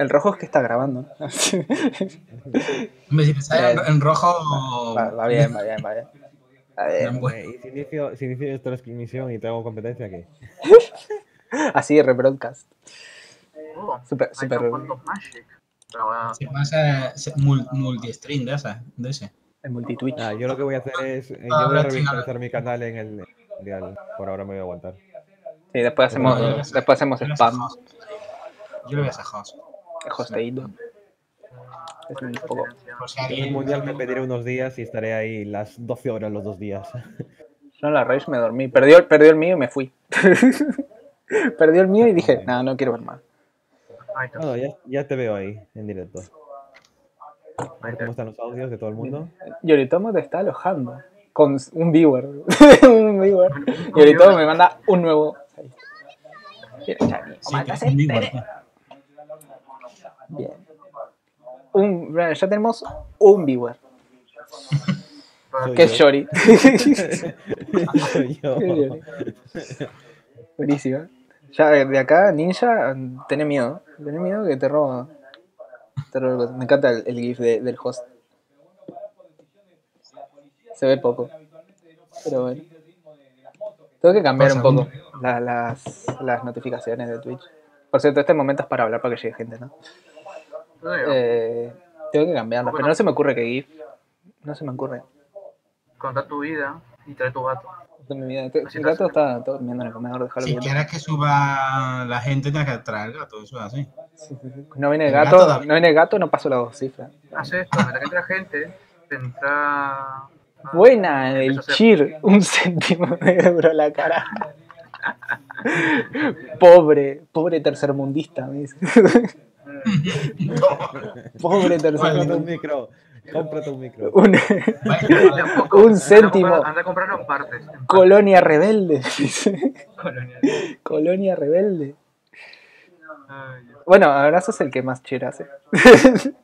El rojo es que está grabando. Si en, en rojo. va, va bien, va bien, va bien. Va bien. Bueno. Eh, ¿Y si inicio, si inicio esta transmisión y te hago competencia aquí? Así, rebroadcast. Oh, Super- super- bueno, Se pasa multi-stream de esa, de ese. El multitwitch. Ah, yo lo que voy a hacer es. eh, Ah, yo voy a revitalizar mi canal en el mundial. Por ahora me voy a aguantar. Sí, después hacemos, después hacemos spam. Yo le voy a hacer host. Hosteíto. Es un poco. En el alguien. mundial me pediré unos días y estaré ahí las 12 horas los dos días. En la raíz me dormí. Perdió, perdió el mío y me fui. perdió el mío y dije, no, no quiero ver más. Bueno, ya, ya te veo ahí, en directo. Cómo están los audios de todo el mundo. Yoritomo te está alojando con un viewer. un viewer. Yoritomo me manda un nuevo. Mira, Chani, Sí, ¿cómo que estás? es un viewer, Entere. Bien. Un, bueno, ya tenemos un viewer. Que es yo. Yori. Buenísima. Ya de acá, Ninja, tenés miedo. Tenés miedo que te roba. Te roba. Me encanta el, el GIF de- del host. Se ve poco. Pero bueno. Tengo que cambiar un poco la- las, las notificaciones de Twitch. Por cierto, este momento es para hablar para que llegue gente, ¿no? Eh, tengo que cambiarlas, pero no se me ocurre que GIF. No se me ocurre. Contar tu vida y trae tu gato. Mi gato está está durmiendo en el comedor, déjalo Si quieres que suba la gente, tienes que traer el gato, eso es así. Sí, sí, sí. No viene el El gato, no viene el gato, no paso las dos cifras. Hace esto, mientras que entra gente, te entra. Buena, el cheer, un céntimo de euro a la cara. Pobre, pobre tercermundista, me dice. Pobre Cómprate un micro. Cómprate un micro. Un- Un céntimo. comprar- Anda a comprarlo en partes. Colonia rebelde. Colonia rebelde. Bueno, ahora sos el que más cheer hace.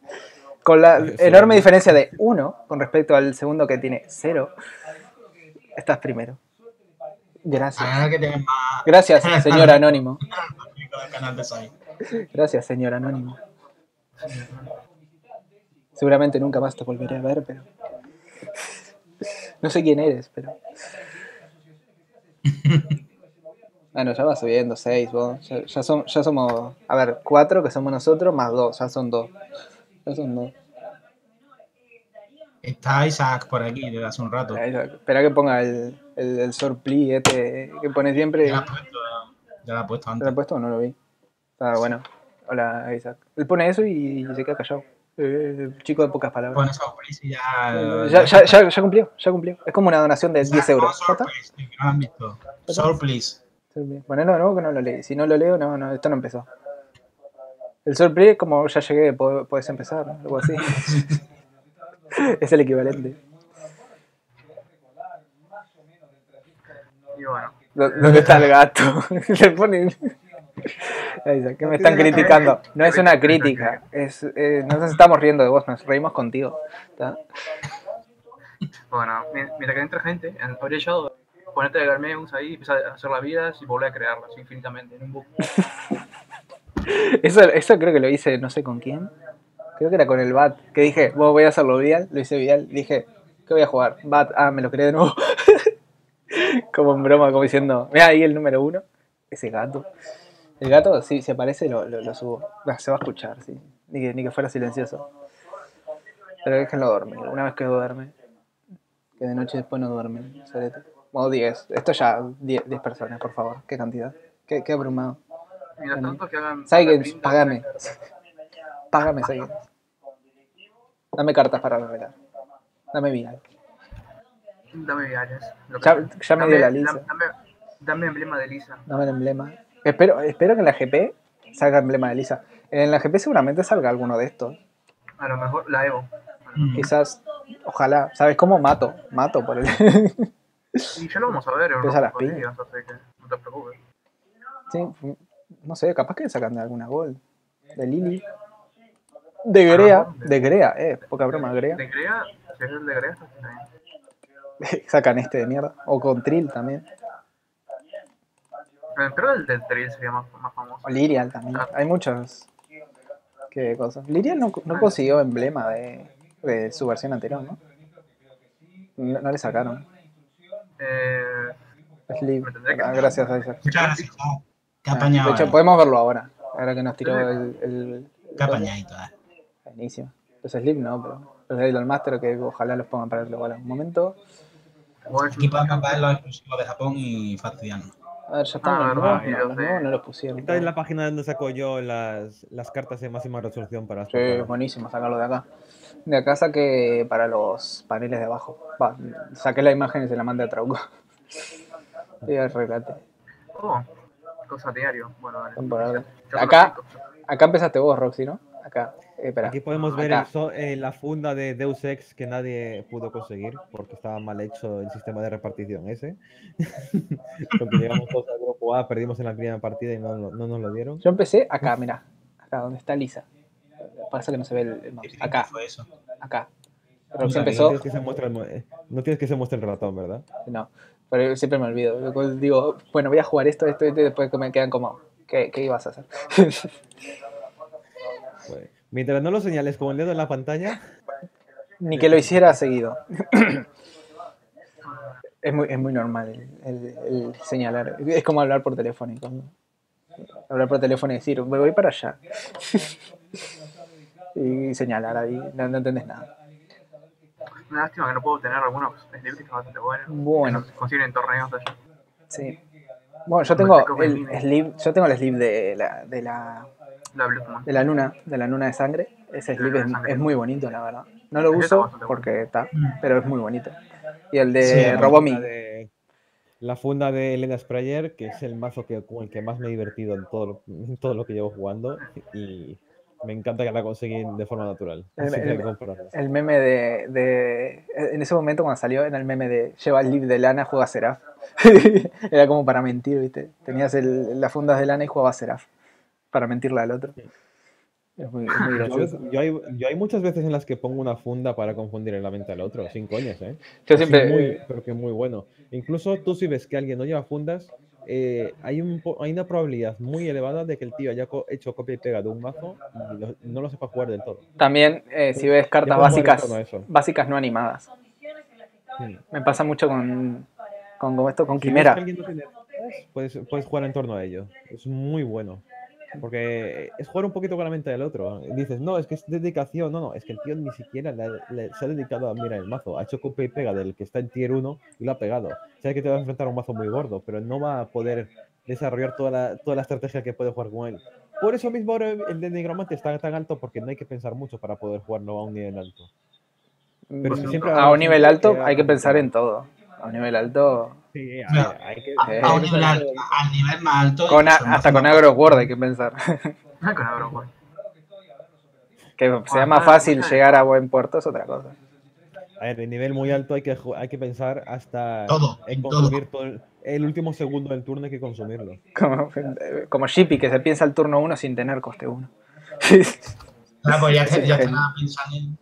Con la enorme diferencia de 1 con respecto al segundo que tiene 0, estás primero. Gracias. Gracias, señor anónimo. Gracias, señor anónimo. Seguramente nunca más te volveré a ver, pero. No sé quién eres, pero. Bueno, ya va subiendo, seis, vos. Ya, ya, ya somos. A ver, cuatro que somos nosotros, más dos, ya son dos. Ya son dos. Está Isaac por aquí desde hace un rato. Espera que ponga el, el, el sorpli este que pone siempre. Ya la ha puesto, ya la ha puesto ¿Te lo antes. he puesto o no lo vi? Ah, bueno. Hola, Isaac. Él pone eso y se queda callado. Eh, chico de pocas palabras. Esa Surprise y ya. Ya, ya, ya, ya cumplió, ya cumplió. Es como una donación de 10 euros. ¿Ya está? Surprise, que no lo han visto. Surprise. Ponelo de nuevo que no lo leí. Si no lo leo, no, no, esto no empezó. El sorpresa, como ya llegué, puedes empezar, ¿no? algo así. es el equivalente. Y bueno, ¿Dó- ¿Dónde está el gato? Le ponen. Está, que me están criticando. No es una crítica. Es, eh, nos estamos riendo de vos, nos reímos contigo. bueno, mi- mientras que entra gente, en Ori Shadow, ponerte de Garmeus ahí, empezar a hacer las vidas y volver a crearlas infinitamente en un bucle. Eso, eso creo que lo hice, no sé con quién. Creo que era con el Bat. Que dije, vos voy a hacerlo vial. Lo hice vial. Dije, ¿qué voy a jugar? Bat, ah, me lo creé de nuevo. como en broma, como diciendo, mira ahí el número uno. Ese gato. El gato, sí, si aparece, lo, lo, lo subo. Ah, Se va a escuchar, sí. Ni que, ni que fuera silencioso. Pero déjenlo dormir. Una vez que duerme. Que de noche después no duerme. sorete. Bueno, 10. Esto ya, 10, 10 personas, por favor. ¿Qué cantidad? Qué, qué abrumado. Mientras tanto que hagan... Pagame. Págame. Dame cartas para revelar. Dame vial. Dame viales. Ya, ya me Dame- dio la lisa. Dame, dame emblema de lisa. Dame el emblema. Espero, espero que en la GP salga emblema de Lisa. En la GP seguramente salga alguno de estos. A lo mejor la Evo. Mm. Quizás, ojalá. ¿Sabes cómo mato? Mato por el. Y ya lo vamos a ver en unos las piñas. días, así que no te preocupes. sí, no sé, capaz que sacan de alguna gol. De Lili. De Grea. De Grea, eh. Poca broma, Grea. De Grea, si es el de Grea, está bien. sacan este de mierda. O con Trill también. Creo que el del Trail sería más, más famoso. O Lirial también. Hay muchos ¿Qué cosa? Lirian no, no consiguió emblema de, de su versión anterior, ¿no? No, no le sacaron. Eh, que- Ah, gracias, Isaac. Muchas gracias. ah, Qué Ah, apañado. de hecho, eh. podemos verlo ahora. Ahora que nos tiró el. el, Qué apañadito. eh. Buenísimo. Los Sleeve no, pero los de Idol Master que ojalá los pongan para el global en un momento. Aquí podemos ver los exclusivos de Japón y fastidiarnos. A ver, ya están Ah, los verdad, nuevos. No, los nuevos no los pusieron. Esta es la página donde saco yo las, las cartas de máxima resolución para Sí, portadas. buenísimo sacarlo de acá. De acá saqué para los paneles de abajo. Va, saqué la imagen y se la mandé a Trauco. Y arreglate. Oh, cosa diario. Bueno, vale. Acá-. Acá empezaste vos, Roxy, ¿no? Acá. Espera. Aquí podemos ver el so- eh, la funda de Deus Ex que nadie pudo conseguir porque estaba mal hecho el sistema de repartición ese. porque llegamos todos al grupo A, perdimos en la primera partida y no, no- no nos lo dieron. Yo empecé acá, mira. Acá, donde está Lisa. Pasa que no se ve el, el ¿Qué mouse. tiempo Acá, fue eso? acá. No Roxy sabía, empezó. No tienes, que se muestre el, eh, no tienes que se muestre el ratón, ¿verdad? No, pero siempre me olvido. Digo, bueno, voy a jugar esto, esto, esto, y después que me quedan como, ¿qué, qué ibas a hacer? Pues, mientras no lo señales con el dedo en la pantalla, Ni que lo hiciera seguido. es, muy, es muy normal el, el- el señalar. Es como hablar por teléfono. cuando- hablar por teléfono y decir, me voy para allá. y señalar ahí, no, no entendés nada. Una lástima que no puedo tener algunos sleeves que son bastante buenos. Bueno. Que consiguen en torneos de allá. Sí. Bueno, yo tengo el sleeve, yo tengo el sleeve de la, de la, La Blue Moon. de la luna, de la luna de sangre. Ese luna es, de sangre. es muy bonito, la verdad. No lo Ese uso porque está, Mm. pero es muy bonito. Y el de Sí, Robomi. de- La funda de Elena Sprayer, que es el mazo que, con el que más me he divertido en todo, lo- en todo lo que llevo jugando. Y me encanta que la conseguí de forma natural. El- meme de, de- En ese momento, cuando salió, era el meme de lleva el live de lana, juega Seraph. era como para mentir, ¿viste? Tenías el- las fundas de lana y jugabas Seraph. Para mentirle al otro. Es muy, es muy Yo, gracioso. yo hay, yo hay muchas veces en las que pongo una funda para confundir en la mente al otro, sin coñas, ¿eh? Yo Así siempre. muy- pero que muy bueno. Incluso tú si ves que alguien no lleva fundas, eh, hay, un, hay una probabilidad muy elevada de que el tío haya co- hecho copia y pega de un mazo y lo- no lo sepa jugar del todo. También, eh, si ves cartas básicas, básicas no animadas. Hmm. Me pasa mucho con, con, con esto, con Si Quimera. no tiene puedes, puedes jugar en torno a ello. Es muy bueno. Porque es jugar un poquito con la mente del otro. Dices, no, es que es dedicación. No, no, es que el tío ni siquiera le- le- se ha dedicado a mirar el mazo. Ha hecho copia y pega del que está en tier 1 y lo ha pegado. Sabe que te vas a enfrentar a un mazo muy gordo, pero no va a poder desarrollar toda la, toda la estrategia que puede jugar con él. Por eso mismo ahora el de Nigromante está tan alto porque no hay que pensar mucho para poder jugarlo a un nivel alto. Pero si siempre a un nivel alto que hay que pensar en todo. A un nivel alto. Sí, hay, Claro. hay que... A, Eh, a un nivel al, al nivel más alto. Con a- hasta con más- Agro Word hay que pensar. Ah, con Agro Boy. que sea más fácil llegar a buen puerto es otra cosa. A ver, de nivel muy alto hay que, hay que pensar hasta Todo, en todo. consumir todo. el, el último segundo del turno hay que consumirlo. Como, como Shippy, que se piensa el turno 1 sin tener coste 1. Claro, pues ya, Sí, ya estaba pensando en,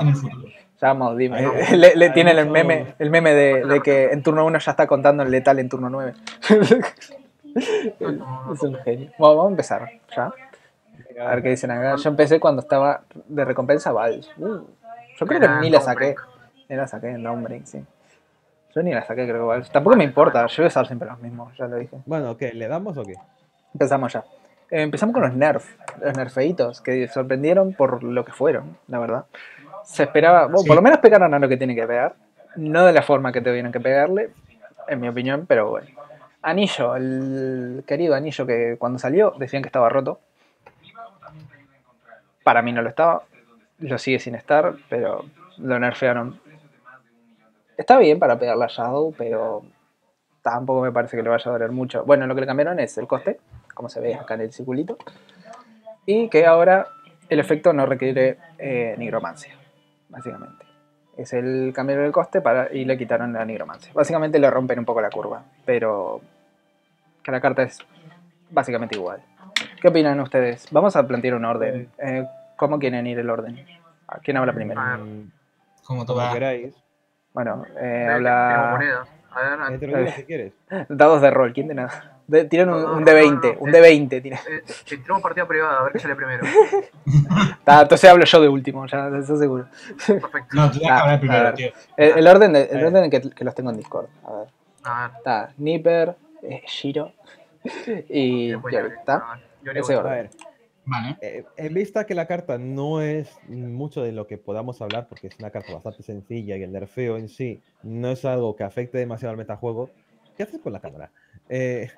en el futuro. Ya vamos, dime. Hay- Le, le tienen el meme, el meme de, de que en turno 1 ya está contando el letal en turno 9. es un genio. Bueno, vamos a empezar, ¿ya? A ver qué dicen acá. Yo empecé cuando estaba de recompensa Vals. Uh, yo creo que ni la saqué. Ni la saqué en Dawnbreak, sí. Yo ni la saqué, creo que Vals. Tampoco me importa, yo voy a usar siempre los mismos, ya lo dije. Bueno, ¿qué? ¿Le damos o qué? Empezamos ya. Eh, empezamos con los nerf, los nerfeitos, que sorprendieron por lo que fueron, la verdad. Se esperaba, bueno, Sí. por lo menos pegaron a lo que tienen que pegar. No de la forma que tuvieron que pegarle, en mi opinión, pero bueno. Anillo, el querido anillo que cuando salió decían que estaba roto. Para mí no lo estaba. Lo sigue sin estar, pero lo nerfearon. Está bien para pegarle a Shadow, pero tampoco me parece que le vaya a doler mucho. Bueno, lo que le cambiaron es el coste, como se ve acá en el circulito, y que ahora el efecto no requiere eh, nigromancia, básicamente. Es el cambio del coste para, y le quitaron la nigromancia. Básicamente le rompen un poco la curva, pero que la carta es básicamente igual. ¿Qué opinan ustedes? Vamos a plantear un orden. Eh, ¿Cómo quieren ir el orden? ¿A ¿Quién habla primero? Ah, Como tú queráis. Bueno, eh, habla. A ver, dados de rol. ¿Quién de nada? De- tiran un, No, un no, de no, 20, no, un eh. de 20 tiran. Eh, entramos partida privada, a ver qué sale primero. Entonces hablo yo de último, ya, eso seguro. Perfecto. No, tú tienes que hablar primero, ver. tío. El, el orden, de- el Eh. orden en que, que los tengo en Discord. A ver. A ver, Está Nipper, eh, Shiro y. ¿está? Ese orden. ver, Vale. eh, en vista que la carta no es mucho de lo que podamos hablar, porque es una carta bastante sencilla y el nerfeo en sí no es algo que afecte demasiado al metajuego, ¿qué haces con la cámara? Eh,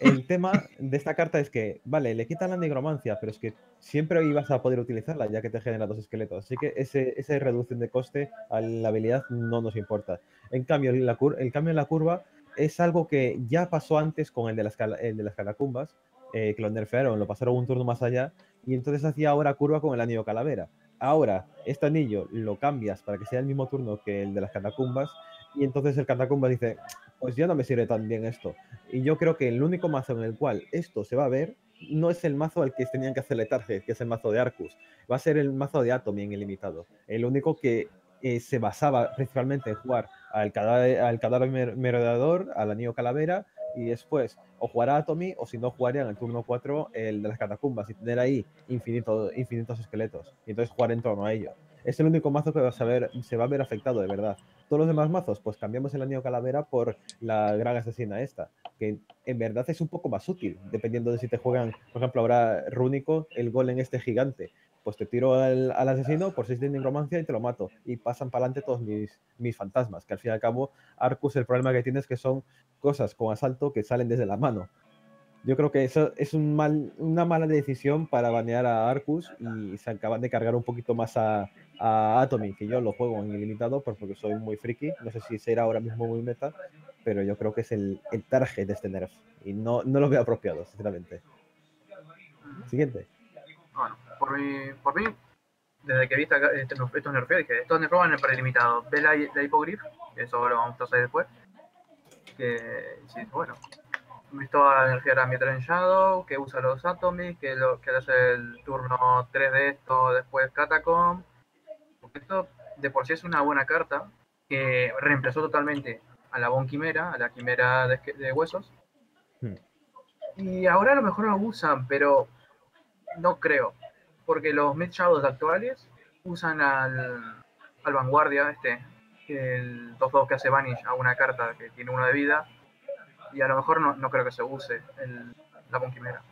el tema de esta carta es que, vale, le quitan la nigromancia, pero es que siempre ibas a poder utilizarla ya que te genera dos esqueletos. Así que ese, esa reducción de coste a la habilidad no nos importa. En cambio, el cambio en la curva es algo que ya pasó antes con el de las, el de las catacumbas, eh, que lo nerfearon, lo pasaron un turno más allá, y entonces hacía ahora curva con el anillo calavera. Ahora, este anillo lo cambias para que sea el mismo turno que el de las catacumbas, y entonces el catacumba dice, pues ya no me sirve tan bien esto. Y yo creo que el único mazo en el cual esto se va a ver no es el mazo al que tenían que hacerle target, que es el mazo de Arcus. Va a ser el mazo de Atomy en ilimitado. El único que eh, se basaba principalmente en jugar al cadáver, al cadáver mer- merodeador, al anillo calavera, y después o jugar a Atomy, o si no, jugaría en el turno 4 el de las catacumbas y tener ahí infinito, infinitos esqueletos. Y entonces jugar en torno a ello. Es el único mazo que vas a ver, se va a ver afectado de verdad. Todos los demás mazos, pues cambiamos el anillo calavera por la gran asesina esta, que en verdad es un poco más útil, dependiendo de si te juegan, por ejemplo, ahora rúnico, el golem este gigante. Pues te tiro al, asesino por 6 de nigromancia y te lo mato. Y pasan para adelante todos mis, mis fantasmas, que al fin y al cabo, Arcus el problema que tiene es que son cosas con asalto que salen desde la mano. Yo creo que eso es un mal, una mala decisión para banear a Arcus y se acaban de cargar un poquito más a, a Atomy, que yo lo juego en ilimitado pues porque soy muy friki. No sé si será ahora mismo muy meta, pero yo creo que es el, el target de este nerf. Y no, no lo veo apropiado, sinceramente. Siguiente. Bueno, por mí, por mí, desde que vi esta, este, estos nerfeos, dije, estos nerfeos van en el prelimitado. Ves la, la hipogrif, eso lo vamos a hacer después. Que, bueno, la energía de la Mitra en Shadow, que usa los Atomy, que, lo, que hace el turno 3 de esto, después Catacomb. Porque esto de por sí es una buena carta, que reemplazó totalmente a la Bon Quimera, a la Quimera de, de huesos. Hmm. Y ahora a lo mejor lo usan, pero no creo. Porque los Mid Shadows actuales usan al, al Vanguardia, este, el 2-2 que hace Vanish a una carta que tiene uno de vida. Y a lo mejor no, no creo que se use el, la Bonquimera.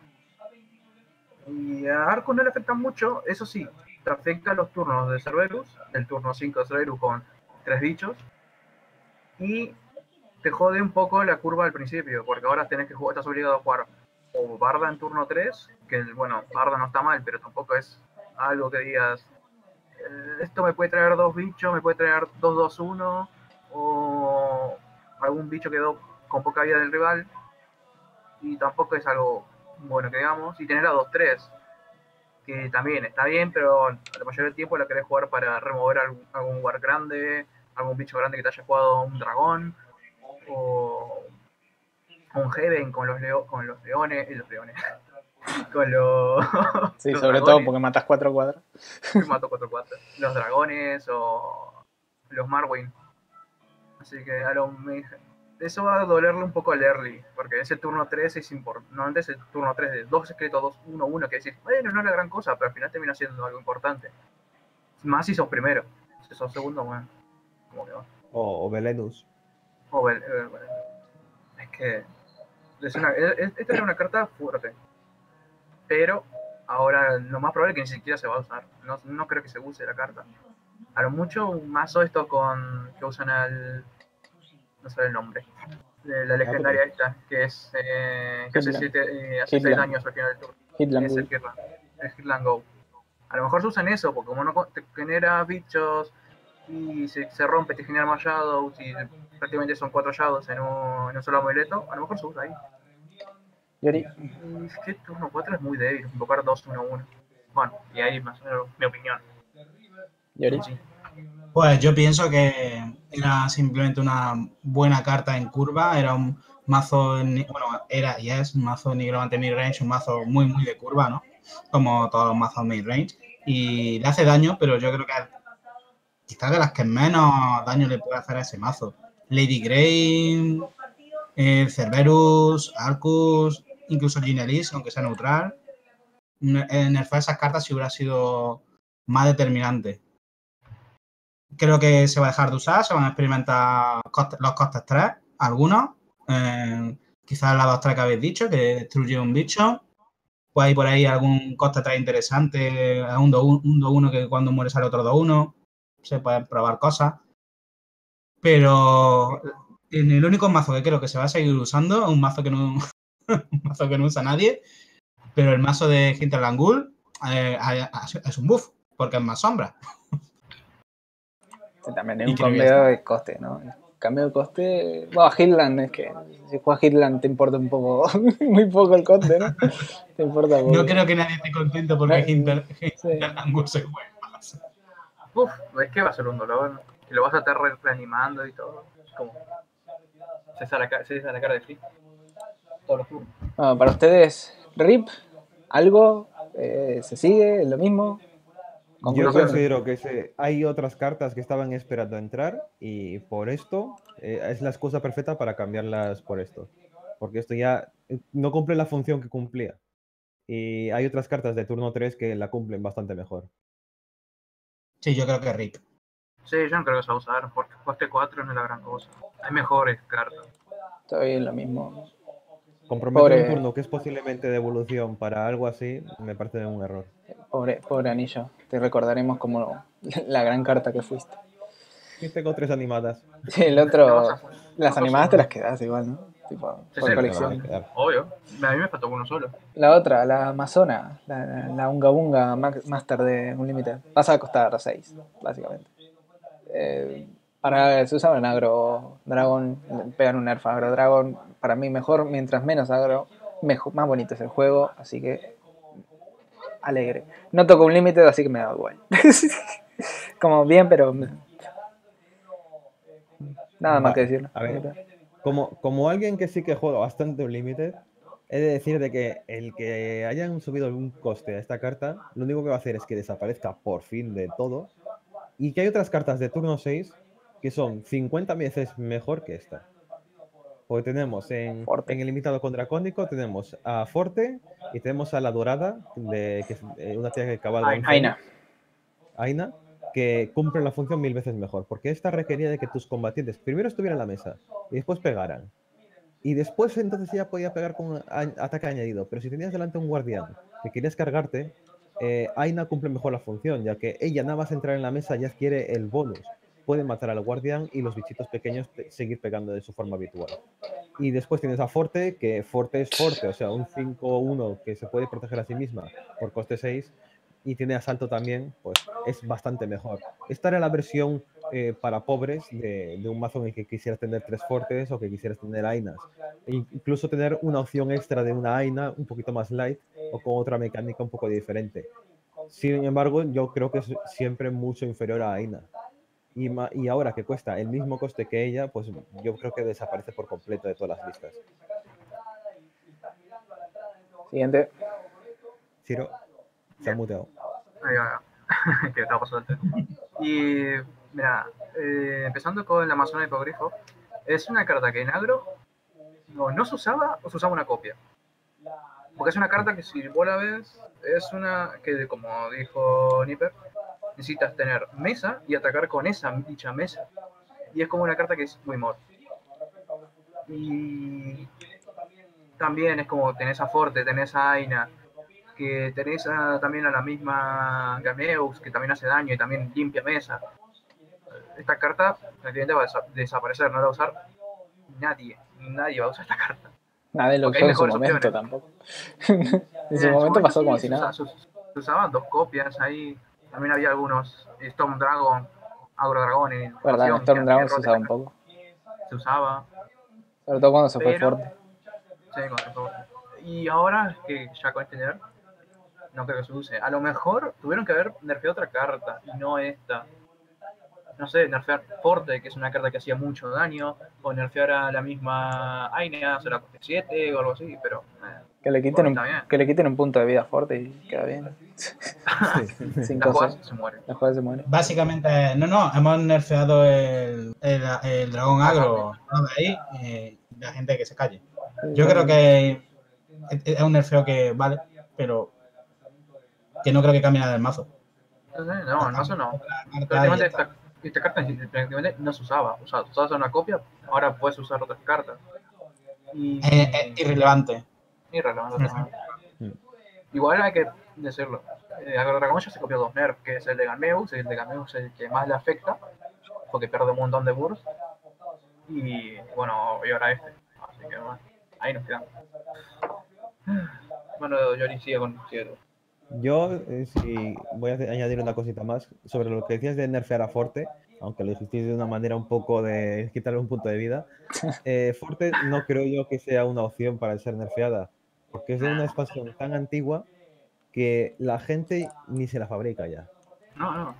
Y a Arco no le afecta mucho, eso sí, te afecta los turnos de Cerberus, el turno 5 de Cerberus con tres bichos. Y te jode un poco la curva al principio, porque ahora tenés que jugar, estás obligado a jugar o Barda en turno 3, que bueno, Barda no está mal, pero tampoco es algo que digas, eh, esto me puede traer dos bichos, me puede traer 2-2-1, o algún bicho quedó con poca vida del rival, y tampoco es algo bueno que digamos, y tener a 2-3, que también está bien, pero la mayoría del tiempo la querés jugar para remover algún, algún war grande, algún bicho grande que te haya jugado un dragón, o un Heaven con los, leo con los leones, eh, los leones, con los... Sí, los sobre todo porque matas 4 cuadros. Me mato 4-4. Los dragones o los Marwyn. Así que a lo eso va a dolerle un poco al early, porque ese turno 3 es importante. Normalmente ese turno 3 de 2 secretos, 2, 1, 1, que decís, bueno, no es la gran cosa, pero al final termina siendo algo importante. Más si sos primero. Si sos segundo, bueno, como que va. O, o Belenus. O Bel- eh, bueno. Es que es una, es- es- esta era una carta fuerte. Pero ahora lo más probable es que ni siquiera se va a usar. No, no creo que se use la carta. A lo mucho un mazo esto con que usan al... No sé el nombre. De la legendaria esta, que es... Eh, que hace Hitland. 7 hace seis Hitland. daños al final del turno. Hitland Es el. Hitland. El Hitland Go. A lo mejor se usan eso, porque como no te genera bichos y se, se rompe, te genera más Shadows y prácticamente son cuatro Shadows en un, en un solo amuleto, a lo mejor se usa ahí. Yori, Y es que turno 4 es muy débil, invocar 2, 1, 1. Bueno, y ahí más o menos mi opinión. Yori. Sí. Pues yo pienso que era simplemente una buena carta en curva, era un mazo, bueno, era y es un mazo nigromante midrange, un mazo muy, muy de curva, ¿no? Como todos los mazos midrange. Y le hace daño, pero yo creo que quizás de las que menos daño le puede hacer a ese mazo. Lady Grey El Cerberus, Arcus, incluso Ginelis, aunque sea neutral. Ne- eh, Nerfear esas cartas si hubiera sido más determinante. Creo que se va a dejar de usar, se van a experimentar los costes 3, algunos. Eh, quizás las dos 3 que habéis dicho, que destruye un bicho. Pues hay por ahí algún coste 3 interesante, un 2-1 que cuando muere sale otro 2-1. Se pueden probar cosas. Pero en el único mazo que creo que se va a seguir usando, un mazo que no, un mazo que no usa nadie, pero el mazo de Hinterland Ghoul eh, es un buff, porque es más sombra. También es un cambio de coste, ¿no? Cambio de coste. Bueno, Hitland es que si juegas Hitland te importa un poco, muy poco el coste, ¿no? Te importa poco. No creo que nadie esté contento porque Hinterland Ghoul se más. Uf, es que va a ser un dolor. Que lo vas a estar re- reanimando y todo. Es como. Se sale la, ca- se sale la cara de Flea. Todos los turnos. Bueno, para ustedes, RIP, algo, Eh, se sigue, es lo mismo. Yo considero que se- hay otras cartas que estaban esperando entrar y por esto eh, es la excusa perfecta para cambiarlas por esto. Porque esto ya eh, no cumple la función que cumplía. Y hay otras cartas de turno 3 que la cumplen bastante mejor. Sí, yo creo que Rip. Sí, yo no creo que se va a usar. Porque coste 4 no es la gran cosa. Hay mejores cartas. Estoy en lo mismo. Comprometer Pobre- un turno que es posiblemente de evolución para algo así me parece un error. Pobre, pobre anillo. Te recordaremos como la gran carta que fuiste. Aquí tengo tres animadas. Sí, el otro. Las animadas te las quedas igual, ¿no? Tipo, Sí, por sí, colección. Obvio. A mí me faltó uno solo. La otra, la Amazona, la, la Unga Bunga Ma- Master de Unlimited, vas a costar 6, básicamente. Eh, para, se usaba en agro Dragon, le pegan un nerf agro Dragon, para mí mejor, mientras menos agro, mejor, más bonito es el juego, así que alegre. No toco Unlimited, así que me da igual. Como bien, pero nada más que decirlo. a ver. Como, como alguien que sí que juega bastante Unlimited, he de decir de que el que hayan subido algún coste a esta carta, lo único que va a hacer es que desaparezca por fin de todo. Y que hay otras cartas de turno 6 que son 50 veces mejor que esta. Porque tenemos en, el limitado con Dracónico, tenemos a Forte y tenemos a la Dorada, de, que es eh, una tía que cabalga Aina. Aina, que cumple la función mil veces mejor, porque esta requería de que tus combatientes primero estuvieran en la mesa y después pegaran. Y después entonces ya podía pegar con ataque añadido, pero si tenías delante un guardián que querías cargarte, eh, Aina cumple mejor la función, ya que ella nada más entrar en la mesa ya adquiere el bonus. Puede matar al guardián y los bichitos pequeños seguir pegando de su forma habitual. Y después tienes a Forte, que Forte es Forte, o sea, un 5-1 que se puede proteger a sí misma por coste 6, y tiene asalto también, pues es bastante mejor. Esta era la versión eh, para pobres de, de un mazo en el que quisieras tener tres fortes o que quisieras tener ainas. E incluso tener una opción extra de una aina un poquito más light o con otra mecánica un poco diferente. Sin embargo, yo creo que es siempre mucho inferior a aina. Y, ma- y ahora que cuesta el mismo coste que ella, pues yo creo que desaparece por completo de todas las listas. Siguiente. Ciro, se ha muteado. Ahí va. que estaba pasando el tema. Y mira, eh, empezando con la Amazona Hipogrifo, es una carta que en agro no, no se usaba o se usaba una copia. Porque es una carta que si vos la ves, es una que, como dijo Nipper, necesitas tener mesa y atacar con esa dicha mesa. Y es como una carta que es muy mod. Y también es como tenés a Forte, tenés a Aina, que tenés a- también a la misma Gameus, que también hace daño y también limpia mesa. Esta carta prácticamente va a desa- desaparecer, no la va a usar nadie. Nadie va a usar esta carta. Nadie lo usó en su momento opciones. tampoco. en su momento pasó sí, como se si nada. se usaban dos copias ahí. También había algunos Storm Dragon, Agro Dragon y Verdad, Storm Dragon se usaba un poco. Se usaba. Sobre todo cuando se fue Pero- fuerte. Sí, con razón. Y ahora que ya con este nerf, no creo que se use. A lo mejor tuvieron que haber nerfeado otra carta y no esta. No sé, nerfear Forte, que es una carta que hacía mucho daño, o nerfear a la misma Aina, o la coste 7 o algo así, pero eh, Que le, quiten un, que le quiten un punto de vida fuerte y queda bien. Sin la cosas. se muere. La jugada se muere. Básicamente, no, no, hemos nerfeado el, el, el dragón agro ¿no? de ahí. eh, la gente que se calle. Yo creo que es- es un nerfeo que vale, pero que no creo que cambie nada del mazo. No, sé, no, el mazo no. Prácticamente esta, esta carta prácticamente no se usaba. O sea, usabas una copia, ahora puedes usar otras cartas. Y, Eh, es irrelevante. Mm. Igual hay que decirlo. Eh, Agro Dragón ya se copió dos nerfs, que es el de Gameus, y el de Gameus es el que más le afecta, porque pierde un montón de burst. Y bueno, y ahora este. Así que bueno, ahí nos quedamos. Bueno, Yori sigue con sigue. Yo eh, sí, voy a añadir una cosita más sobre lo que decías de nerfear a Forte, aunque lo dijiste de una manera un poco de quitarle un punto de vida. Eh, Forte no creo yo que sea una opción para ser nerfeada, porque es de una expansión tan antigua que la gente ni se la fabrica ya. No, no.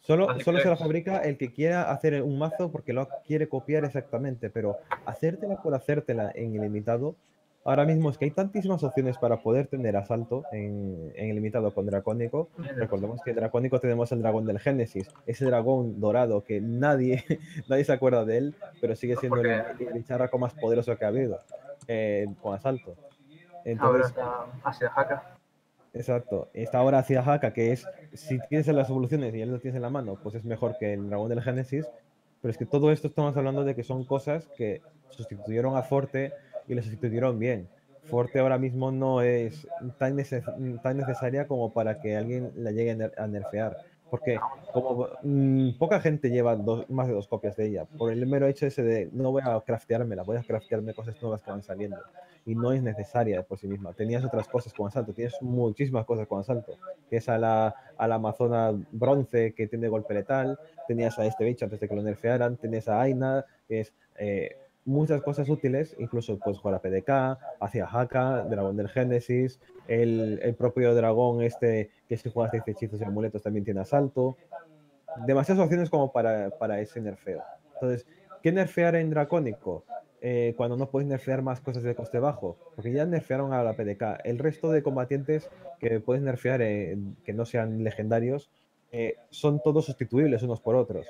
Solo, Así solo se la que- fabrica el que quiera hacer un mazo porque lo quiere copiar exactamente, pero hacértela por hacértela en ilimitado, ahora mismo es que hay tantísimas opciones para poder tener asalto en, en ilimitado con Dracónico. Recordemos que en Dracónico tenemos el dragón del Génesis, ese dragón dorado que nadie, nadie se acuerda de él, pero sigue siendo el, el bicharraco más poderoso que ha habido eh, con asalto. Ahora Entonces, está hacia Haka. Exacto. Está ahora hacia Haka, que es, si tienes las evoluciones y ya lo tienes en la mano, pues es mejor que el dragón del Génesis. Pero es que todo esto estamos hablando de que son cosas que sustituyeron a Forte y lo sustituyeron bien. Forte ahora mismo no es tan, neces- tan necesaria como para que alguien la llegue a ner- a nerfear. Porque como mm, poca gente lleva dos- más de dos copias de ella, por el mero hecho ese de no voy a crafteármela, voy a craftearme cosas nuevas que van saliendo y no es necesaria por sí misma. Tenías otras cosas con asalto, tienes muchísimas cosas con asalto, que es a la, a Amazona bronce que tiene golpe letal, tenías a este bicho antes de que lo nerfearan, tenías a Aina, que es eh, muchas cosas útiles, incluso puedes jugar a PDK, hacia Haka, Dragón del Génesis, el, el propio dragón este que si juegas de hechizos y amuletos también tiene asalto. Demasiadas opciones como para, para ese nerfeo. Entonces, ¿qué nerfear en Dracónico? Eh, cuando no puedes nerfear más cosas de coste bajo, porque ya nerfearon a la PDK. El resto de combatientes que puedes nerfear eh, que no sean legendarios eh, son todos sustituibles unos por otros.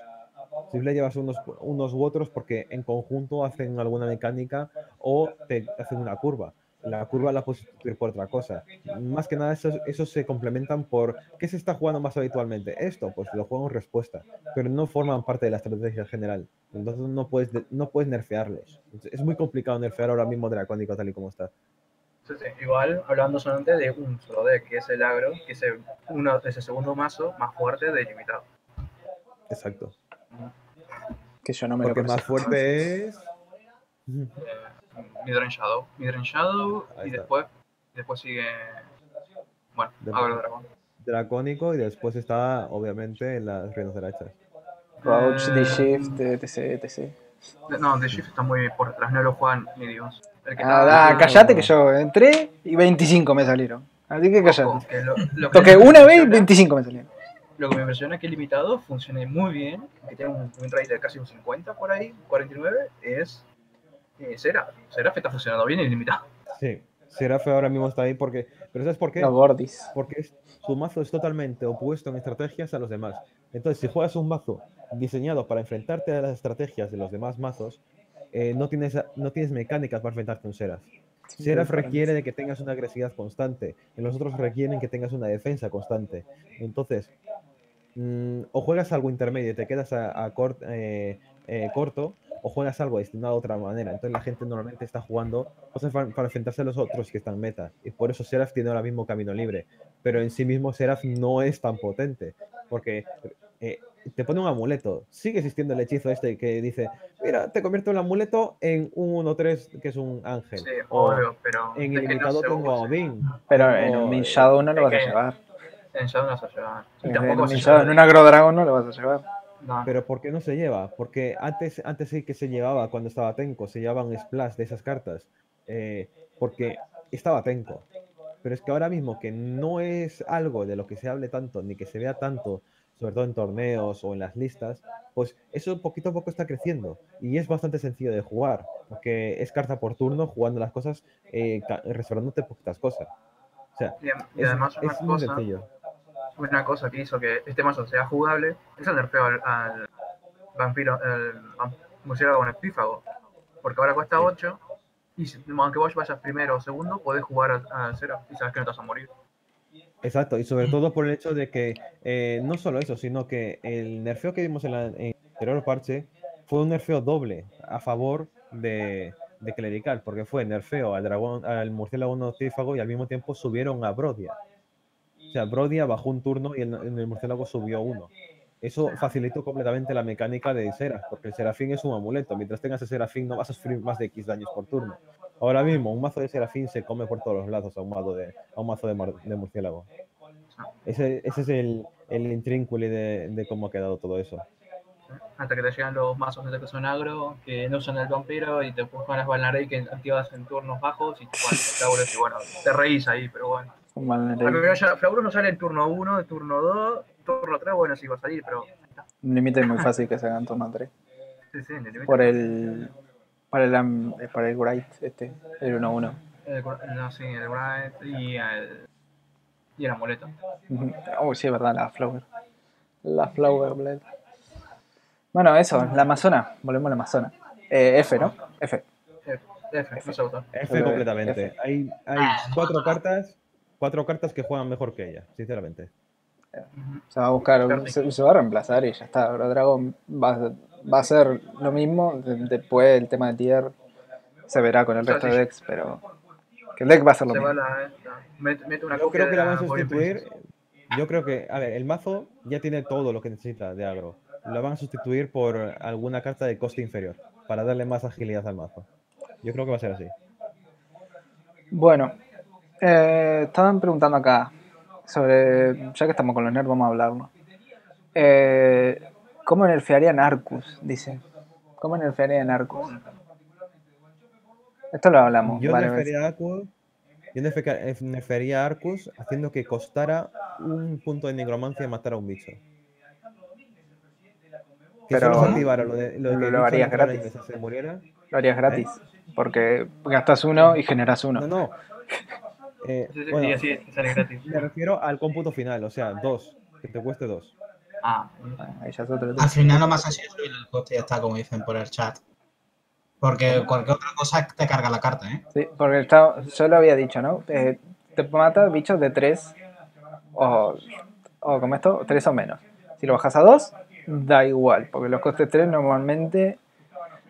Siempre llevas unos, unos u otros porque en conjunto hacen alguna mecánica o te hacen una curva. La curva la puedes sustituir por otra cosa. Más que nada, esos, esos se complementan por ¿qué se está jugando más habitualmente? Esto, pues lo juego en respuesta, pero no forman parte de la estrategia general. Entonces no puedes, de- no puedes nerfearlos. Es muy complicado nerfear ahora mismo Dracónico tal y como está. Sí, sí. Igual, hablando solamente de un solo deck, que es el agro, que es el, uno, es el segundo mazo más fuerte de limitado. Exacto. Que yo no me lo Porque más fuerte es. Eh, Midrange Shadow. Midrange Shadow Ahí y está. después, después sigue. Bueno, Agro Dragón. Dracónico y después está, obviamente, en las reinas derechas. Roach, Eh, D-Shift, etc, etc. No, The Shift está muy por detrás, no lo juegan ni Dios. El que Ah, callate que yo entré y 25 me salieron. Así que Ojo, callate. que lo, lo que Toqué una vez y impresiona- 25 me salieron. Lo que me impresiona es que el limitado funcione muy bien, que tiene un win rate de casi un 50 por ahí, 49, es eh, Seraph. Seraph está funcionando bien en limitado. Sí, Seraph ahora mismo está ahí porque. Pero ¿sabes por qué? Los gordis. Porque es- su mazo es totalmente opuesto en estrategias a los demás. Entonces, si juegas un mazo diseñado para enfrentarte a las estrategias de los demás mazos, eh, no, tienes, no tienes mecánicas para enfrentarte a un Seraph. Seraph requiere de que tengas una agresividad constante, y los otros requieren que tengas una defensa constante. Entonces, mm, o juegas algo intermedio y te quedas a, a cort- eh, eh, corto, o juegas algo destinado de otra manera. Entonces la gente normalmente está jugando cosas para, para enfrentarse a los otros que están meta. Y por eso Seraph tiene ahora mismo camino libre. Pero en sí mismo Seraph no es tan potente. Porque eh, te pone un amuleto. Sigue existiendo el hechizo este que dice, mira, te convierto el amuleto en un 1-3 que es un ángel. Sí, o obvio, pero. en no ilimitado tengo a usa. Odín. Pero en un Min eh, Shadow no lo vas a llevar. En Shadow no se lleva. Y En tampoco un se Min lleva- Shadow, en un Agro Dragón no lo vas a llevar. No, Pero ¿por qué no se lleva? Porque antes, antes sí que se llevaba cuando estaba Tenko, se llevaban splash de esas cartas. eh, porque estaba Tenko. Pero es que ahora mismo que no es algo de lo que se hable tanto, ni que se vea tanto, sobre todo en torneos o en las listas, pues eso poquito a poco está creciendo. Y es bastante sencillo de jugar, porque es carta por turno, jugando las cosas, eh, reservándote poquitas cosas. O sea, y, y es, además una es muy cosa, sencillo. una cosa que hizo que este mazo sea jugable es el nerfeo al, al vampiro, el vam- murciélago con epífago. Porque ahora cuesta Sí. 8 Y aunque vos vayas primero o segundo, podés jugar a, a cero y sabes que no te vas a morir. Exacto, y sobre todo por el hecho de que eh, no solo eso, sino que el nerfeo que vimos en, la, en el anterior parche fue un nerfeo doble a favor de, de Clerical, porque fue nerfeo al dragón, al murciélago noctífago y al mismo tiempo subieron a Brodia. O sea, Brodia bajó un turno y el, el murciélago subió uno. Eso facilitó completamente la mecánica de Seras, porque el Serafín es un amuleto. Mientras tengas el Serafín no vas a sufrir más de X daños por turno. Ahora mismo, un mazo de Serafín se come por todos los lados a un mazo de, a un mazo de, mar- de murciélago. Ese, ese es el, el intrínculo de, de cómo ha quedado todo eso. Hasta que te llegan los mazos de que son agro, que no usan el vampiro y te buscan las Balnarei que activas en turnos bajos y bueno, y bueno, te reís ahí, pero bueno. Flauros no sale en turno 1, en turno 2, turno 3, bueno, sí va a salir, pero Un límite muy fácil que se hagan turno 3. sí, sí, en el límite. Por el. Para el, eh, para el Bright, este, el 1-1. El, no, sí, el Bright y el, y el amuleto. Oh, sí, es verdad, la Flower. La Flower Blade. Bueno, eso, la Amazona. Volvemos a la Amazona. Eh, F, ¿no? F. F, F. F F, completamente. F. Hay, hay cuatro cartas, cuatro cartas que juegan mejor que ella, sinceramente. Se va a buscar, se, se va a reemplazar y ya está. Ahora Dragon va, a- va a ser lo mismo. de- después el tema de tier se verá con el O sea, resto sí. de decks, pero. Que el deck va a ser lo Se mismo. la una Yo creo que la van a sustituir. Yo creo que, a ver, el mazo ya tiene todo lo que necesita de agro. Lo van a sustituir por alguna carta de coste inferior para darle más agilidad al mazo. Yo creo que va a ser así. Bueno, eh, estaban preguntando acá sobre, ya que estamos con los nerds, vamos a hablarlo. Eh, ¿Cómo nerfearían Arcus? Dice. ¿Cómo nerfearían Arcus? Esto lo hablamos Yo nerfearía Arcus, eh, nerfearía Arcus haciendo que costara un punto de nigromancia y matara a un bicho. Que Pero- solo se activara lo de, lo de lo harías gratis. se muriera. Lo harías gratis. Porque gastas uno y generas uno. No, no. Eh, Sí, sí, bueno, y así te sale gratis. me refiero al cómputo final, o sea, dos, que te cueste dos. Ah, Bueno, ahí ya es otro tema. Al final lo más sencillo es subir el coste y ya está, como dicen por el chat. Porque cualquier otra cosa te carga la carta, ¿eh? Sí, porque está- yo lo había dicho, ¿no? Eh, te mata bichos de 3 o, o como esto, 3 o menos. Si lo bajas a 2, da igual, porque los costes 3 normalmente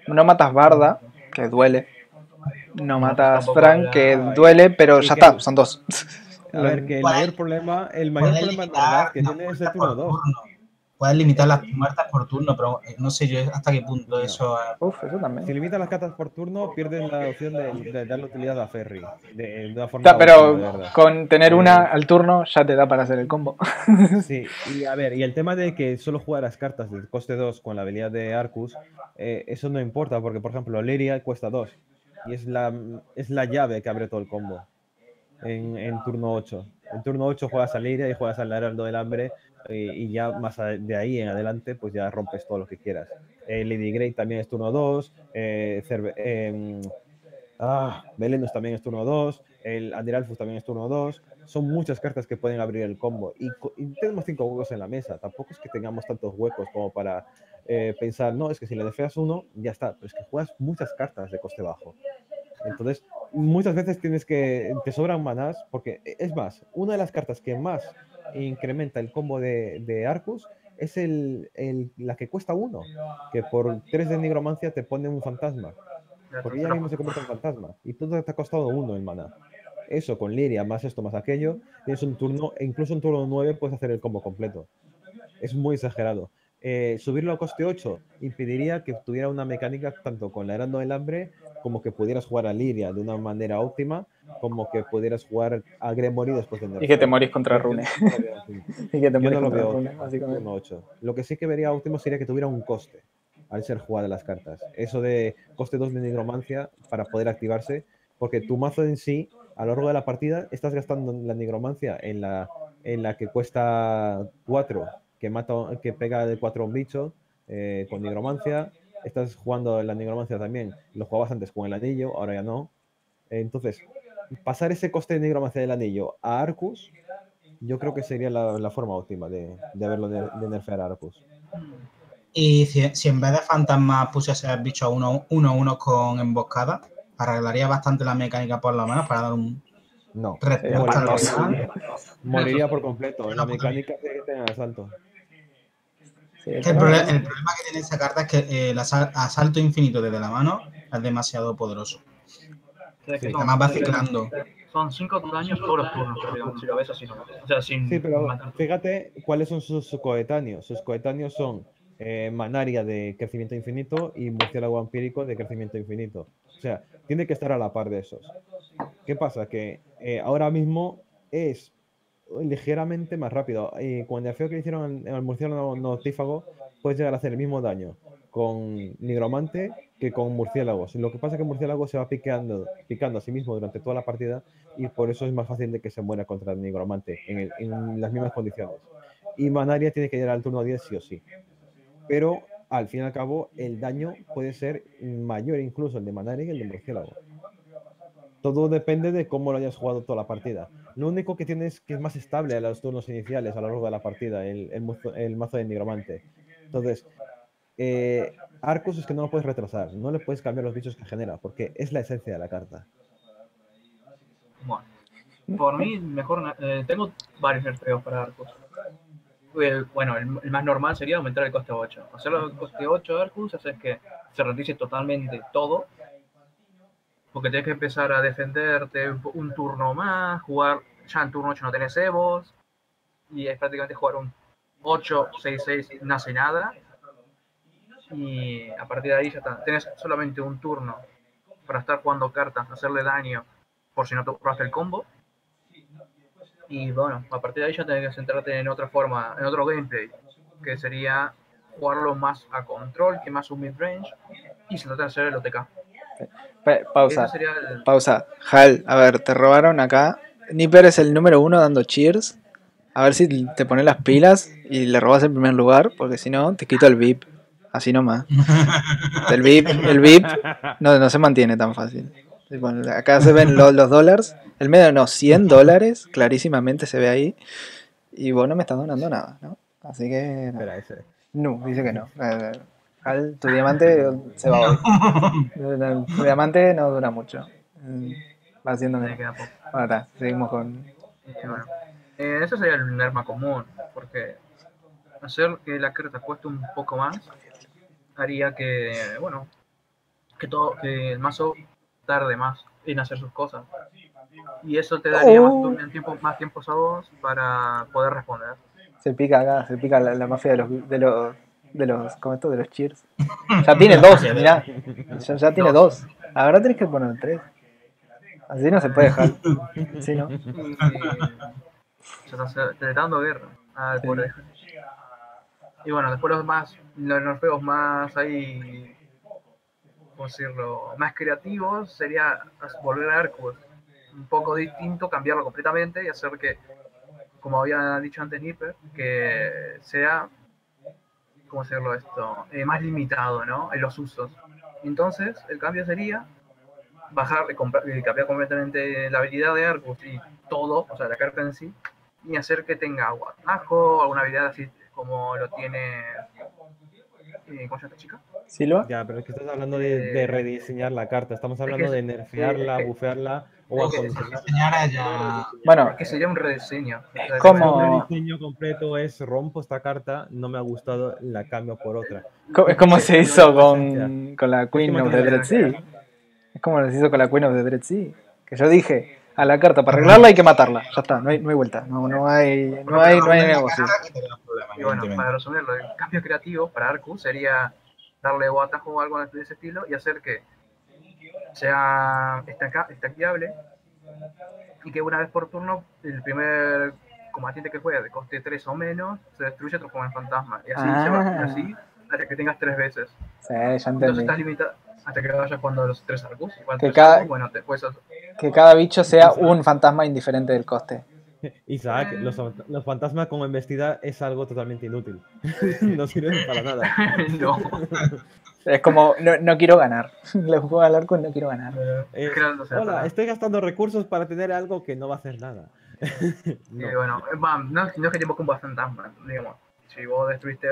no matas Barda, que duele. No matas Frank, que duele, pero ya ¿Y está, son dos. A ver, que el mayor problema, el mayor problema verdad que tiene es el turno por 2. Puedes limitar las muertas por turno, pero eh, no sé yo hasta qué punto eso. eh, Uf, eso Si también. limitas las cartas por turno, pierdes la opción de, de darle utilidad a Ferry. De, de una forma pero con tener Eh, una al turno ya te da para hacer el combo. Sí, y a ver, y el tema de que solo jugaras cartas del coste 2 con la habilidad de Arcus, eh, eso no importa, porque por ejemplo, Liria cuesta 2 y es la, es la llave que abre todo el combo en, en turno 8. En turno 8 juegas a Liria y juegas al Heraldo del Hambre eh, y ya más de ahí en adelante, pues ya rompes todo lo que quieras. Eh, Lady Grey también es turno 2, eh, em, Ah, también es turno 2, el Adiralfus también es turno 2. Son muchas cartas que pueden abrir el combo. Y, y tenemos cinco huecos en la mesa. Tampoco es que tengamos tantos huecos como para eh, pensar, no, es que si le defeas uno, ya está. Pero es que juegas muchas cartas de coste bajo. Entonces, muchas veces tienes que. Te sobran manás, porque e, es más, una de las cartas que más incrementa el combo de, de Arcus es el, el- la que cuesta uno. Que por 3 de nigromancia te pone un fantasma. Porque ella mismo se convierte en fantasma. Y todo te ha costado uno en mana. Eso con Liria, más esto, más aquello, tienes un turno, e incluso en turno 9 puedes hacer el combo completo. Es muy exagerado. Eh, subirlo a coste 8 impediría que tuviera una mecánica tanto con la Herando del Hambre como que pudieras jugar a Liria de una manera óptima, como que pudieras jugar a Gremory después de Y que te morís contra Rune. lo. Y que te morís no lo contra veo Rune, básicamente. turno 8. Lo que sí que vería óptimo sería que tuviera un coste al ser jugada las cartas. Eso de coste 2 de nigromancia para poder activarse, porque tu mazo en sí, a lo largo de la partida, estás gastando la nigromancia en la, en la que cuesta 4, que, mata, que pega de 4 a un bicho eh, con nigromancia. Estás jugando la nigromancia también, lo jugabas antes con el anillo, ahora ya no. Entonces, pasar ese coste de nigromancia del anillo a Arcus, yo creo que sería la, forma óptima de, de haberlo de, de nerfear a Arcus. Y si, en vez de fantasma pusiese el bicho 1-1 con emboscada, arreglaría bastante la mecánica por lo menos para dar un No. rival. Moriría por completo. La mecánica de tener asalto. Sí, que el, problema que tiene esa carta es que eh, el asa- asalto infinito desde la mano es demasiado poderoso. Que Sí, son- además va ciclando. Son 5 daños todos los turnos, digamos, si lo ves así. ¿no? O sea, sin Sí, pero matar. fíjate cuáles son sus coetáneos. Sus coetáneos son eh, Manaria de crecimiento infinito y Murciélago Vampírico de crecimiento infinito. Sea, tiene que estar a la par de esos. ¿Qué pasa? Que eh, ahora mismo es ligeramente más rápido. Y con el feo que le hicieron al Murciélago Noctífago, puedes llegar a hacer el mismo daño con Nigromante que con Murciélagos. Lo que pasa es que Murciélago se va piqueando, picando a sí mismo durante toda la partida y por eso es más fácil de que se muera contra el Nigromante en, el- en las mismas condiciones. Y Manaria tiene que llegar al turno 10 sí o sí. Pero al fin y al cabo, el daño puede ser mayor incluso el de Manaria que el de Murciélago. Todo depende de cómo lo hayas jugado toda la partida. Lo único que tienes que es más estable a los turnos iniciales a lo largo de la partida, el, el, mazo, el mazo de Nigromante. Entonces, eh, Arcus es que no lo puedes retrasar, no le puedes cambiar los bichos que genera, porque es la esencia de la carta. Bueno, por mí, mejor. eh, tengo varios nerfeos para Arcus. El- bueno, el, más normal sería aumentar el coste 8. Hacerlo el coste 8 de Arcus hace que se ralentice totalmente todo. Porque tienes que empezar a defenderte un, un turno más, jugar. Ya en turno 8 no tenés Evos. Y es prácticamente jugar un 8-6-6, no hace nada. Y a partir de ahí ya está. Tenés solamente un turno para estar jugando cartas, hacerle daño por si no te probaste el combo. Y bueno, a partir de ahí ya tenés que centrarte en otra forma, en otro gameplay, que sería jugarlo más a control que más un mid-range y centrarte en hacer el OTK. Pa- pausa, Ese sería el... pausa. Hal, a ver, te robaron acá. Nipper es el número uno dando cheers. A ver si te pones las pilas y le robas el primer lugar, porque si no, te quito el VIP. Así nomás. El VIP, el VIP no, no se mantiene tan fácil. Bueno, acá se ven lo- los dólares. El medio no, 100 dólares, clarísimamente se ve ahí. Y vos no me estás donando nada, ¿no? Así que. no. Espera, ese. No, dice que no. Eh, Hal, tu diamante se va hoy. Tu diamante no dura mucho. Va haciendo. Bueno, está, seguimos con. Este, bueno. Eh, ese sería el arma común, porque hacer que la carta cueste un poco más haría que, bueno, que todo, que el mazo tarde más en hacer sus cosas. Y eso te daría más, Oh. turno- tiempo, más tiempos a vos para poder responder. Se pica acá, se pica la, la mafia de los. De los de los, ¿cómo esto? De los cheers. Ya tiene dos, mirá. Ya, ya tiene dos. Ahora tenés que poner tres. Así no se puede dejar. Sí, ¿no? Y, se está, te está dando guerra al Sí. pobre. Y bueno, después los más, los nerfeos más ahí, ¿cómo decirlo? Más creativos sería volver a Arcus. Un poco distinto, cambiarlo completamente y hacer que, como había dicho antes Nipper, que sea, ¿cómo decirlo esto? Eh, más limitado, ¿no? En los usos. Entonces, el cambio sería bajar, compra- eh, cambiar completamente la habilidad de Arcus y todo, o sea, la carta en sí, y hacer que tenga guatajo, alguna habilidad así como lo tiene. Eh, ¿Cómo esta chica? ¿Silva? Ya, pero es que estás hablando de, de Eh, rediseñar la carta. Estamos hablando es- de nerfearla, es que- bufearla o ya. Bueno, Que sería un rediseño. O sea, ¿Cómo? Un rediseño completo es rompo esta carta, no me ha gustado, la cambio por otra. es como se hizo no, con, con la Queen of the Dread Sea. Es como se hizo con la Queen of the Dread Sea. Que yo dije, a la carta para arreglarla hay que matarla. Ya está, no hay, no hay vuelta. No, no hay, no hay, no hay negocio. Y bueno, para resumirlo, el cambio creativo para Arcus sería darle guatajo o algo de ese estilo y hacer que sea estaqueable y que una vez por turno el primer combatiente que juegue de coste 3 o menos se destruye otro como fantasma. Y así, se va, Ah. así hasta que tengas tres veces. Sí, ya Entonces estás limitado hasta que vayas jugando los tres Arcus. Que cada- Arcus, bueno, Que cada bicho sea un fantasma indiferente del coste. Isaac, los, fant- los fantasmas con embestida es algo totalmente inútil. no sirven para nada. no. Es como, no, no quiero ganar. Le juego al arco y no quiero ganar. Hola, estoy gastando recursos para tener algo que no va a hacer nada. No. Eh, bueno, eh, va, no, no es que tipo combo fantasma, digamos. Si vos destruiste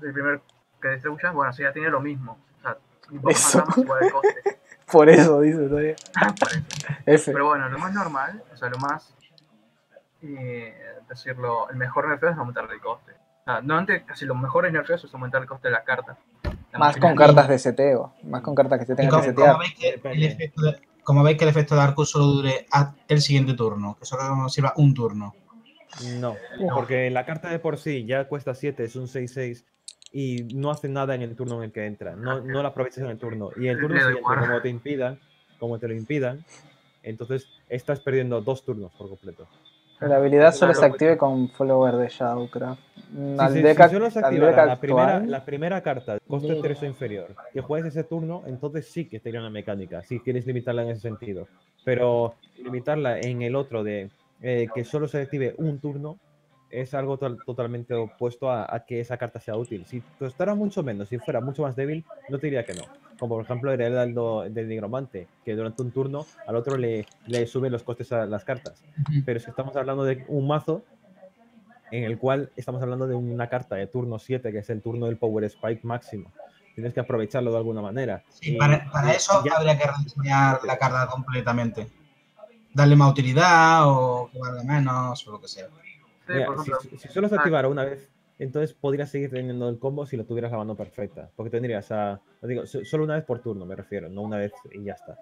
el primer que destruyas, bueno, si ya tiene lo mismo. O sea, Eso. fantasmas igual el coste. Por eso, dice todavía. Pero bueno, lo más normal, o sea, lo más. Eh, decirlo, el mejor nerfeo es aumentar el coste. O sea, no antes, casi los mejores nerfeos es aumentar el coste de la carta. La Más con cartas de seteo. Más con cartas que se tengan que como, como setear. veis que el Depende. efecto de, como veis que el efecto de Arcus solo dure a- el siguiente turno, que solo sirva un turno. No, porque la carta de por sí ya cuesta 7, es un 6-6 y no hace nada en el turno en el que entra. No, no la aprovechas en el turno. Y el turno siguiente, como te impidan, como te lo impidan, entonces estás perdiendo dos turnos por completo. La habilidad solo se active con follower de Shadowcraft. Si, Al deck, si solo se deck la primera, la primera carta, coste 3 o inferior, que juegues ese turno, entonces sí que estaría una mecánica, si quieres limitarla en ese sentido. Pero limitarla en el otro de eh, que solo se active un turno es algo to- totalmente opuesto a, a que esa carta sea útil. Si costara mucho menos, si fuera mucho más débil, no te diría que no. Como por ejemplo el heraldo del nigromante, que durante un turno al otro le, le sube los costes a las cartas pero si estamos hablando de un mazo en el cual estamos hablando de una carta de turno 7, que es el turno del Power Spike máximo. Tienes que aprovecharlo de alguna manera. Sí, Y- para, para y eso ya- habría que rediseñar la carta completamente. Darle más utilidad o que valga menos o lo que sea. Mira, por si, ejemplo, si solo se ah, activara una vez, entonces podrías seguir teniendo el combo si lo tuvieras la mano perfecta. Porque tendrías a. lo digo, so- solo una vez por turno, me refiero, no una vez y ya está.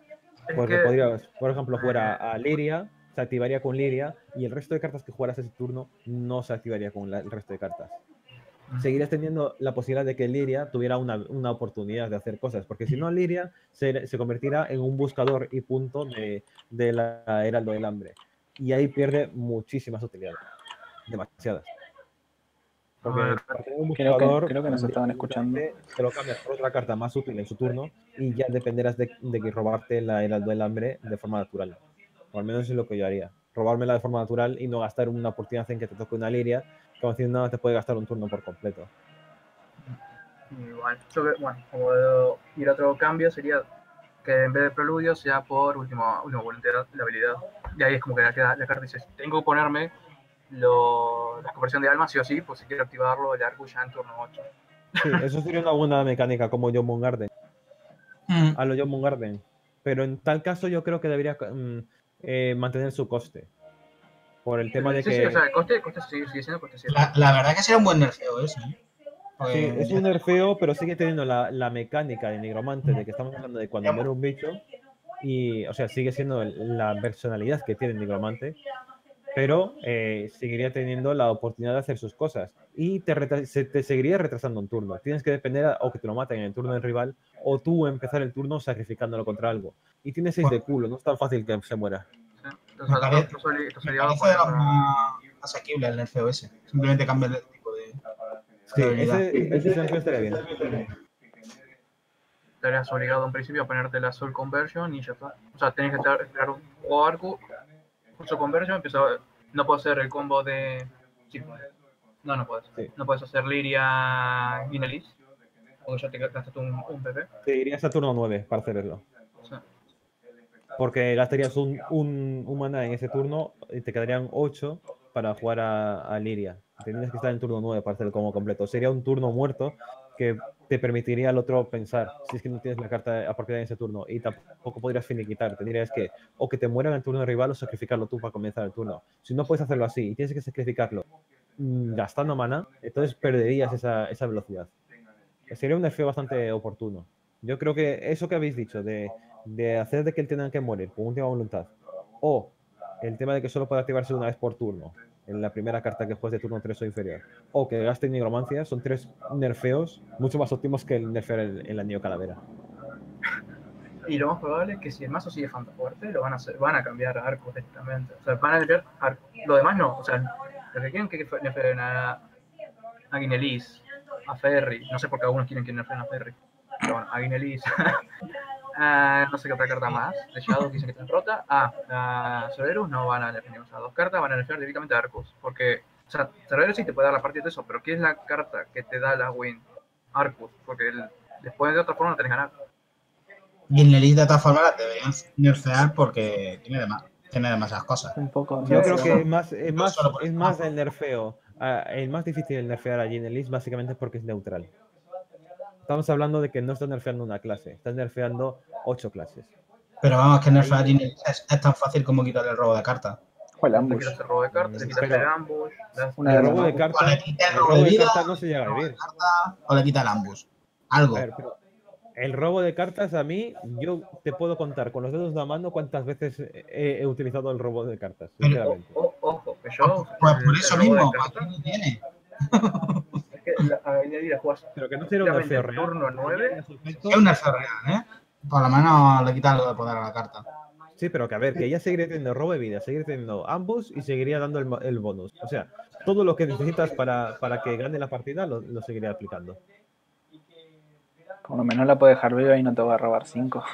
es Porque que- podrías, por ejemplo, jugar a, a Liria, se activaría con Liria, y el resto de cartas que jugaras ese turno no se activaría con la- el resto de cartas. seguirías teniendo la posibilidad de que Liria tuviera una, una oportunidad de hacer cosas, porque si no, Liria se, se convertirá en un buscador y punto de, de la Heraldo del Hambre. Y ahí pierde muchísimas utilidades. Demasiadas. Porque A ver, para tener un Creo que- creo que nos estaban escuchando. Te lo cambias por otra carta más útil en su turno y ya dependerás de, de que robarte la Heraldo del Hambre de forma natural. O al menos es lo que yo haría. Robármela de forma natural y no gastar una oportunidad en que te toque una Liria, que como nada te puede gastar un turno por completo. Igual. Yo creo- bueno, como ir a otro cambio sería que en vez de preludio sea por último, última voluntad la habilidad. Y ahí es como que la carta dice, tengo que ponerme lo, la conversión de alma sí o sí, pues si quiero activarlo, el arco ya en turno 8. Sí, eso sería una buena mecánica como John Moon Garden. Mm, A lo John Moon Garden. Pero en tal caso yo creo que debería mm, eh, mantener su coste. Por el tema de sí, que... sí, o sea, el coste, el coste sigue, sigue siendo coste 7. La, la verdad que sería un buen nerfeo eso. ¿eh? Sí, es un nerfeo, pero sigue teniendo la, la mecánica de nigromante de que estamos hablando de cuando muere un bicho. Y, o sea, sigue siendo la personalidad que tiene el nigromante, pero eh, seguiría teniendo la oportunidad de hacer sus cosas. Y te, se- te seguiría retrasando un turno. Tienes que depender a- o que te lo maten en el turno del rival, o tú empezar el turno sacrificándolo contra algo. Y tiene 6 de culo, no es tan fácil que se muera. ¿sí? Entonces, parece- esto sería- esto asequible el nerfeo ese. Simplemente cambia el tipo de. Sí, ese, ese estaría bien. estarías obligado en principio a ponerte la Soul Conversion y ya está. O sea, tenés que estar, juego arco, Conversion, no puedo hacer el combo de... sí, no, no puedes. Sí. No puedes hacer Liria Guinelis, porque ya te gastaste un, un PP. Te irías a turno 9 para hacerlo. O Porque gastarías un, un, un mana en ese turno y te quedarían 8 para jugar a, a Liria. Tendrías que estar en turno 9 para hacer el combo completo. Sería un turno muerto que te permitiría al otro pensar si es que no tienes la carta apropiada en ese turno y tampoco podrías finiquitar. Tendrías que o que te muera en el turno del rival o sacrificarlo tú para comenzar el turno. Si no puedes hacerlo así y tienes que sacrificarlo mm, gastando mana, entonces perderías esa, esa velocidad. Sería un nerfeo bastante oportuno. Yo creo que eso que habéis dicho de, de hacer de que él tenga que morir con última voluntad o el tema de que solo puede activarse una vez por turno en la primera carta que juegues de turno 3 o inferior o que gaste nigromancia son tres nerfeos mucho más óptimos que el nerfear el, el anillo calavera. y lo más probable es que si el mazo sigue fuerte, lo van a hacer, van a cambiar a arcos directamente. O sea, van a cambiar arcos. Lo demás no. O sea, los que quieren que nerfeen a, a Guinelis, a Ferry, no sé por qué algunos quieren que nerfeen a Ferry. Pero bueno, a Guinelis. a no sé qué otra carta más. De Shadow que dicen que está rota. Ah, a Cerberus no van a nerfear o sea, dos cartas, van a nerfear directamente a Arcos. Porque, o sea, Cerberus sí te puede dar la partida de eso, pero ¿qué es la carta que te da la win? Arcus, porque el- después de otra forma no tenés ganar. Y en el de todas formas la deberían nerfear porque tiene, dema- tiene demasiadas cosas. Un poco. Yo no creo que es más, es más, es el más el nerfeo. ah, el más difícil el nerfear a Ginelis básicamente porque es neutral. Estamos hablando de que no están nerfeando una clase, están nerfeando ocho clases. Pero vamos, que nerfear es, es tan fácil como quitarle el robo de carta. O el ambush. el robo de quitas Pero- el ambush. Una robo de cartas, O le quita el el robo robo de no se llega a vivir. carta, o le quita el ambus. Algo. A ver, pero el robo de cartas a mí, yo te puedo contar con los dedos de la mano cuántas veces he, he utilizado el robo de cartas, Pero- sinceramente. O- ojo, que yo. Pues por eso mismo, aquí lo tiene. Que a Pero que no sería un Realmente, nerfeo real. turno nueve. Es un nerfeo real, ¿eh? Por lo menos le quita algo de poder a la carta. Sí, pero que a ver, que ella seguiría teniendo robo de vida, seguiría teniendo ambos y seguiría dando el, el bonus. O sea, todo lo que necesitas para, para que gane la partida lo, lo seguiría aplicando. Por lo menos la puedes dejar viva y no te va a robar 5.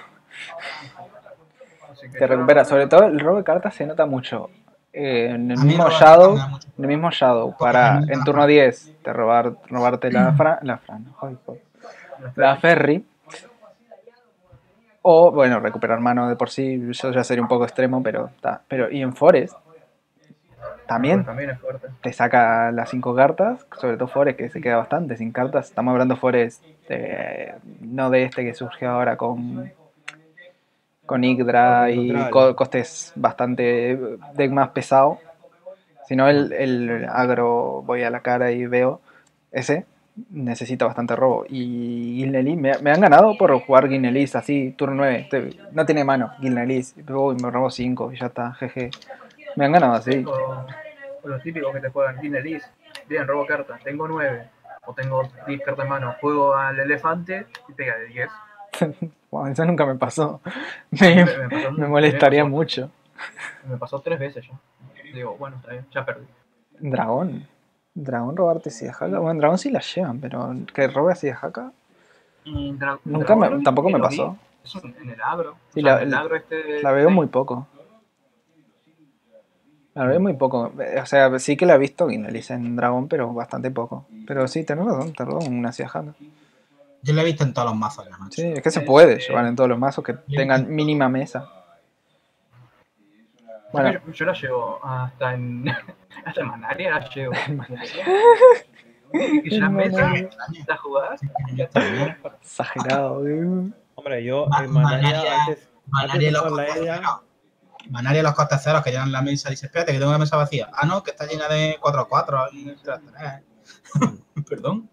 así que Te recupera. Sobre todo el robo de cartas se nota mucho. Eh, en el mismo Shadow, en el mismo Shadow, para en turno mal. 10 te robar, robarte la Fran, la Fran, la Ferry. O, bueno, recuperar mano de por sí, eso ya sería un poco extremo, pero está. Pero, y en Forest, también También es fuerte. te saca las 5 cartas, sobre todo Forest, que se queda bastante sin cartas. Estamos hablando Forest, de- no de este que surgió ahora con, con Yggdra y co- costes bastante deck más pesado, sino el, el agro, voy a la cara y veo ese. Necesita bastante robo. Y Gilnelis, me, me han ganado por jugar Gilnelis así, turno 9. Este, no tiene mano, Gilnelis. Uy, me robo 5 y ya está, jeje. Me han ganado así. Los típicos que te juegan Ginelis. Bien, robo cartas. Tengo 9. O tengo 10 cartas en mano. Juego al elefante y pega de 10. Wow, eso nunca me pasó. Me, pasó- me molestaría mucho. Me pasó tres veces ya. Digo, bueno, está bien, ya perdí. Dragón. Dragón robarte si de jaca. Bueno, dragón sí la llevan, pero que robe así de jaca. Y dra- Nunca me, tampoco me pasó. Eso en el agro. Sí, O sea, la- en el agro este La veo muy poco. La veo muy poco. O sea, sí que la he visto Guinelis en dragón, pero bastante poco. Pero sí, tenés razón, te robo una así de jaca. Yo lo he visto en todos los mazos ya, macho. Sí, es que se puede llevar en todos los mazos que tengan mínima mesa. Bueno, Yo, yo la llevo hasta en. hasta en Manaria la llevo. y ya En mesa, la bien. exagerado. eh. Hombre, yo Ma- en Manaria Manaria- antes, Manaria antes de los ceros. Manaria los costes ceros que llenan la mesa y dice, espérate que tengo la mesa vacía. Ah, no, que está llena de 4-4 y 3-3. Perdón.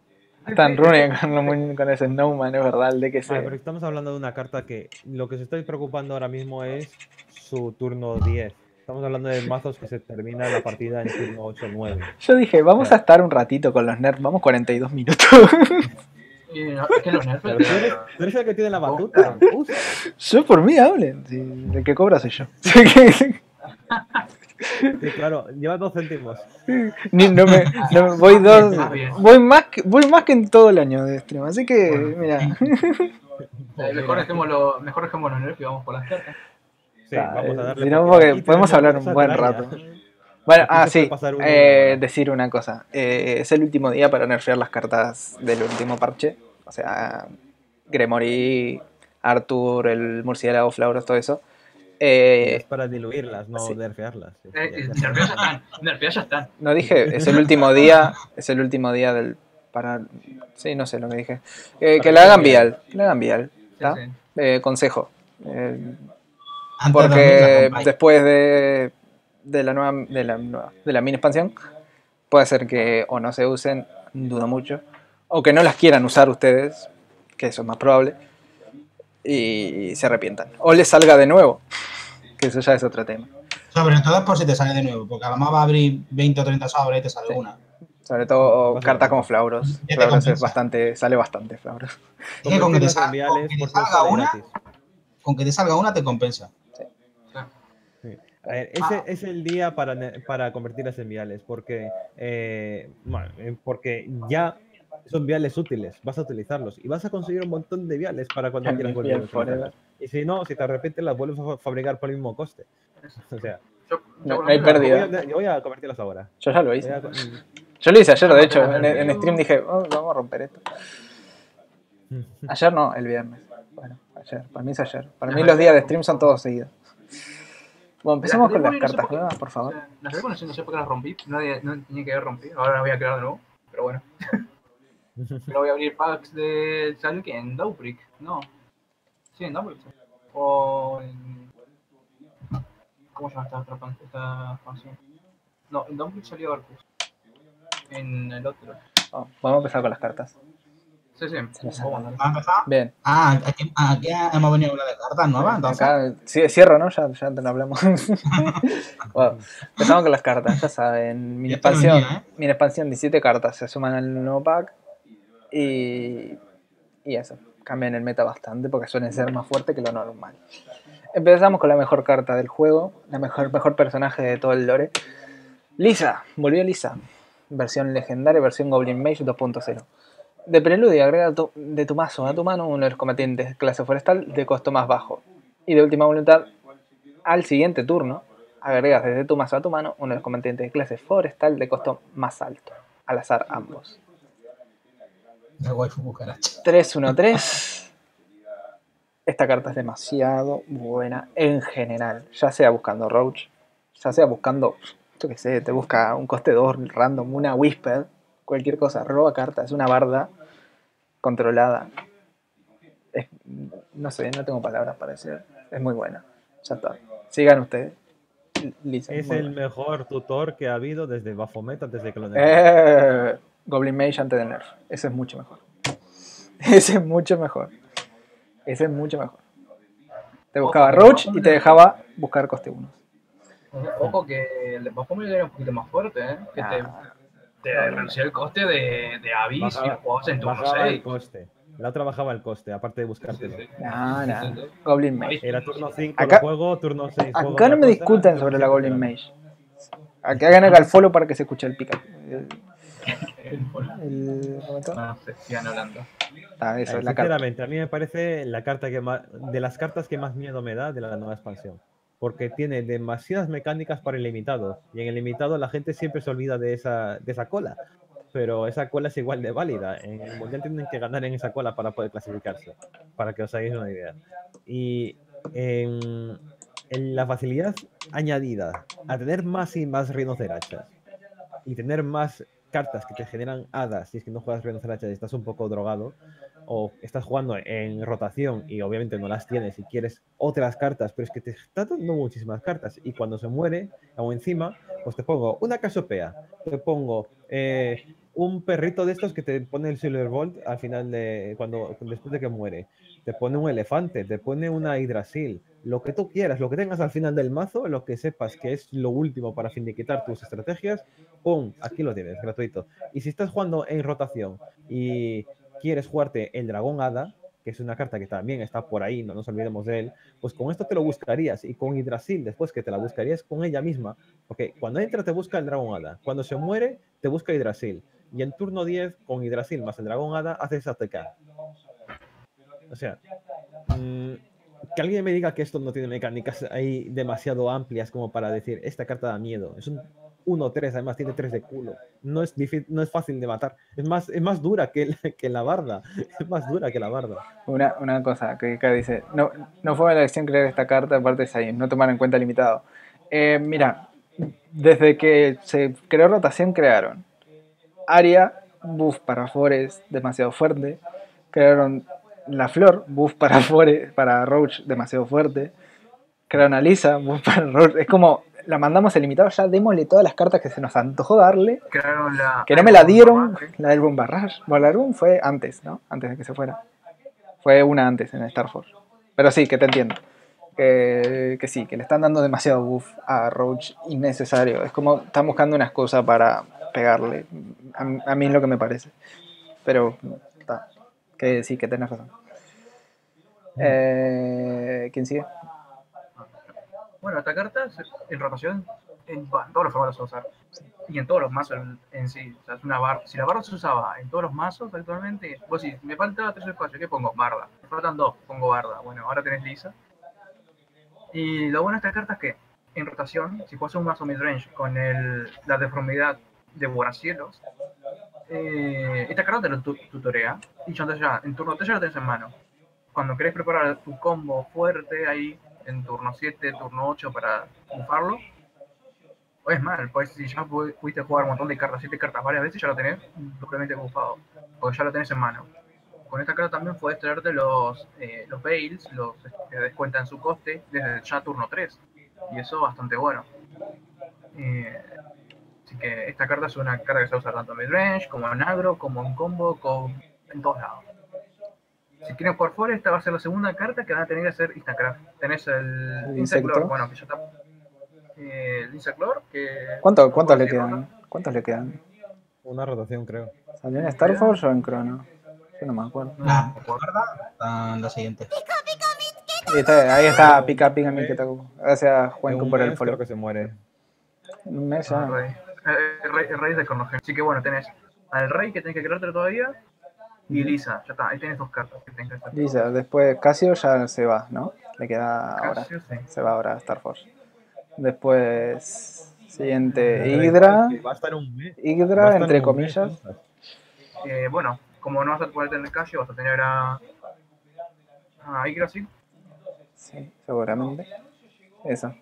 Tan rune con, con ese Snowman, es verdad, el de que Vale, pero se. estamos hablando de una carta que lo que se está preocupando ahora mismo es su turno 10. Estamos hablando de mazos que se termina la partida en turno 8 9. Yo dije, vamos a estar un ratito con los nerfs, vamos 42 minutos. Y no, es que los nerfs. Pero tú eres, tú eres el que tiene la batuta. Usa. Yo por mí hablen, si el que cobra soy yo. Sí, claro, lleva dos céntimos. Ni- no me, no me- voy dos, voy más, que, voy más que en todo el año de stream, así que mira, Eh, mejor dejémoslo, mejor dejemos los nerfs y vamos por las cartas. Sí, vamos a darle. porque podemos hablar un buen rato. Bueno, ah sí, eh, de- decir una cosa, eh, es el último día para nerfear las cartas del último parche, o sea, Gremory, Arthur, el murciélago, Flauros, todo eso. Eh, Es para diluirlas, no sí. nerfearlas. Sí, Eh, ya- eh, están. No dije, es el último día, es el último día del para sí, no sé lo que dije. Eh, que la hagan vial, que la hagan vial, Sí, ¿está? sí. Eh, consejo. Eh, porque después de, de la nueva de la nueva- de la mini expansión puede ser que o no se usen, dudo mucho, o que no las quieran usar ustedes, que eso es más probable, y se arrepientan. O les salga de nuevo, que eso ya es otro tema. Sobre todo es por si te sale de nuevo, porque a lo mejor va a abrir 20 o 30 sobres y te sale Sí. una. Sobre todo nada. como Flauros. Flauros es bastante, sale bastante Flauros. Es que con que te, con que salga una, con que te salga una te compensa. Sí. A ver, ese es el día para, para convertirlas en viales, porque, eh, bueno, eh, porque ya son viales útiles, vas a utilizarlos y vas a conseguir un montón de viales para cuando quieras volver a. Y si no, si te arrepientes, las vuelves a fa- fabricar por el mismo coste. O sea, Yo, yo No- no hay pérdida. yo voy, a, yo voy a convertirlas ahora. Yo ya lo hice. a- Yo lo hice ayer, de hecho. En, en stream dije, "Oh, vamos a romper esto. Ayer no, el viernes. Bueno, ayer. Para mí es ayer. Para mí los días de stream son todos seguidos. Bueno, empecemos con las Gremory no sé cartas por nuevas, por o favor. sea, Las Dragon no sé por qué las rompí. Nadie, no tenía que haber rompido. Ahora las voy a crear de nuevo. Pero bueno. Pero voy a abrir packs de. ¿Salió? ¿En Dowbrick? No. Sí, en Dowbrick. O en. ¿Cómo se llama esta otra pan- esta expansión? No, en Dowbrick salió Arcus. En el otro. Oh, vamos a empezar con las cartas. Sí, sí. Vamos. ¿Va a empezar? Bien. Ah, aquí, aquí hemos venido a hablar de cartas nuevas, entonces. Acá sí, cierro, ¿no? Ya, ya lo hablamos. Bueno, empezamos con las cartas, ya saben. Está expansión, ¿eh? mini expansión, 17 cartas se suman al nuevo pack. Y, eso, cambian el meta bastante porque suelen ser más fuertes que lo normal. Empezamos con la mejor carta del juego, la mejor, mejor personaje de todo el lore. Lisa, volvió Lisa. Versión legendaria, versión Goblin Mage 2.0. De preludio, agrega de tu mazo a tu mano uno de los combatientes clase forestal de costo más bajo. Y de última voluntad, al siguiente turno, agregas desde tu mazo a tu mano uno de los combatientes de clase forestal de costo más alto. Al azar ambos. De waifu cucaracha. 3-1-3. Esta carta es demasiado buena en general. Ya sea buscando Roach, ya sea buscando, yo qué sé, te busca un coste 2 random, una Whisper, cualquier cosa. Roba cartas, es una barda controlada. Es- no sé, no tengo palabras para decir. Es muy buena. Ya está. Sigan ustedes. Lisa, Es el buena. mejor tutor que ha habido desde Baphomet antes de que lo Eh, Goblin Mage antes de Nerf. Ese es mucho mejor. Ese es mucho mejor. Ese es mucho mejor. Te buscaba Roach y te dejaba buscar coste 1. Ojo que el Baphomet era un poquito más fuerte, ¿eh? Que te, Ah, te reducía el coste de, de Abyss y Bajaba- jugabas en turno bajaba el 6. coste. La otra bajaba el coste, aparte de buscártelo. no, no. Goblin Mage. Era turno 5 Acá- juego, turno 6 juego. Acá no otra me cosa, discutan sobre la Goblin juego. Mage. Acá hagan el follow para que se escuche el pica. El, el- ¿cómo está? No sé, sigan hablando. Ah, eso Eh, es la carta. Sinceramente, a mí me parece la carta que más, de las cartas que más miedo me da de la nueva expansión. Porque tiene demasiadas mecánicas para el limitado. Y en el limitado la gente siempre se olvida de esa, de esa cola. Pero esa cola es igual de válida. En el mundial tienen que ganar en esa cola para poder clasificarse. Para que os hagáis una idea. Y en, en la facilidad añadida a tener más y más rinocerachas y tener más cartas que te generan hadas si es que no juegas rinocerachas y estás un poco drogado o estás jugando en rotación y obviamente no las tienes y quieres otras cartas, pero es que te está dando muchísimas cartas y cuando se muere o encima, pues te pongo una casopea, te pongo eh, un perrito de estos que te pone el Silver Bolt al final de cuando después de que muere, te pone un elefante, te pone una hidrasil, lo que tú quieras, lo que tengas al final del mazo, lo que sepas que es lo último para finiquitar tus estrategias, ¡pum! Aquí lo tienes, gratuito. Y si estás jugando en rotación y quieres jugarte el dragón hada, que es una carta que también está por ahí, no nos olvidemos de él, pues con esto te lo buscarías y con Hidrasil después que te la buscarías con ella misma, porque cuando entra te busca el dragón hada, cuando se muere te busca Hidrasil y en turno 10 con Hidrasil más el dragón hada haces ATK. O sea, mm, que alguien me diga que esto no tiene mecánicas ahí demasiado amplias como para decir esta carta da miedo. Es un 1-3, además tiene 3 de culo. No es, difí- no es fácil de matar. Es más, es más dura que, la- que la barda. Es más dura que la barda. Una, una cosa que acá dice, no, no fue la elección crear esta carta, aparte de ahí, no tomar en cuenta limitado. Eh, mira, desde que se creó rotación crearon Aria, buff para Forest, demasiado fuerte. Crearon la Flor, buff para Forest, para Roach, demasiado fuerte. Crearon a Lisa, buff para Roach. Es como, la mandamos el limitado, ya démosle todas las cartas que se nos antojó darle. La. Que no me la dieron, la del Bombarrage. Bueno, la del Boom fue antes, ¿no? Antes de que se fuera. Fue una antes en Star Force. Pero sí, que te entiendo. Que, que sí, que le están dando demasiado buff a Roach innecesario. Es como están buscando una excusa para pegarle. A, a mí es lo que me parece. Pero. Que sí, que tenés razón. Eh, ¿Quién sigue? Bueno, esta carta en rotación en, todos los formatos se va a usar. Y en todos los mazos en, en sí. O sea, es una barra. Si la barra se usaba en todos los mazos actualmente, vos decís, me falta tres espacios, ¿qué pongo? Barda. Me faltan dos, pongo barda. Bueno, ahora tenés lisa. Y lo bueno de esta carta es que en rotación, si juegas un mazo midrange con el, la deformidad de Boracielos, eh, esta carta te lo tu- tutorea. Y ya, en turno 3 ya lo tenés en mano. Cuando querés preparar tu combo fuerte ahí, en turno 7, turno 8 para bufarlo, O es mal, pues si ya pu- pudiste jugar un montón de cartas, siete cartas varias veces, ya lo tenés doblemente bufado. Porque ya lo tenés en mano. Con esta carta también puedes traerte los, eh, los Veils, los que descuentan su coste desde ya turno 3. Y eso bastante bueno. Eh, así que esta carta es una carta que se usa tanto en midrange, como en agro, como en combo, como en todos lados. Si quieren jugar fuera, esta va a ser la segunda carta que van a tener que hacer Instacraft. Tenés el El Insect Lord, insecto. bueno, que ya está. eh, el que. ¿Cuánto- ¿Cuántos le quedan? ¿Cuántos le quedan? Una rotación, creo. ¿Salió en Star Force o en Chrono? Yo no me acuerdo. No, La no me acuerdo. cuarta está en la siguiente. Ahí está, ahí está pica pica mi que. Gracias, Juanco, por el follow. que se muere. Un mes Ah, ya. Eh, el rey, el rey de Cronogen. Así que bueno, tenés al rey que tenés que crearte todavía. Y Lisa, ya está, ahí tenés dos cartas que tenés que hacer. Lisa, después Casio ya se va, ¿no? Le queda ahora. Casio, sí. Se va ahora a Star Force. Después, siguiente, Hydra. Va a estar un mes. Hydra, estar entre un mes, comillas. ¿no? Eh, bueno, como no vas a poder tener Casio, vas a tener a. A Yggdrasil. Sí, seguramente. Eso.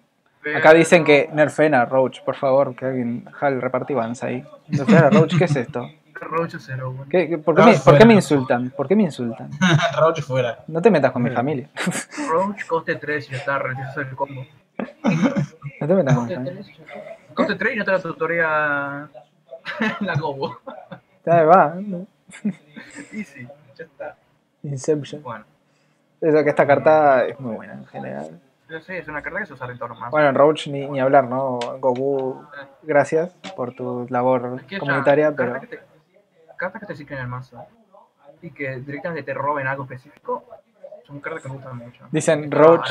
Acá dicen que nerfen a Roach, por favor, que alguien Hal repartí Vans ahí. Nerfen a Roach, ¿qué es esto? Roach es cero, bueno. ¿Qué- qué- por, qué me, por qué me insultan? ¿Por qué me insultan? Roach fuera. No te metas con mi familia. Roach coste 3 y ya está, realizas el combo. No te metas con mi Coste familia. 3 y ya está. Coste 3 y ya te la tutoría la combo. Ya va. Easy, ya está. Inception. Bueno, Eso que esta carta es muy buena en general. Sé, es una carta que se usa en torno más. Bueno, en Roach ni, ni hablar, ¿no? Goku, gracias por tu labor Es que ya, comunitaria, pero cartas que te, cartas que te ciclen el mazo y que directamente te roben algo específico son cartas que me gustan mucho. dicen Ah, Roach.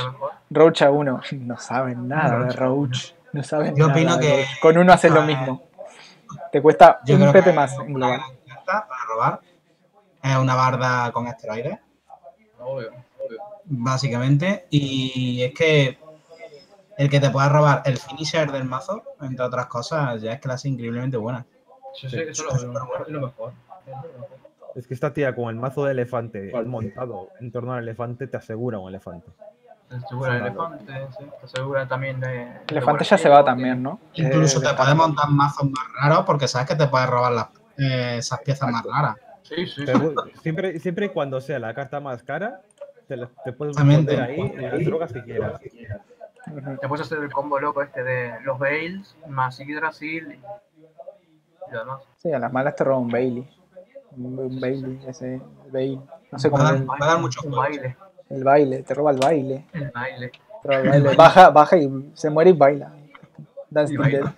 Roach a uno. No saben nada de Roach. No saben Yo nada. opino que-. Con uno haces lo Ah, mismo. Te cuesta Yo un pepe más en una global. para robar es una barda con esteroides, Obvio, obvio. Básicamente. Y es que el que te pueda robar el finisher del mazo, entre otras cosas, ya es clase increíblemente buena. Yo sé que eso es lo, mejor. Es lo mejor. Es que esta tía con el mazo de elefante montado en torno al elefante te asegura un elefante. Te asegura el elefante, sí. te asegura también de. El elefante ya se va también, ¿no? Incluso Eh, te puedes montar mazos más raros porque sabes que te puedes robar las, eh, esas piezas más raras. Sí, sí, sí. Pero siempre, siempre y cuando sea la carta más cara, te, te puedes poner ahí las drogas que quieras. Te puedes hacer el combo loco este de los Veils más Yggdrasil y lo demás. Sí, a las malas te roba un Bailey. Un, un Bailey, ese Bailey. No sé Va cómo a dar, el, va a dar mucho baile, el baile, te roba el baile. el baile. te roba el baile. Baja, baja y se muere y baila. Dance Y baila.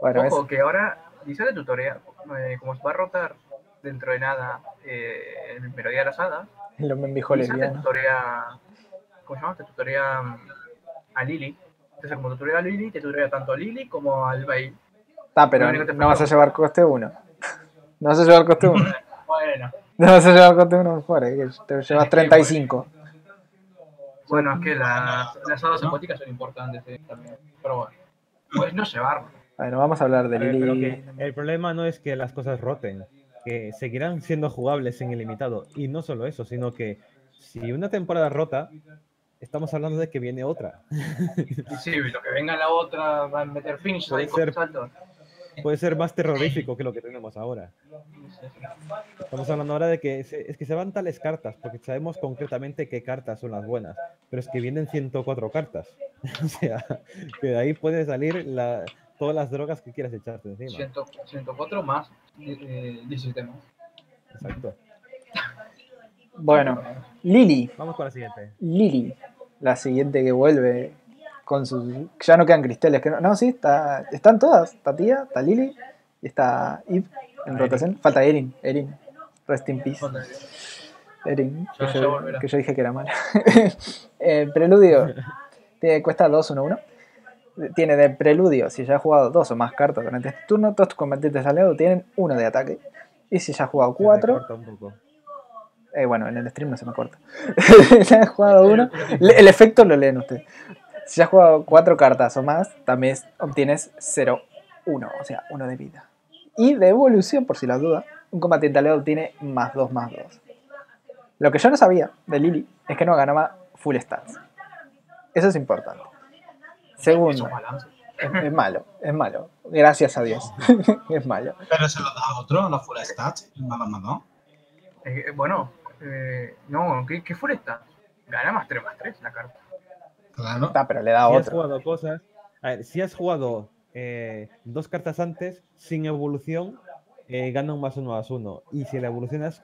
Bueno, es, Ojo, que ahora dice de tutorial, eh, como se va a rotar dentro de nada eh, el Melodía de las Hadas, lo me dijo Blizzard te lesbiana. tutorea, ¿cómo se llama? Te tutorea mm, a Lily. Entonces, como tutorea a Lily, te tutorea tanto a Lily como al Veil. Ah, pero no vas a llevar coste 1. No vas a llevar coste 1. Bueno, No vas a llevar coste 1 mejor, eh, que te llevas que, 35. bueno, es que las, las hadas acuáticas son importantes sí, también. Pero bueno, puedes no llevarlo. Bueno, vamos a hablar de A ver, pero Lili. que el problema no es que las cosas roten, que seguirán siendo jugables en ilimitado. Y no solo eso, sino que si una temporada rota, estamos hablando de que viene otra. Sí, lo que venga la otra va a meter finish Puede ahí ser. Puede ser más terrorífico que lo que tenemos ahora. Estamos hablando ahora de que se- es que se van tales cartas, porque sabemos concretamente qué cartas son las buenas, pero es que vienen 104 cartas. o sea, que de ahí puede salir la- todas las drogas que quieras echarte encima. 100 104 más eh, 17 más. Exacto. Bueno, Lili. Vamos con la siguiente. Lili. La siguiente que vuelve con sus. Ya no quedan cristales. Que no, no, sí, está, están todas. Está Tía, está Lili y está Eve en rotación. Falta Erin. Erin. Rest in peace. Erin, que que yo dije que era mala. Eh, preludio. Cuesta 2-1-1. Tiene de preludio, si ya has jugado dos o más cartas durante este turno, todos tus combatientes aliados tienen uno de ataque. Y si ya has jugado Se cuatro, recorta un poco. eh, bueno, en el stream no se me corta. si has jugado uno, el efecto lo leen ustedes. Si has jugado cuatro cartas o más, también obtienes 0-1, o sea, uno de vida. Y de evolución, por si las dudas, un combatiente aliado tiene más 2 más 2. Lo que yo no sabía de Lily es que no ganaba full stats. Eso es importante. Segundo. Es, es malo, es malo. Gracias a Dios. es malo. Pero se lo da a otro, los full stats, más más dos. Eh, eh, bueno, eh, no, ¿qué, qué fue esta? Gana más 3 más 3 la carta. Claro. Ah, pero le da Si has otro. jugado cosas. A ver, si has jugado eh, dos cartas antes, sin evolución, eh, gana un más uno más uno. Y si la evolucionas,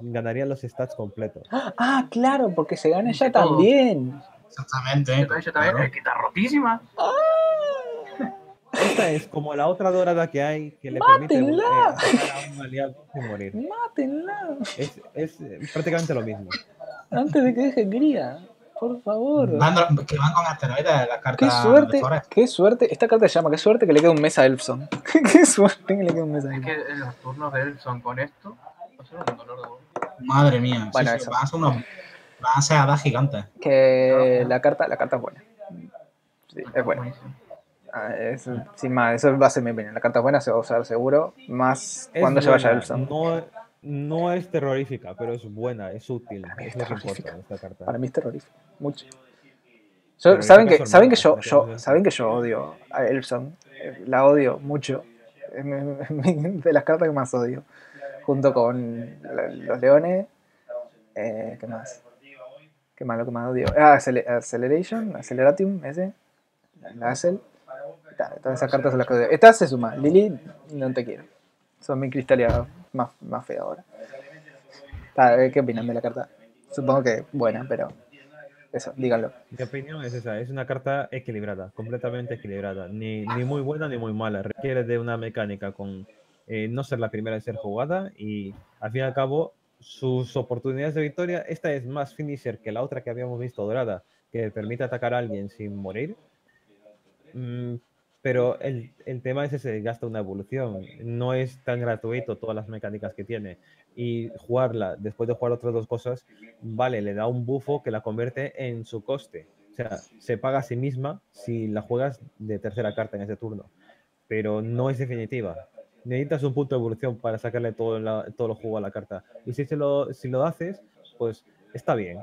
ganaría los stats completos. Ah, claro, porque se gana ya también. Exactamente. Esta ella también, claro. eh, que está rotísima. Esta es como la otra dorada que hay que le permite eh, ¡Mátenla! a un aliado sin morir. Mátenla Es, es prácticamente lo mismo. antes de que deje cría. Por favor. Van- que van con asteroides las cartas Qué suerte, qué suerte. Esta carta se llama, qué suerte que le queda un mes a Elfson. qué suerte que le queda un mes a Es Elfson. que en los turnos de Elson con esto, va a ser un dolor de huevo. Madre mía. Bueno, sí, sí, van a ser unos. Van a ser hadas gigantes. Que la carta, la carta es buena. Sí, es buena. Ah, es- sin más, eso va a ser mi opinión. La carta es buena, se va a usar seguro. Más Es cuando se vaya buena, Elfson. No, no es terrorífica, pero es buena, es útil. Es lo que terrorífica. importa en esta carta. Para mí es terrorífico. Mucho. Yo- ¿saben, que, saben, que yo, yo, saben que yo odio a Elfson. La odio mucho. Es de las cartas que más odio. Junto con los leones. Eh, ¿Qué más? ¿Qué más lo que más odio? Ah, Accele- Acceleration, Acceleratium, ese. La, Accel. Todas esas cartas son las que odio. Esta se suma. Lily, no te quiero. Son mi cristalia más, más fea ahora. Ta, ¿Qué opinan de la carta? Supongo que buena, pero eso, díganlo. Mi opinión es esa, es una carta equilibrada, completamente equilibrada, ni, ni muy buena ni muy mala, requiere de una mecánica con eh, no ser la primera en ser jugada y al fin y al cabo sus oportunidades de victoria, esta es más finisher que la otra que habíamos visto dorada, que permite atacar a alguien sin morir, Mm, pero el, el tema es ese, gasta una evolución, no es tan gratuito todas las mecánicas que tiene y jugarla después de jugar otras dos cosas vale, le da un bufo que la convierte en su coste. O sea, se paga a sí misma si la juegas de tercera carta en ese turno. Pero no es definitiva. Necesitas un punto de evolución para sacarle todo, la- todo el juego a la carta. Y si, se lo, si lo haces, pues está bien.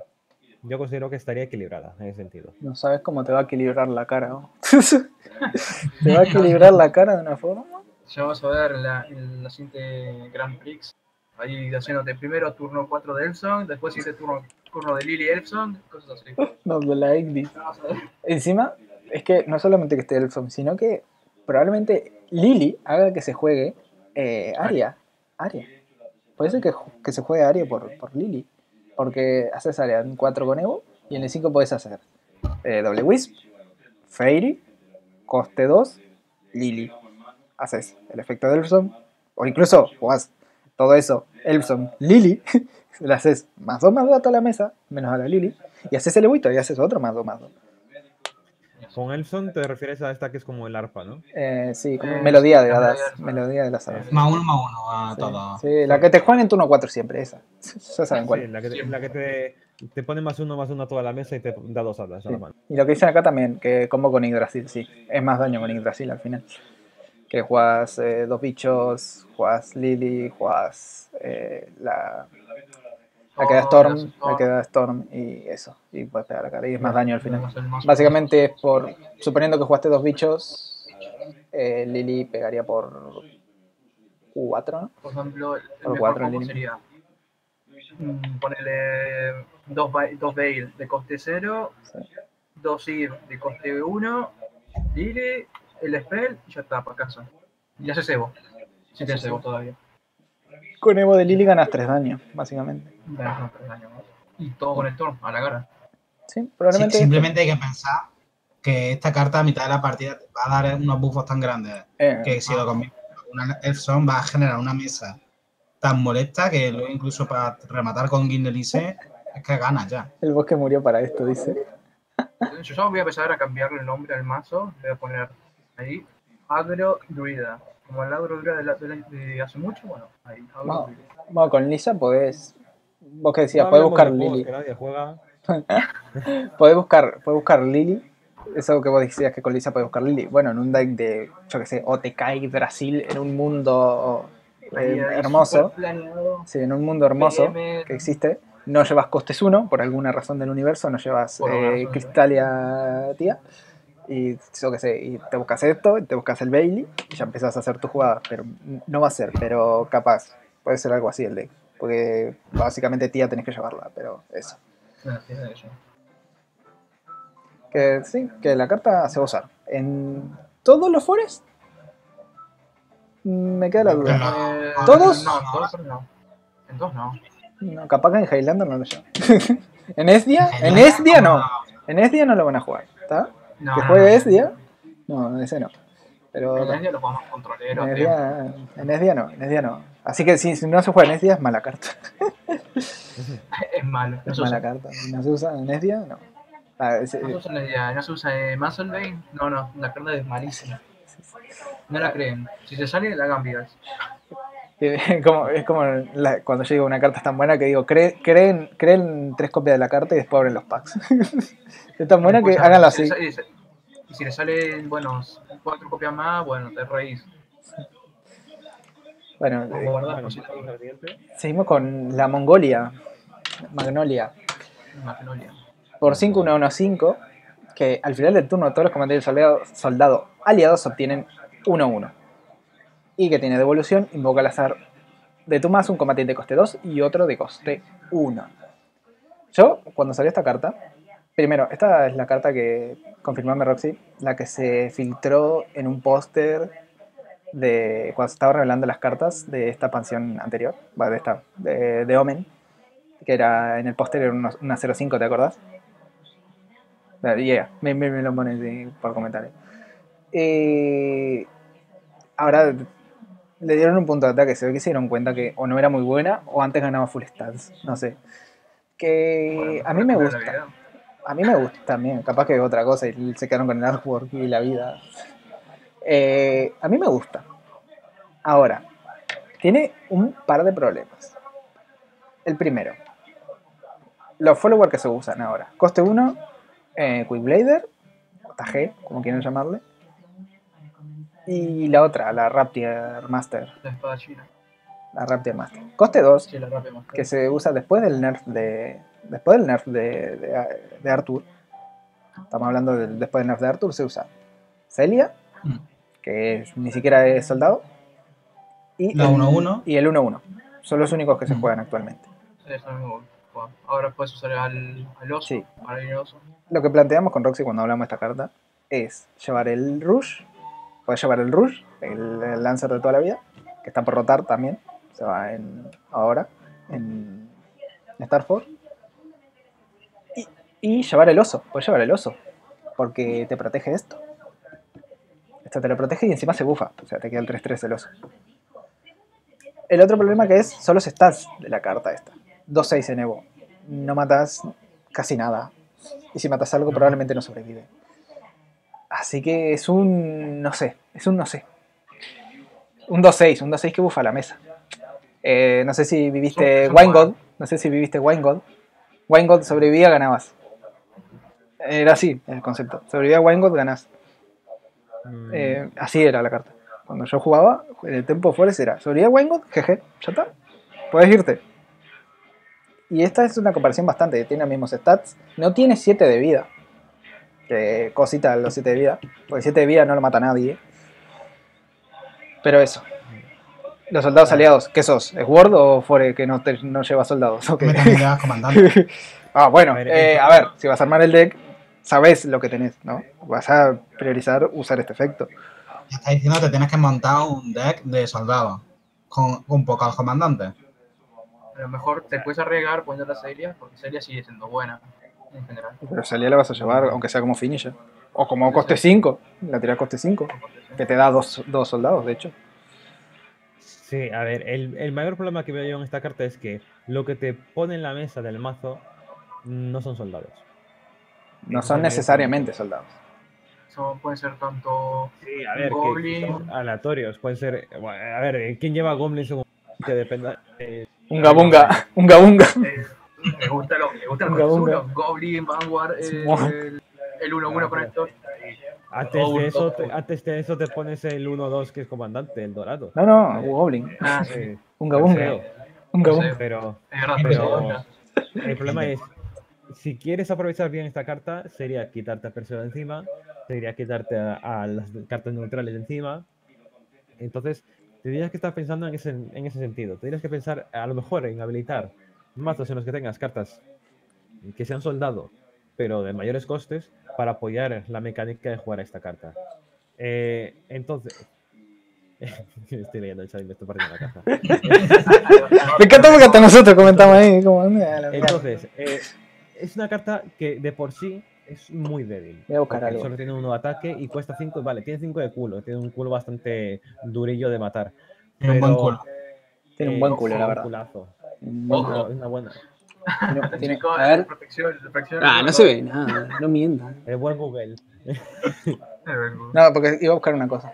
Yo considero que estaría equilibrada en ese sentido. No sabes cómo te va a equilibrar la cara. ¿no? te va a equilibrar la cara de una forma. Ya vas a ver la, en la siguiente Grand Prix. Ahí haciéndote primero turno 4 de Elson, después siguiente turno, turno de Lily Elson, cosas así. No, de la ver. Encima, es que no solamente que esté Elfson, sino que probablemente Lily haga que se juegue eh, Aria. Aria. Puede ser que, que se juegue Aria por, por Lily. Porque haces Aria en 4 con Evo y en el 5 puedes hacer eh, doble Wisp, Fairy, coste 2, Lily. Haces el efecto de Elfson, o incluso jugás todo eso, Elfson, Lily, le haces más 2 más 2 a toda la mesa, menos a la Lily, y haces el Evo y haces otro más 2 más 2. Con Elson te refieres a esta que es como el arpa, ¿no? Eh, sí, como Eh, melodía de la hadas. melodía de- Melodía de las hadas. Más uno, más uno a Sí, sí, la que te juegan en turno 4 siempre, esa. Ya saben Sí, cuál. la que, te, la que te, te pone más uno más uno a toda la mesa y te da dos hadas a la Sí. mano. Y lo que dicen acá también, que combo con Yggdrasil, sí. Es más daño con Yggdrasil al final. Que juegas eh, dos bichos, juegas Lily, juegas eh, la, la que da Storm, la que da Storm y eso. Y puedes pegar la cara. Y es más daño al final. Básicamente es por. Suponiendo que jugaste dos bichos, eh, Lily pegaría por 4, ¿no? Por ejemplo, el Por mejor cuatro combo sería mm, ponerle dos, dos Veil de coste 0, Sí. dos Eve de coste 1, Lily, el Spell y ya está, para casa. Y haces Evo. Si tienes Evo todavía. Con Evo de Lily ganas 3 daños, básicamente. Ganas daños. Y todo con Storm, a la cara. Sí, Sí, probablemente. simplemente hay que pensar que esta carta a mitad de la partida te va a dar unos buffos tan grandes eh, que si lo combina con una Elfson va a generar una mesa tan molesta que luego incluso para rematar con Guindelice es que ganas ya. el bosque murió para esto, dice. Yo ya voy a empezar a cambiarle el nombre al mazo. Le voy a poner ahí Agro Druida. Como el agro druida de, la- de la- de hace mucho, bueno, ahí. Bueno, con Lisa podés. Vos que decías, No podés buscar de juegos Lily. que nadie juega. Podés buscar, podés buscar Lily. Eso que vos decías que con Lisa podés buscar Lily. Bueno, en un deck de, yo que sé, OTK Brasil, en un mundo eh, hermoso. planeado. Sí, en un mundo hermoso PM, que existe. No llevas costes 1, por alguna razón del universo, no llevas eh. Cristalia tía. Y yo qué sé, y te buscas esto, y te buscas el Bailey, y ya empezás a hacer tu jugada. Pero no va a ser, pero capaz. Puede ser algo así el deck. Porque básicamente tía tenés que llevarla, pero eso. Sí, hecho. Que sí, que la carta se va a usar. En todos los forests. Me queda la duda. ¿Todos? No, todos no. En todos no. No, capaz que en Highlander no lo llevan. en Esdia, en Esdia no. En Esdia no lo van a jugar. ¿Está? No, que juegue no. Esdia. No, ese no. Pero En Esdia lo jugamos controlero. en Esdia no, en Esdia no. Así que si, si no se juega en Esdia es mala carta. Es malo. No Es se mala usa. carta. No se usa en Esdia, no. Ah, es- No se usa en Esdia. No se usa en Musclebane. No, no. La carta es malísima. No la creen. Si te sale, la cambias. eh, como, es como la- cuando yo digo una carta tan buena que digo, creen, creen, creen tres copias de la carta y después abren los packs. es tan buena que le así. Y si le salen, bueno, cuatro copias más, bueno, te reís. Bueno, Como eh, guardar seguimos con la Mongolia. Magnolia. Magnolia. por 5115, que al final del turno todos los comandantes soldados soldado aliados obtienen 1-1. Y que tiene devolución, invoca al azar de tu más un combatiente de coste 2 y otro de coste 1. Yo, cuando salió esta carta, primero, esta es la carta que confirmame Roxy, la que se filtró en un póster de cuando se estaba revelando las cartas de esta expansión anterior, de esta, de, de Omen, que era en el póster era una, una 05, ¿te acordás? Ah, Yeah, me, me- me lo pones por comentario. Eh, ahora le dieron un punto de ataque, se ve que se dieron cuenta que o no era muy buena o antes ganaba full stats, no sé. Que Bueno, a mí me gusta. A mí me gusta también, capaz que otra cosa y se quedaron con el artwork y la vida. Eh, a mí me gusta. Ahora, tiene un par de problemas. El primero, los followers que se usan ahora. Coste 1, eh, Quickblader, o como quieran llamarle. Y la otra, la Raptor Master. La espada china. La Raptor Master. Coste 2, Sí, que se usa después del nerf de. Después del nerf de, de, de Arthur. Estamos hablando del después del nerf de Arthur, se usa Celia, Mm. que es- ni siquiera es soldado. Y La el- 1-1. Y el 1-1. Son los únicos que se Mm. juegan actualmente. Ahora puedes usar al, al oso. Sí. Para al oso. Lo que planteamos con Roxy cuando hablamos de esta carta es llevar el Rush. Puedes llevar el Rush, el, el Lancer de toda la vida, que está por rotar también. Se va en, ahora en Star Force. Y, llevar el oso. Puedes llevar el oso. Porque te protege esto. Esto te lo protege y encima se bufa. O sea, te queda el 3-3 el oso. El otro problema que es son los stats de la carta esta. 2-6 en Evo. No matas casi nada. Y si matas algo, probablemente no sobrevive. Así que es un. No sé. Es un no sé. Un 2-6. Un 2-6 que bufa la mesa. Eh, no sé si viviste Wine God. No sé si viviste Wine God. Wine God sobrevivía, ganabas. Era así el concepto. Sobrevivía Wine God, ganás. Mm, Eh, así era la carta. Cuando yo jugaba, en el Tempo Forest era sobrevivía Wine God, jeje, ya está. Puedes irte. Y esta es una comparación bastante, tiene los mismos stats. No tiene 7 de vida. Que cosita los 7 de vida. Porque 7 de vida no lo mata nadie. Pero eso. Los soldados aliados, ¿qué sos? ¿Es Word o Fore que no, te- no lleva soldados? Ok. Me también le das comandante. ah, bueno, A ver, eh, el- a ver, si vas a armar el deck, sabes lo que tenés, ¿no? Vas a priorizar usar este efecto. Ya está diciendo que te tienes que montar un deck de soldados con un poco al comandante. A lo mejor te puedes arriesgar poniendo la Celia, porque Celia sigue siendo buena en general. Pero salida la vas a llevar, aunque sea como finisher. O como coste 5, la tirás coste 5, que te da dos, dos soldados, de hecho. Sí, a ver, el, el mayor problema que veo yo en esta carta es que lo que te pone en la mesa del mazo no son soldados. No son necesariamente soldados. Son, pueden ser tanto Sí, a ver, que Goblin. son aleatorios. Pueden ser. bueno, a ver, ¿quién lleva goblins o que dependa? eh, Unga bunga, unga bunga. Eh, me gusta lo me gusta Unga, los unga. Goblin, Vanguard, eh, el, el 1-1 con esto. antes, Goblin, de eso, te, Goblin. antes de eso te pones el 1-2 que es comandante, el dorado. No, no, Goblin. Ah, sí. Sí, Unga feo, bunga. Unga No sé. bunga. Pero Es verdad, Pero- pero el problema es si quieres aprovechar bien esta carta, sería quitarte a Perseo de encima, sería quitarte a, a las cartas neutrales de encima. Entonces, tendrías que estar pensando en ese, en ese sentido. Tendrías que pensar a lo mejor en habilitar mazos en los que tengas cartas que sean soldado, pero de mayores costes, para apoyar la mecánica de jugar a esta carta. Eh, entonces. Estoy leyendo el chat y me estoy partiendo la caja. Me encanta porque hasta nosotros comentamos ahí. Como. Entonces, eh, es una carta que de por sí es muy débil. Voy a buscar porque algo. Solo tiene uno de ataque y cuesta 5. Vale, tiene 5 de culo. Tiene un culo bastante durillo de matar. Tiene un buen culo. Tiene un buen culo, la un verdad. Un buen Ojo. culo. Una, una buena. Tiene- tiene- a ver. protección, protección, Ah, no se ve nada, no mientan. El buen Google. No, porque iba a buscar una cosa.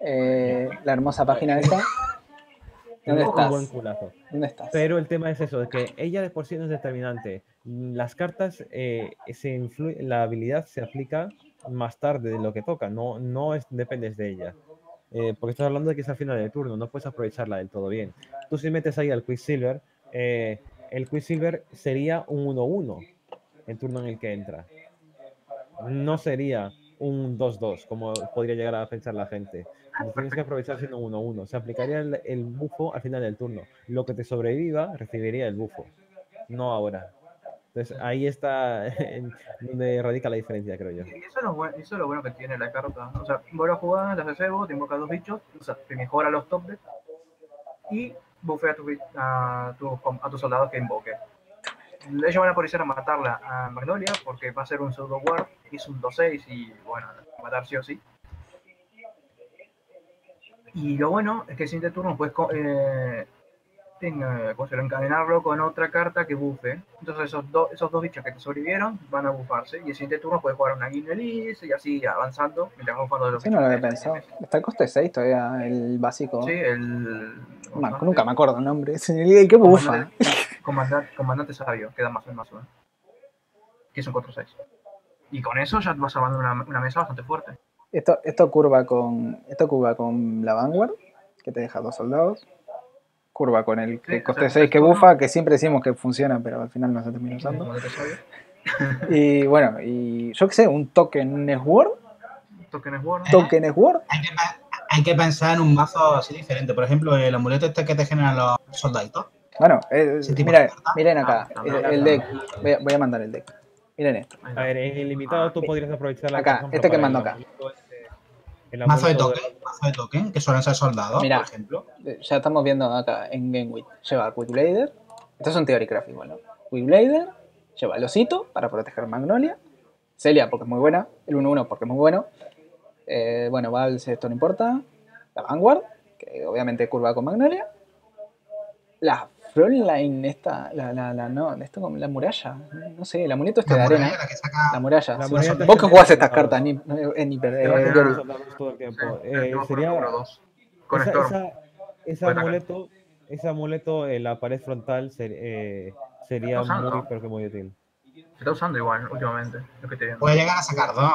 Eh, la hermosa página esta. ¿Dónde Un estás? buen culazo. ¿Dónde estás? Pero el tema es eso, de que ella de por sí no es determinante. Las cartas, eh, se influ- la habilidad se aplica más tarde de lo que toca, no, no es, dependes de ella. Eh, porque estás hablando de que es al final del turno, no puedes aprovecharla del todo bien. Tú si metes ahí al Quicksilver, eh, el Quicksilver sería un 1-1 el turno en el que entra. No sería un 2-2, como podría llegar a pensar la gente. Tienes que aprovechar siendo un 1-1. Se aplicaría el, el bufo al final del turno. Lo que te sobreviva recibiría el bufo. No ahora. Entonces ahí está donde radica la diferencia, creo yo. Y eso es, lo bueno, que tiene la carta. O sea, vos la jugás, la haces cebo, te invoca dos bichos, o sea, te mejora los top decks y bufea a, tu, a, com- a tus soldados que invoque. Ellos van a poder a matarla a Magnolia porque va a ser un pseudo ward, es un 2-6 y bueno, matar sí o sí. Y lo bueno es que el siguiente turno puedes eh, tenga- ¿cómo se llama? encadenarlo con otra carta que bufe. Entonces esos, dos esos dos bichos que te sobrevivieron van a bufarse. Y el siguiente turno puedes jugar una Guinelis y así avanzando mientras vas jugando de los Sí, no lo había bichos pensado. Está el coste 6 todavía, el básico. Sí, el. Ma- nunca me acuerdo el nombre. El que bufa. Comandante, comandante sabio, queda más en más uno. Que es un 4-6. Y con eso ya vas armando una, una mesa bastante fuerte. Esto, esto curva con. Esto curva con la Vanguard, que te deja dos soldados. Curva con el que Sí, o coste sea, 6 que es bufa, que siempre decimos que funciona, pero al final no se termina usando. Y bueno, y yo qué sé, un token Sword. Token es War. Token Sword. Hay hay que pensar en un mazo así diferente. Por ejemplo, el amuleto este que te generan los soldaditos. Bueno, eh, mira, miren acá, Ah, el, el deck. Voy a, voy a mandar el deck. Miren esto. A ver, en ilimitado tú podrías aprovechar Acá, este que mando acá. Mazo de token, mazo de token, que suelen ser soldados, Mirá. por ejemplo. Eh, Ya estamos viendo acá en GameWit. Lleva Quick Blader. Esto es un Theory Craft igual, ¿no? Lleva el osito para proteger Magnolia. Celia porque es muy buena. El 1-1 porque es muy bueno. Eh, bueno, Vals, esto no importa. La Vanguard, que obviamente curva con Magnolia. La Frontline, esta, la, la, la, no, esto con la muralla. No sé, el amuleto este de arena. la que saca La muralla. La sí. muralla te Vos que jugás estas cartas en, en hiper. Te eh, Eh, a sería poner número 2. Con esa, esa- ese amuleto, ese amuleto en la pared frontal ser- eh, sería Está muy, pero que muy útil. Se está usando igual últimamente. Lo que estoy viendo. Puede llegar a sacar dos.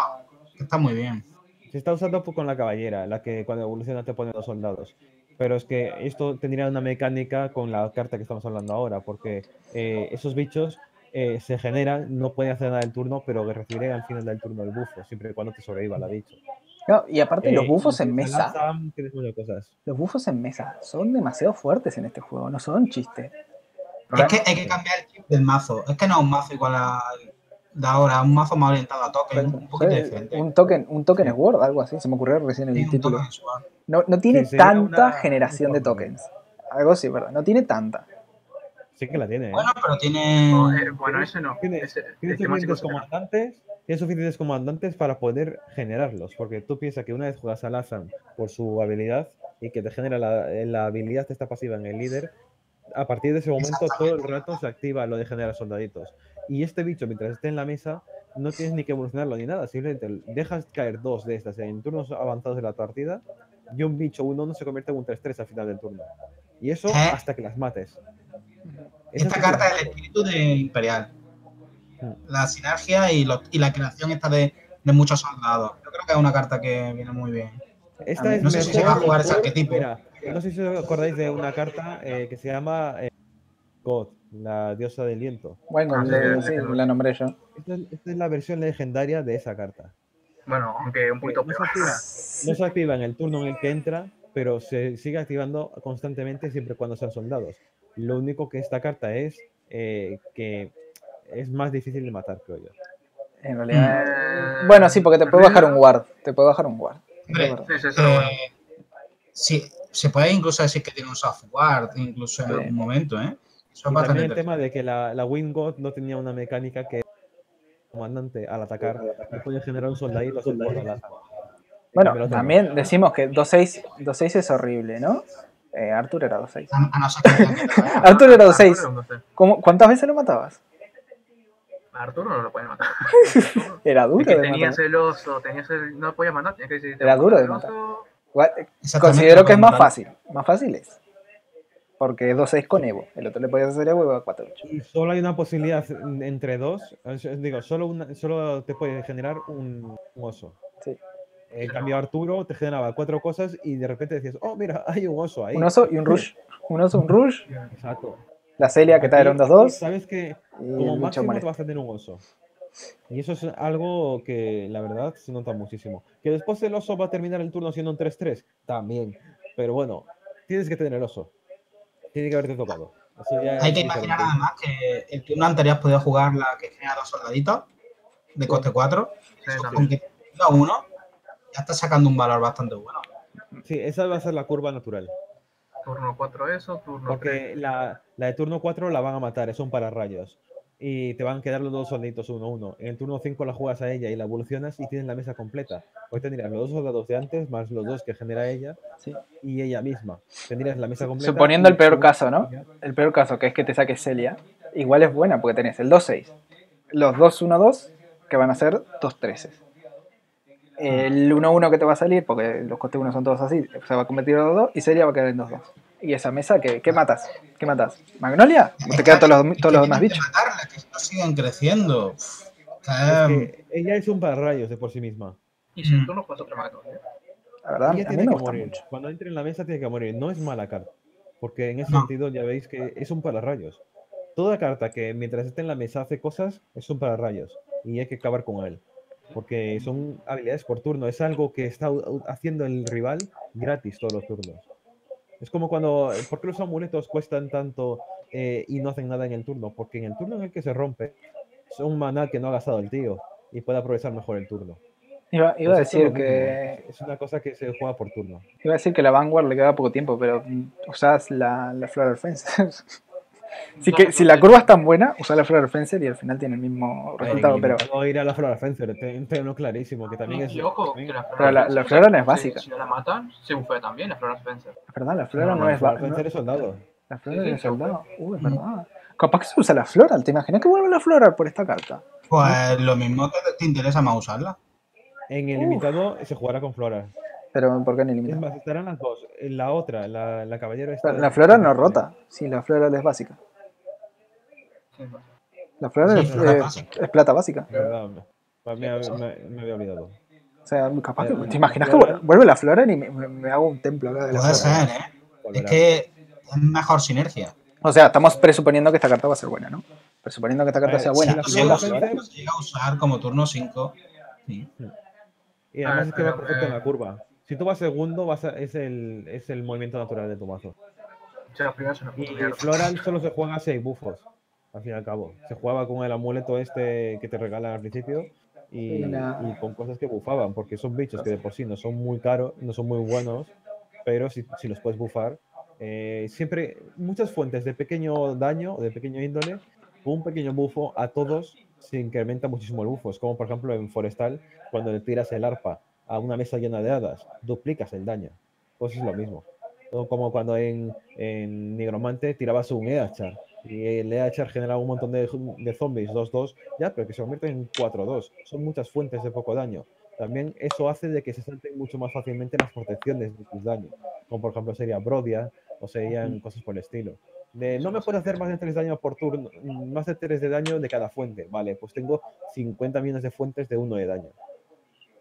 Está muy bien. Se está usando con la caballera, la que cuando evoluciona te pone los soldados. Pero es que esto tendría una mecánica con la carta que estamos hablando ahora, porque eh, esos bichos eh, se generan, no pueden hacer nada del turno, pero que recibirían al final del turno el bufo, siempre y cuando te sobreviva la bicho. No, y aparte los Eh, bufos en mesa. lanzan, cosas. Los bufos en mesa son demasiado fuertes en este juego, no son chistes. Es que hay que cambiar el chip del mazo. Es que no es un mazo igual a de ahora, un mazo más orientado a token, un poquito diferente. Un token, un token Sword, algo así, se me ocurrió recién en Sí, el un título. token. No, no tiene Sí, tanta una- generación de tokens. Algo sí, ¿verdad? No tiene tanta. Sí que la tiene. ¿eh? Bueno, pero tiene. No, eh, bueno, ese no. Tiene- Ese, Tiene este suficientes comandantes, tiene suficientes comandantes para poder generarlos, porque tú piensas que una vez juegas a Lazan por su habilidad y que te genera la, la habilidad esta pasiva en el líder, a partir de ese momento todo el rato se activa lo de generar soldaditos. Y este bicho, mientras esté en la mesa, no tienes ni que evolucionarlo ni nada, simplemente dejas caer dos de estas en turnos avanzados de la partida y un bicho 1-1 se convierte en un 3-3 al final del turno. Y eso ¿Eh? hasta que las mates. Esta es carta la- es el espíritu de Imperial. Mm. La sinergia y, lo- y la creación esta de, de muchos soldados. Yo creo que es una carta que viene muy bien. Esta es no sé si se va a jugar ese arquetipo. Mira, no sé si os acordáis de una carta eh, que se llama eh, God, la diosa del viento. Bueno, Ah, sí, le- sí, sí, sí. la nombré yo. Esta es, esta es la versión legendaria de esa carta. Bueno, aunque un poquito no se peor. activa, no se activa en el turno en el que entra, pero se sigue activando constantemente siempre y cuando sean soldados. Lo único que esta carta es eh, que es más difícil de matar, creo yo. En realidad. Eh, Bueno, sí, porque te puede bajar un guard. Te puede bajar un guard. Hombre, Es eso bueno. Eh, sí, se puede incluso decir que tiene un software, incluso en Sí. algún momento, ¿eh? Eso Y también el tema de que la, la no tenía una mecánica que comandante al atacar le puede generar un soldadito. Bueno, no. también decimos que 2-6 2-6 es horrible, ¿no? Eh, Arthur era 2-6. A, a no ser que tenga que- Arthur era Ah, 2-6. Arturo, no sé. ¿Cómo- ¿Cuántas veces lo matabas? A Arturo no lo pueden matar. Era Es duro que de tenías matar. el oso, tenías el. No podías matar, tenías que decir. Era duro de matar. Considero lo que es más fácil. Más fácil es. Porque es 2-6 con Evo. El otro le podías hacer Evo y va a 4-8. Y solo hay una posibilidad entre dos. Digo, solo, una, solo te puede generar un, un oso. Sí. En cambio, Arturo te generaba cuatro cosas y de repente decías, oh, mira, hay un oso ahí. Un oso y un rush. Un oso, un rush. Exacto. La Celia que un Aquí 2-2. Sabes que como máximo te vas a tener un oso. Y eso es algo que la verdad se nota muchísimo. Que después el oso va a terminar el turno siendo un 3-3, también. Pero bueno, tienes que tener el oso. Tiene que haberte tocado. Es imaginar diferente. además que el turno anterior has podido jugar la que genera dos soldaditos de coste 4. Sí, Eso, también. con que tenga uno, ya está sacando un valor bastante bueno. Sí, esa va a ser la curva natural. Turno 4 eso, turno 3. Porque la, la de turno 4 la van a matar, es un pararrayos. Y te van a quedar los dos soldaditos uno a uno. En el turno 5 la juegas a ella y la evolucionas y tienes la mesa completa. Hoy tendrías los dos soldados de antes más los dos que genera ella Sí. y ella misma. Tendrías la mesa completa. Suponiendo el peor caso, ¿no? El peor caso, que es que te saques Celia. Igual es buena porque tenés el 2-6. Los 2-1-2, que van a ser 2-13. El 1-1 que te va a salir, porque los costes 1 son todos así, se va a convertir en 2-2 y Celia va a quedar en 2-2. Y esa mesa, ¿qué, qué matas? ¿Qué matas? ¿Magnolia? ¿O te quedan todos los, todos los demás Tienes que bichos? matarla, que no siguen creciendo. Uf, Es que ella es un pararrayos de por sí misma. Y si Mm. el turno juegas otra magnolia. La verdad, Ella a mí tiene me que gusta morir. mucho. Cuando entre en la mesa tiene que morir. No es mala carta. Porque en ese No. sentido ya veis que es un pararrayos. Toda carta que mientras esté en la mesa hace cosas es un pararrayos. Y hay que acabar con él. Porque son habilidades por turno. Es algo que está haciendo el rival gratis todos los turnos. Es como cuando. ¿Por qué los amuletos cuestan tanto eh, y no hacen nada en el turno? Porque en el turno en el que se rompe, son maná que no ha gastado el tío. Y puede aprovechar mejor el turno. Iba, iba a Pues es decir que Es una cosa que se juega por turno. iba a decir que la Vanguard le queda poco tiempo, pero mm, usás la, la Floral Fencer. Así que si la curva es tan buena, usa la Floral Fencer y al final tiene el mismo resultado, Eh, pero, No ir a la Flora Fencer, te- tenlo clarísimo, que también es. Que la Pero la- la flora no es básica. Si, la matan, se bufea también la flora Spencer. es verdad, la Flora no, la es Fencer no- es soldado. La Flora Sí, sí, es soldado. Uh, es verdad. Capaz que se usa la Floral, ¿te imaginas que vuelve la Floral por esta carta? pues lo mismo te, te interesa más usarla. En el limitado se jugará con Flora. Pero ¿por qué no Es elimina? más, estarán las dos. En La otra, la, la caballero esta. La, la Floral no rota, sí, la Floral es básica. La Floral Sí, es, eh, plata básica. Verdad, me, me- me- me había olvidado. O sea, capaz que. Eh, ¿Te imaginas que vuelve, la Floral y me, hago un templo acá de la Puede ser, ¿eh? Es que es mejor sinergia. O sea, estamos presuponiendo que esta carta va a ser buena, ¿no? Presuponiendo que esta carta Eh, sea buena. la Se Flora llega, Fencer- se llega a usar como turno 5. Sí. Y además Ah, es que va pero, perfecto en eh, la curva. Si tú vas segundo, vas a- es, el, es el movimiento natural de tu mazo. Y. Floral solo se juega si hay bufos, al fin y al cabo. Se jugaba con el amuleto este que te regalan al principio y, y con cosas que bufaban, porque son bichos que de por sí no son muy caros, no son muy buenos, pero si, si los puedes bufar, eh, siempre muchas fuentes de pequeño daño o de pequeño índole, con un pequeño bufo a todos se incrementa muchísimo el bufo. Es como por ejemplo en Forestal, cuando le tiras el arpa a una mesa llena de hadas, duplicas el daño. Pues es lo mismo. Como cuando en, en Nigromante tirabas un Eachar y el Eachar generaba un montón de, de zombies 2-2, ya, pero que se convierten en 4-2. Son muchas fuentes de poco daño. También eso hace de que se salten mucho más fácilmente las protecciones de tus daños, como por ejemplo sería Brodia o serían cosas por el estilo. De, no me puedo hacer más de 3 daños por turno, más de 3 de daño de cada fuente. Vale, pues tengo 50 millones de fuentes de 1 de daño.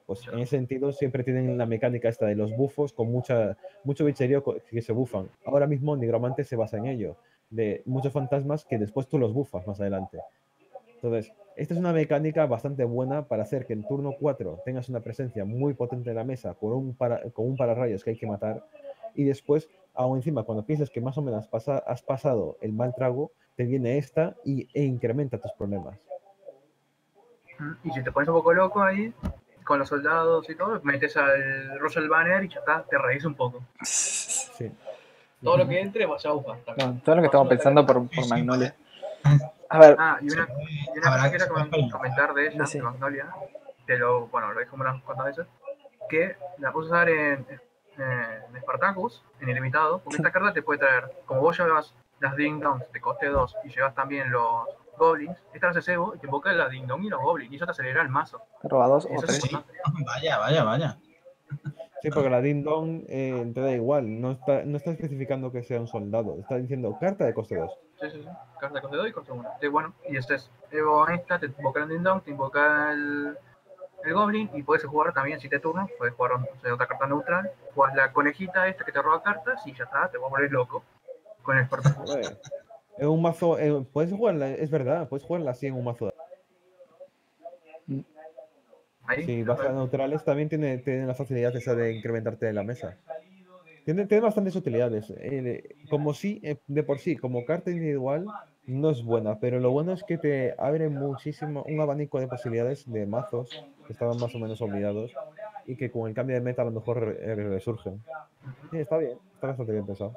Pues en ese sentido siempre tienen la mecánica esta de los bufos con mucha, mucho bicherío que se bufan. Ahora mismo Nigromante se basa en ello. de muchos fantasmas que después tú los bufas más adelante. Entonces, esta es una mecánica bastante buena para hacer que en turno 4 tengas una presencia muy potente en la mesa con un, con un pararrayos que hay que matar y después, aún encima, cuando piensas que más o menos has pasado el mal trago, te viene esta y, e incrementa tus problemas. Y si te pones un poco loco ahí, con los soldados y todo, metes al Russell Banner y ya está, te reís un poco. Sí. Todo lo que entre vas a ufar. No, todo lo que estamos pensando por, por Sí, sí, Magnolia. A ver, Ah, y una, y una cosa que peinar. comentar de ella, Sí. de Magnolia, que lo, bueno, lo dijo unas cuantas veces, que la puedes usar en, en Spartacus, en ilimitado, porque esta carta te puede traer, como vos llevas las Ding Dongs de coste 2 y llevas también los Goblins, esta hace Evo y te invoca la Ding Dong y los Goblins, y eso te acelera el mazo. roba dos o tres. Sí. Vaya, vaya, vaya. Sí, porque la Ding Dong eh, te da igual, no está, no está especificando que sea un soldado, está diciendo carta de coste 2. Sí, sí, sí. Carta de coste 2 y coste 1. Y bueno, y este es Evo esta, te invoca el Ding Dong, te invoca el, el Goblin y puedes jugar también 7 turnos, puedes jugar o sea, otra carta neutral, juegas la conejita esta que te roba cartas y ya está, te vas a volver loco con el Spartacus. En un mazo, eh, puedes jugarla, es verdad, puedes jugarla así en un mazo. Si vas a neutrales, también tiene, tiene la facilidad esa de incrementarte la mesa. Tiene, tiene bastantes utilidades. Eh, como sí, eh, de por sí, como carta individual, no es buena, pero lo bueno es que te abre muchísimo, un abanico de posibilidades de mazos que estaban más o menos olvidados y que con el cambio de meta a lo mejor eh, resurgen. Sí, está bien, está bastante bien pensado.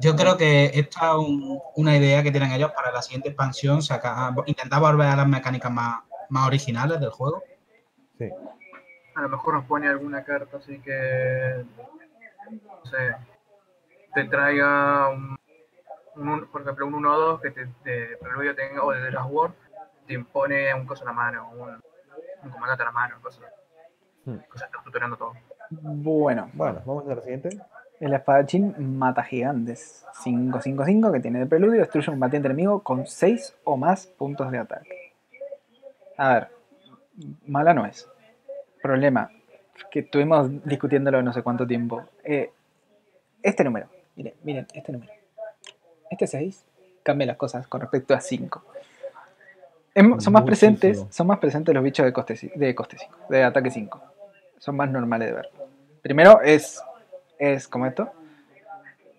Yo creo que esta es un- una idea que tienen ellos para la siguiente expansión, sacar, intentar volver a las mecánicas más, más originales del juego. Sí. a lo mejor nos pone alguna carta así que, no sé, te traiga un, un- un- por ejemplo, un 1-2 que te, de preludio tenga, o de Last Word, te impone un coso en la mano, un, un comandante a la mano, cosas. Hmm. Cosas estás tutoriando todo. Bueno, Bueno, vamos a la siguiente. El espadachín mata gigantes. 5-5-5 que tiene de preludio, destruye un combatiente enemigo con 6 o más puntos de ataque. A ver, mala no es. Problema, que estuvimos discutiéndolo no sé cuánto tiempo. Eh, este número, miren, miren, este número. Este 6 cambia las cosas con respecto a 5. Em- Son más presentes, son más presentes los bichos de coste, de coste 5, de ataque 5. Son más normales de ver. Primero es, es como esto.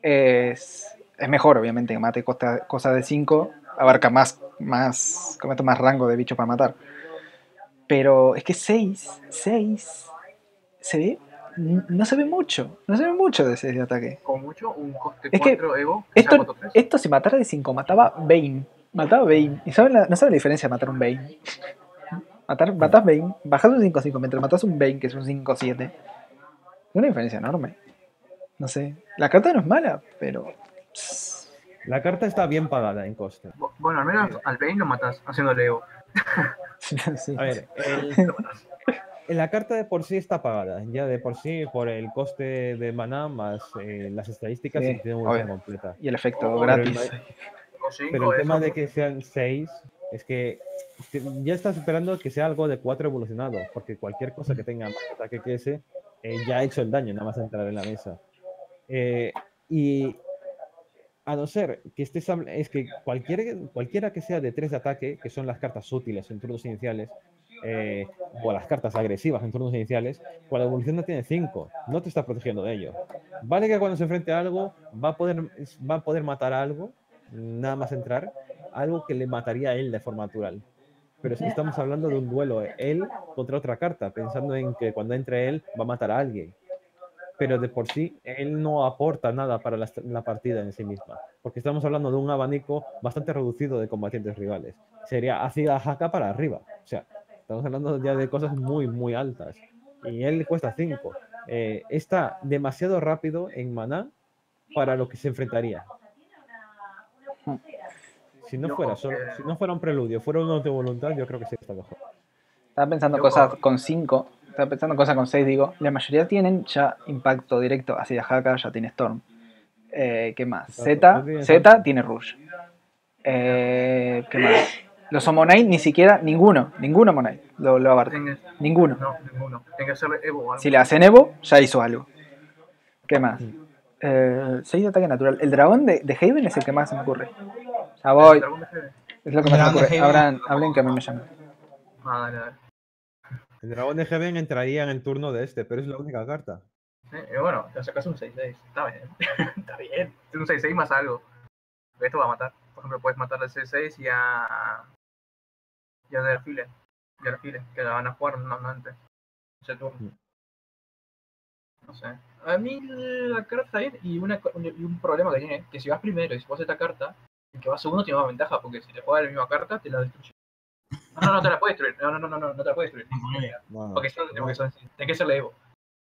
Es, es mejor, obviamente, que mate costa- cosas de 5. Abarca más, más, como esto, más rango de bichos para matar. Pero es que 6, 6, se ve, no se ve mucho, no se ve mucho de 6 de ataque. Como mucho, un coste Es que 4 Evo, que sea Esto, 4-3. esto si matara de 5, mataba Bane. Mataba Bane. ¿Y saben la, no saben la diferencia de matar un Bane? Matar, matas Bane, bajas un 5-5 mientras matas un Bane que es un 5-7. Es una diferencia enorme. No sé. La carta no es mala, pero. La carta está bien pagada en coste. Bu- Bueno, al menos al Bane lo matas haciéndole Evo. sí. A ver, el- la carta de por sí está pagada, ya de por sí por el coste de maná más eh, las estadísticas Sí, y tiene completa. Y el efecto Oh, gratis. pero O 5 Pero el tema de que sean 6 es que que ya estás esperando que sea algo de 4 evolucionado, porque cualquier cosa que tenga más ataque que ese eh, ya ha hecho el daño, nada más entrar en la mesa. Eh, y a no ser que estés es que cualquier, cualquiera que sea de 3 de ataque, que son las cartas útiles en turnos iniciales, eh, o las cartas agresivas en turnos iniciales, cuando evoluciona tiene 5, no te está protegiendo de ello. Vale que cuando se enfrente a algo, va a poder, va a poder matar a algo, nada más entrar, algo que le mataría a él de forma natural. Pero si estamos hablando de un duelo, él contra otra carta, pensando en que cuando entre él va a matar a alguien. Pero de por sí, él no aporta nada para la, la partida en sí misma. Porque estamos hablando de un abanico bastante reducido de combatientes rivales. Sería hacia Haka para arriba. O sea, estamos hablando ya de cosas muy, muy altas. Y él cuesta 5. está demasiado rápido en maná para lo que se enfrentaría. Si no fuera solo, si no fuera un preludio, fuera uno de voluntad, yo creo que sí está mejor. Estaba pensando cosas con 5. Estaba pensando cosas con 6, digo. La mayoría tienen ya impacto directo. Así de Haka ya tiene Storm. Eh, ¿Qué más? Z, Z tiene Rush. Eh, ¿Qué más? Los Omonite ni siquiera, ninguno, ninguno Omonite lo, lo abarca. Ninguno. No, ninguno. Tiene que hacerle Evo o algo. Si le hacen Evo, ya hizo algo. ¿Qué más? Eh, 6 de ataque natural. El dragón de, de Haven es el que más se me ocurre. Ya voy, es lo que más me ocurre. Hablan, hablen que a mí me llaman. Ah, dale, dale. El dragón de Heaven entraría en el turno de este, pero es la única carta. Sí, y bueno, te sacas un 6-6. Está bien. Está bien. Es un 6-6 más algo. Esto va a matar. Por ejemplo, puedes matar al 6-6 y a. Y a Derfile. Y a Derfile, que la van a jugar normalmente. Ese turno. Mm. No sé. A mí la carta bien y, una, y un problema que tiene, que si vas primero y si pones esta carta, el que va segundo tiene más ventaja, porque si te juegas la misma carta, te la destruye. No, no, no te la puedes destruir. No, no, no, no, no, no te la puedes destruir. No, Porque son, porque son. Tiene que ser la Evo.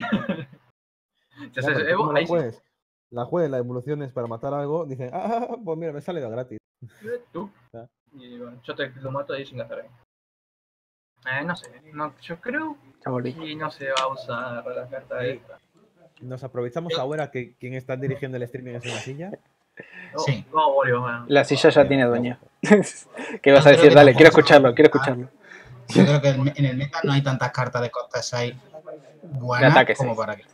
Ya, pero Evo, ¿cómo la ahí sí. La juegues, la evolución es para matar algo, dicen, ah, pues mira, me sale de gratis. Tú. Ah. Y bueno, yo te lo mato ahí sin gastar ahí. Eh, no sé, no, yo creo que no se va a usar la carta esta. Nos aprovechamos ahora que quien está dirigiendo el streaming es una silla. Sí. volvió, bueno. La silla ya tiene dueño. ¿Qué vas Yo a creo decir? que Dale, quiero escucharlo, quiero escucharlo. Yo creo que en el meta no hay tantas cartas de coste 6 buenas ataque como para que.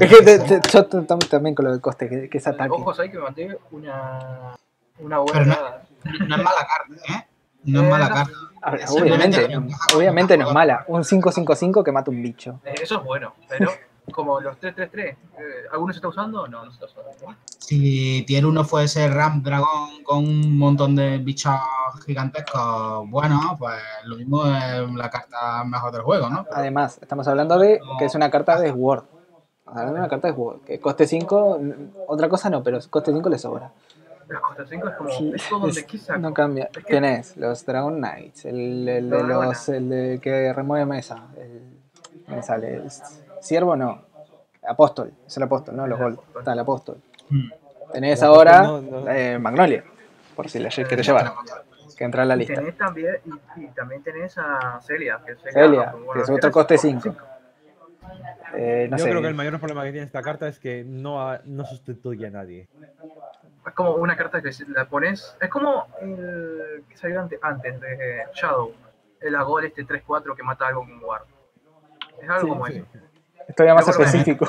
Es que te- te- yo también con lo del coste, que, que es ataque. Ojos ahí que me manté una, una buena. Pero no-. No es mala carta, ¿eh? No es mala carta. Obviamente, no- obviamente no es mala. Un 5-5-5 que mata un bicho. Eh, Eso es bueno, pero como los 3-3-3, eh, ¿alguno se está usando? No, no se está usando. Si tier 1 fuese Ram Dragón con un montón de bichos gigantescos, bueno, pues lo mismo es la carta mejor del juego, ¿no? Además, estamos hablando de que es una carta de Sword. Hablando de una carta de Sword. Que coste 5, otra cosa no, pero coste 5 le sobra. Los costa 5 es como, Sí, donde quizá. no cambia. Es que- Tenés los Dragon Knights, el, el de Los el de que remueve mesa. El, me sale. El Siervo no. Apóstol, es el apóstol, no los Gold. Está el apóstol. Mm. Tenés ahora apóstol no- no- eh, Magnolia, por si la querés llevar, que entra en la Y lista. tenés también, y, y también tenés a Celia, que es, Celia, bueno, que es otro coste coste 5. Eh, no Yo sé. creo que el mayor problema que tiene esta carta es que no, ha- no sustituye a nadie. Es como una carta que la pones. Es como el que salió ante- antes de Shadow. El Agol este 3-4 que mata algo con Guard. Es algo Sí, como sí. eso. Todavía más específico.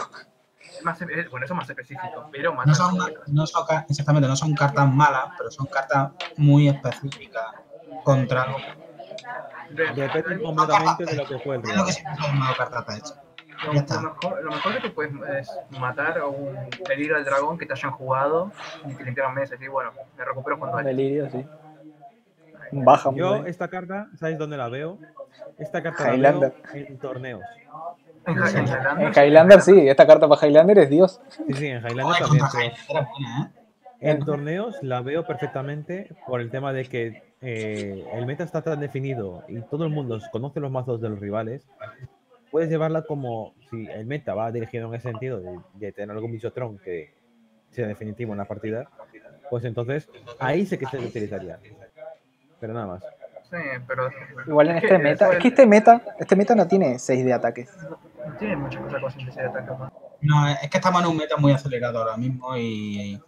Es más, es- bueno, eso es más específico, pero mata No son, no son exactamente, no son cartas malas, pero son cartas muy específicas contra algo. De- Depende completamente de lo que fue el Es lo que siempre de hecho. Lo, mejor, lo mejor que te puedes es matar o un herir al dragón que te hayan jugado y te limpiaron meses. Y bueno, me recupero cuando Un hay. delirio, sí. Baja Yo esta carta, ¿sabes dónde la veo? Esta carta la Highlander. veo en torneos. En, en Highlander, En Highlander sí, esta carta para Highlander es Dios. Sí, sí, en Highlander Joder, también. Highlander buena, ¿eh? En torneos la veo perfectamente por el tema de que eh, el meta está tan definido y todo el mundo conoce los mazos de los rivales. Puedes llevarla como si el meta va dirigido en ese sentido de, de tener algún bichotron que sea definitivo en la partida, pues entonces ahí sí que se utilizaría. Pero nada más. Sí, pero. Igual en es este meta, es que este meta, este meta no tiene 6 de ataques. No tiene muchas cosas con síntesis de ataque. ¿no? No, es que estamos en un meta muy acelerado ahora mismo y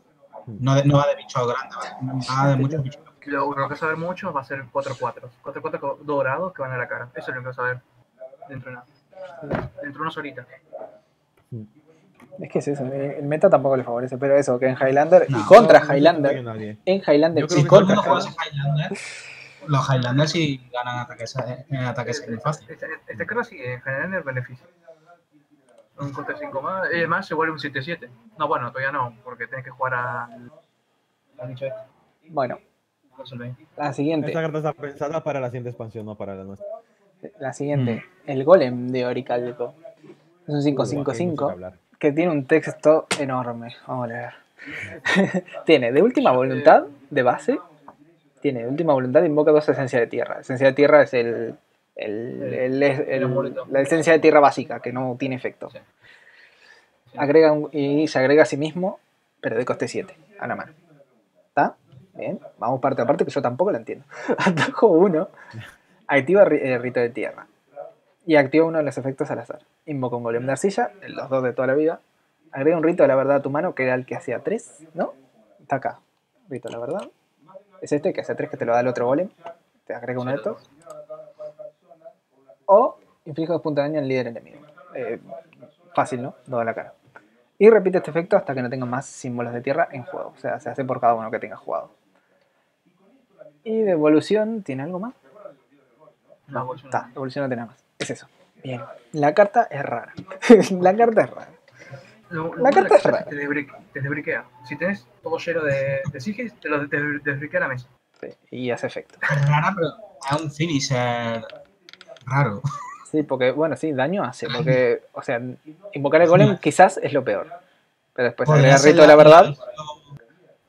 no, de- no va de bichos grandes, va de muchos bichos. Lo, lo que vas a ver mucho va a ser 4-4. 4-4 dorados que van a la cara. Eso es lo que vas a ver dentro de una. Dentro de unas horitas. Es que es eso, eh, el meta tampoco le favorece, pero eso, que en Highlander y contra No, Highlander, en Highlander Yo creo y que contra Highlander. Los Highlanders sí ganan ataques, eh, en ataques muy fácil. Esta, esta carta sí, en general es beneficio. Un coste 5 más. Y además se vuelve un 7-7. No, bueno, todavía no, porque tenés que jugar este. Bueno, la siguiente, Esta carta está pensada para la siguiente expansión, no para la nuestra. la siguiente, el golem de Oricalco. Es un Uh, aquí hay mucho que 5-5-5 hablar. que tiene un texto enorme. Vamos a leer. tiene de última voluntad, de base, tiene última voluntad, invoca dos esencias de tierra. Esencia de tierra es el, el- el- el- El la esencia de tierra básica, que no tiene efecto. Sí. Sí. Agrega un- y se agrega a sí mismo, pero de coste 7 a la mano. ¿Está? Bien, vamos parte a parte, que yo tampoco la entiendo. Atajo 1, activa ri- eh, rito de tierra. Y activa uno de los efectos al azar. Invoca un golem de arcilla, los dos de toda la vida. Agrega un rito de la verdad a tu mano, que era el que hacía 3, ¿no? Está acá. Rito de la verdad. Es este que hace 3 que te lo da el otro golem. Te agrega uno de estos. O inflige dos puntos de daño al líder enemigo. Eh, fácil, ¿no? Dos a la cara. Y repite este efecto hasta que no tenga más símbolos de tierra en juego. O sea, se hace por cada uno que tenga jugado. Y de evolución, ¿tiene algo más? No, Está, no. evolución no tiene nada más. Es eso. Bien. La carta es rara. la carta es rara. Lo- lo La carta es rara. Te, desbri- te desbriquea. Si tenés todo lleno de, de sigils, te lo des- desbriquea la mesa. Sí, y hace efecto. Es rara, pero es un finisher raro. Sí, porque, bueno, sí, daño hace. Porque, o sea, invocar el golem quizás es lo peor. Pero después agregar rito de la verdad.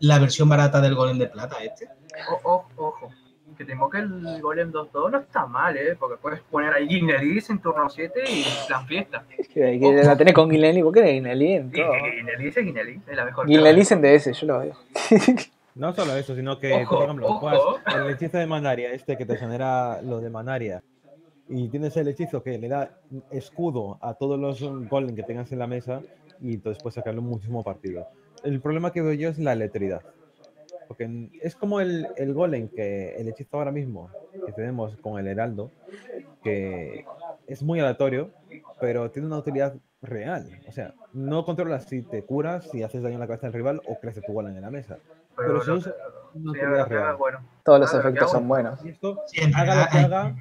La versión barata del golem de plata, este. O- o- ojo, que te invoque el golem 2-2 no está mal, ¿eh? Porque puedes poner ahí Guinelis en turno 7 y plan fiesta. Que, que la tenés con Guinelli. ¿Por qué en todo? Guinelis es Guinelis, es la mejor. Guinelli en DS, yo lo veo. No solo eso, sino que, Ojo, por ejemplo, ojo. juegas el hechizo de Manaria, este que te genera lo de Manaria, y tienes el hechizo que le da escudo a todos los golem que tengas en la mesa, y entonces puedes sacarle muchísimo partido. El problema que veo yo es la letridad. Porque es como el, el golem que el hechizo ahora mismo que tenemos con el heraldo, que es muy aleatorio, pero tiene una utilidad real. O sea, no controlas si te curas, si haces daño en la cabeza del rival o crece tu golem en la mesa. Pero, pero si lo que haga real. bueno. Todos los efectos son buenos. Y esto, Sí, haga lo que haga,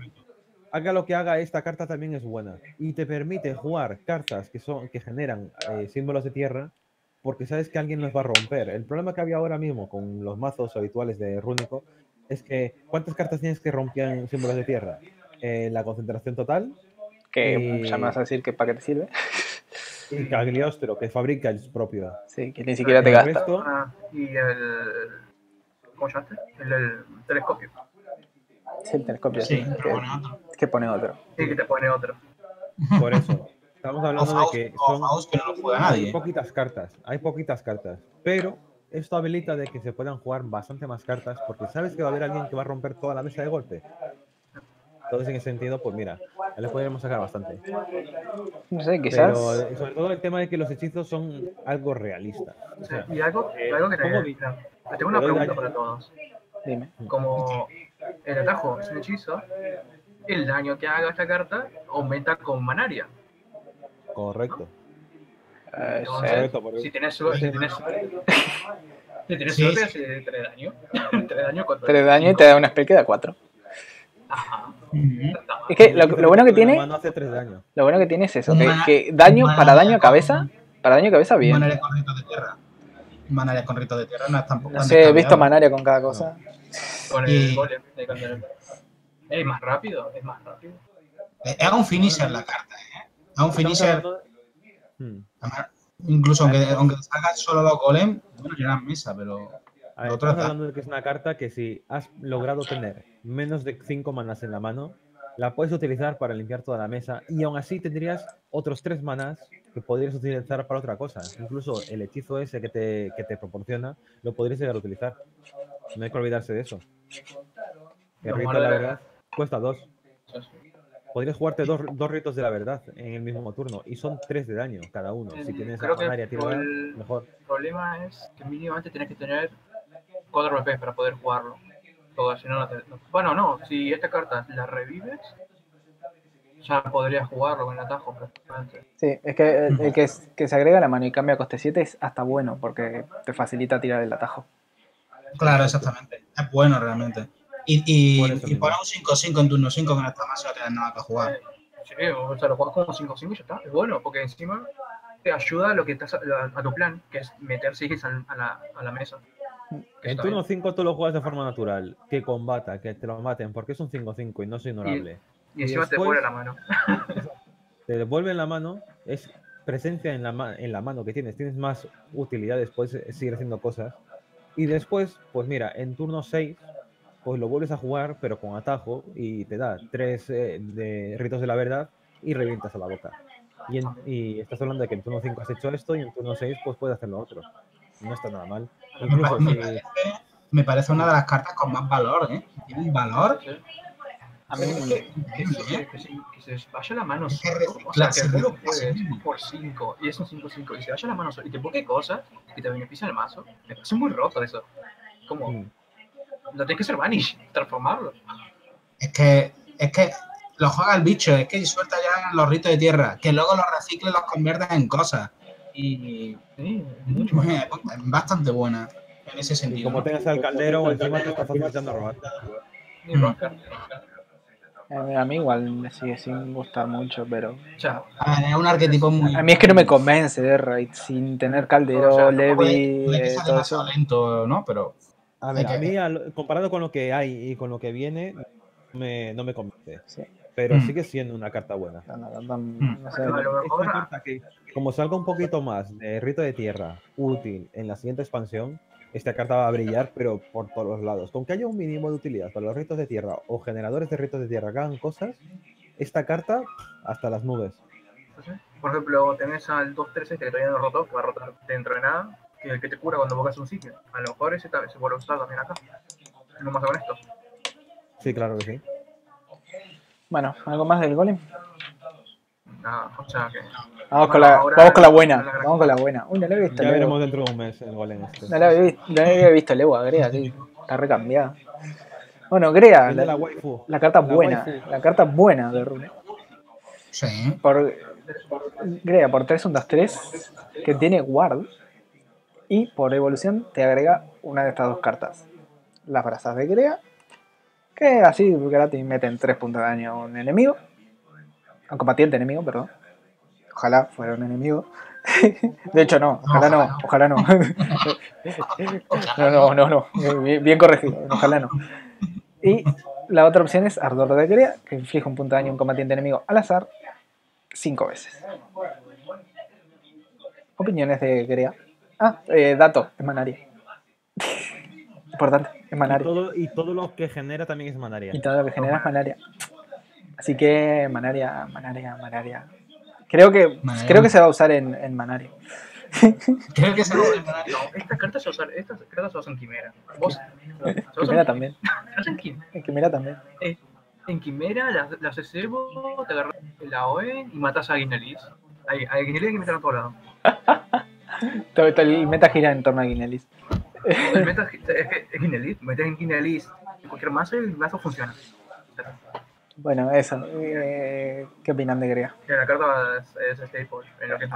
haga lo que haga, esta carta también es buena. Y te permite jugar cartas que son que generan eh, símbolos de tierra porque sabes que alguien los va a romper. El problema que había ahora mismo con los mazos habituales de Rúnico es que ¿cuántas cartas tienes que romper símbolos de tierra? Eh, la concentración total Que Y- ya me vas a decir que para qué te sirve. y Cagliostro, que fabrica el propio. Sí, que ni siquiera te gasta. resto, Ah, y el. ¿Cómo llamaste? El, el telescopio. Sí, el telescopio. Sí, sí, que pone otro. Sí, que te pone otro. por eso. Estamos hablando de Faust- que o son Faust que no lo juega Hay nadie. poquitas cartas, hay poquitas cartas, pero esto habilita de que se puedan jugar bastante más cartas porque sabes que va a haber alguien que va a romper toda la mesa de golpe. Entonces, en ese sentido, pues mira, le podríamos sacar bastante. No sé, quizás. Pero eh, sobre todo el tema de que los hechizos son algo realistas. O sea, Y algo, eh, algo que te, ¿cómo vi- mira, te tengo una pregunta daño? para todos. Dime. Como el atajo es un hechizo, el daño que haga esta carta aumenta con manaria. Correcto. Eh, sí. Correcto, porque- si tienes suerte, si tienes si tienes Sí, suerte, sí. hace 3 daño. 3 daño daño y te da una spell que da 4. Ajá. Ujú. Está mal. Es que lo, lo bueno que tiene, mano hace tres daños. lo bueno que tiene es eso, que, daño para daño a cabeza, para daño a cabeza bien. Manaria con ritos de tierra. Manaria con ritos de tierra no es tampoco. No sé, he visto. Manaria con cada cosa. Con el golem. eh, Es más rápido, es más rápido. Es es un finisher la carta, ¿eh? Es un finisher. de- Hmm. Incluso aunque, aunque salgas solo los golem, bueno, ya en mesa, pero. A ver, estamos hablando de que es una carta que si has logrado tener menos de 5 manas en la mano, la puedes utilizar para limpiar toda la mesa y aún así tendrías otros 3 manas que podrías utilizar para otra cosa. Incluso el hechizo ese que te, que te proporciona lo podrías llegar a utilizar. No hay que olvidarse de eso. Rito la de la- verdad cuesta 2. Podrías jugarte dos, dos ritos de la verdad en el mismo turno y son 3 de daño cada uno. Si tienes Creo a que Manaria tirada, el- mejor. El problema es que mínimamente tienes que tener 4 BP para poder jugarlo. Todo, si no, no te- no- Bueno, no, si esta carta la revives, ya podrías jugarlo con el atajo prácticamente. Sí, es que el, el que, es- que se agrega a la mano y cambia a coste 7 es hasta bueno, porque te facilita tirar el atajo. Claro, exactamente. Es bueno realmente. Y, y, y un 5-5 en turno 5 con esta masa no tienes nada que jugar. Sí, o sea, lo juegas como 5-5 y ya está. Es bueno, porque encima te ayuda a lo que estás, a, a tu plan, que es meter sigils al- a la, a la mesa. Que En está turno bien. 5 tú lo juegas de forma natural, que combata, que te lo maten, porque es un 5-5 y no es ignorable. Y encima te después- pone la mano. Te devuelve en la mano, es presencia en la, en la mano que tienes, tienes más utilidades, puedes eh, seguir haciendo cosas. Y después, pues mira, en turno 6, pues lo vuelves a jugar, pero con atajo, y te da 3 de ritos de la verdad y revientas a la boca. Y, en- y estás hablando de que en turno 5 has hecho esto y en turno 6 pues puedes hacer lo otro. No está nada mal. Me, Incluso me si- parece, me parece una de las cartas con más valor, ¿eh? Tiene un valor. Sí. A mí, Es que, que se, que, se, que se vaya la mano solo. O sea, que tú lo es juegues por 5 y es un 5-5 y se vaya la mano solo y te ponga cosas que te benefician el mazo. Me parece muy roto eso. Como, Mm. No tienes que ser vanish, transformarlo. Es que, es que lo juega el bicho, es que suelta ya los ritos de tierra, que luego los recicla y los convierte en cosas. Y Sí, eh, bastante buena en ese Y sentido. como tengas al caldero, encima te está facilitando robar. Ni rocker. Eh, A mí igual me sigue sin gustar mucho, pero... Es un arquetipo muy. A mí es que no me convence de Raid sin tener Caldero, O sea, Levi, Puede, puede que eh, sea todo eso. demasiado lento, ¿no? Pero. A ver, a mí, al- comparado con lo que hay y con lo que viene, me- no me convence. Sí. Pero Mm. sigue siendo una carta buena. Mm. una carta que, como salga un poquito más de rito de tierra útil en la siguiente expansión, esta carta va a brillar, pero por todos los lados. Con que haya un mínimo de utilidad para los ritos de tierra o generadores de ritos de tierra que hagan cosas, esta carta hasta las nubes. Por ejemplo, tenés al 2-3 este que todavía no rotó, que va a rotar dentro de nada, que es el que te cura cuando invocas un sitio. A lo mejor ese tal vez se vuelve a usar también acá. Es lo más honesto. Sí, claro que sí. Bueno, ¿algo más del golem? Nada, o sea que. Vamos con la, ahora- vamos con la buena, vamos con la buena. Uy, no la he visto Ya veremos dentro de un mes el golem este. No la había visto, no la había visto Lego, Grea, sí. Está recambiada. Bueno, Grea, la la, waifu. la carta buena, waifu. la carta buena de Rune. Sí. Por, Grea, por 3 un 2 3, que tiene guard. Y por evolución te agrega una de estas dos cartas. Las brazas de Grea, que así gratis meten 3 puntos de daño a un enemigo. A un combatiente enemigo, perdón. Ojalá fuera un enemigo. De hecho, no, ojalá no, ojalá no. No, no, no, no. Bien, corregido, ojalá no. Y la otra opción es Ardor de Grea, que inflige un punto de daño a un combatiente enemigo al azar cinco veces. Opiniones de Grea. Ah, eh, dato, es Manaria. Importante, es Y Manaria. todo, y todo lo que genera también es manaria. Y todo lo que genera es Manaria. Así que Manaria, Manaria, Manaria. Creo que, Manaria. creo que se va a usar en, en Manaria. Creo que se lo No, esta carta se usa, esta carta se usa en Quimera. Vos, se usa Quimera en- también. usa en Quimera. En Quimera también. En Quimera la, la haces Evo, te agarras la OE y matas a Guinelis. A, a Guinelis hay que meter a todos lados. Todo, el meta gira en torno a Guinelis. El meta es es Guinelis, metes en Guinelis cualquier mazo y el mazo funciona. Bueno, eso. eh, ¿Qué opinan de Grea? Que la carta es, es staple en lo que es.